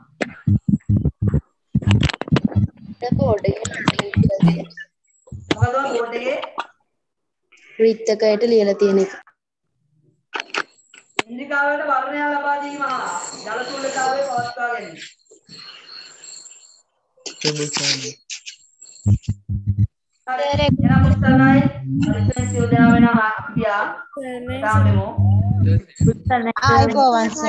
සර් බෝඩ් එකේ මොකද බෝඩ් එකේ රිත්තකයට ලියලා තියෙන එක ඉන්දිකාවට වර්ණය ලබා දීම හා ජල තුල්ලිතාවය පවත්වා ගැනීම. හරි එනම් උත්තරයි පරිසර සියෝදනා වෙන අපියා සාමෙමු ආයුබෝවන් sir.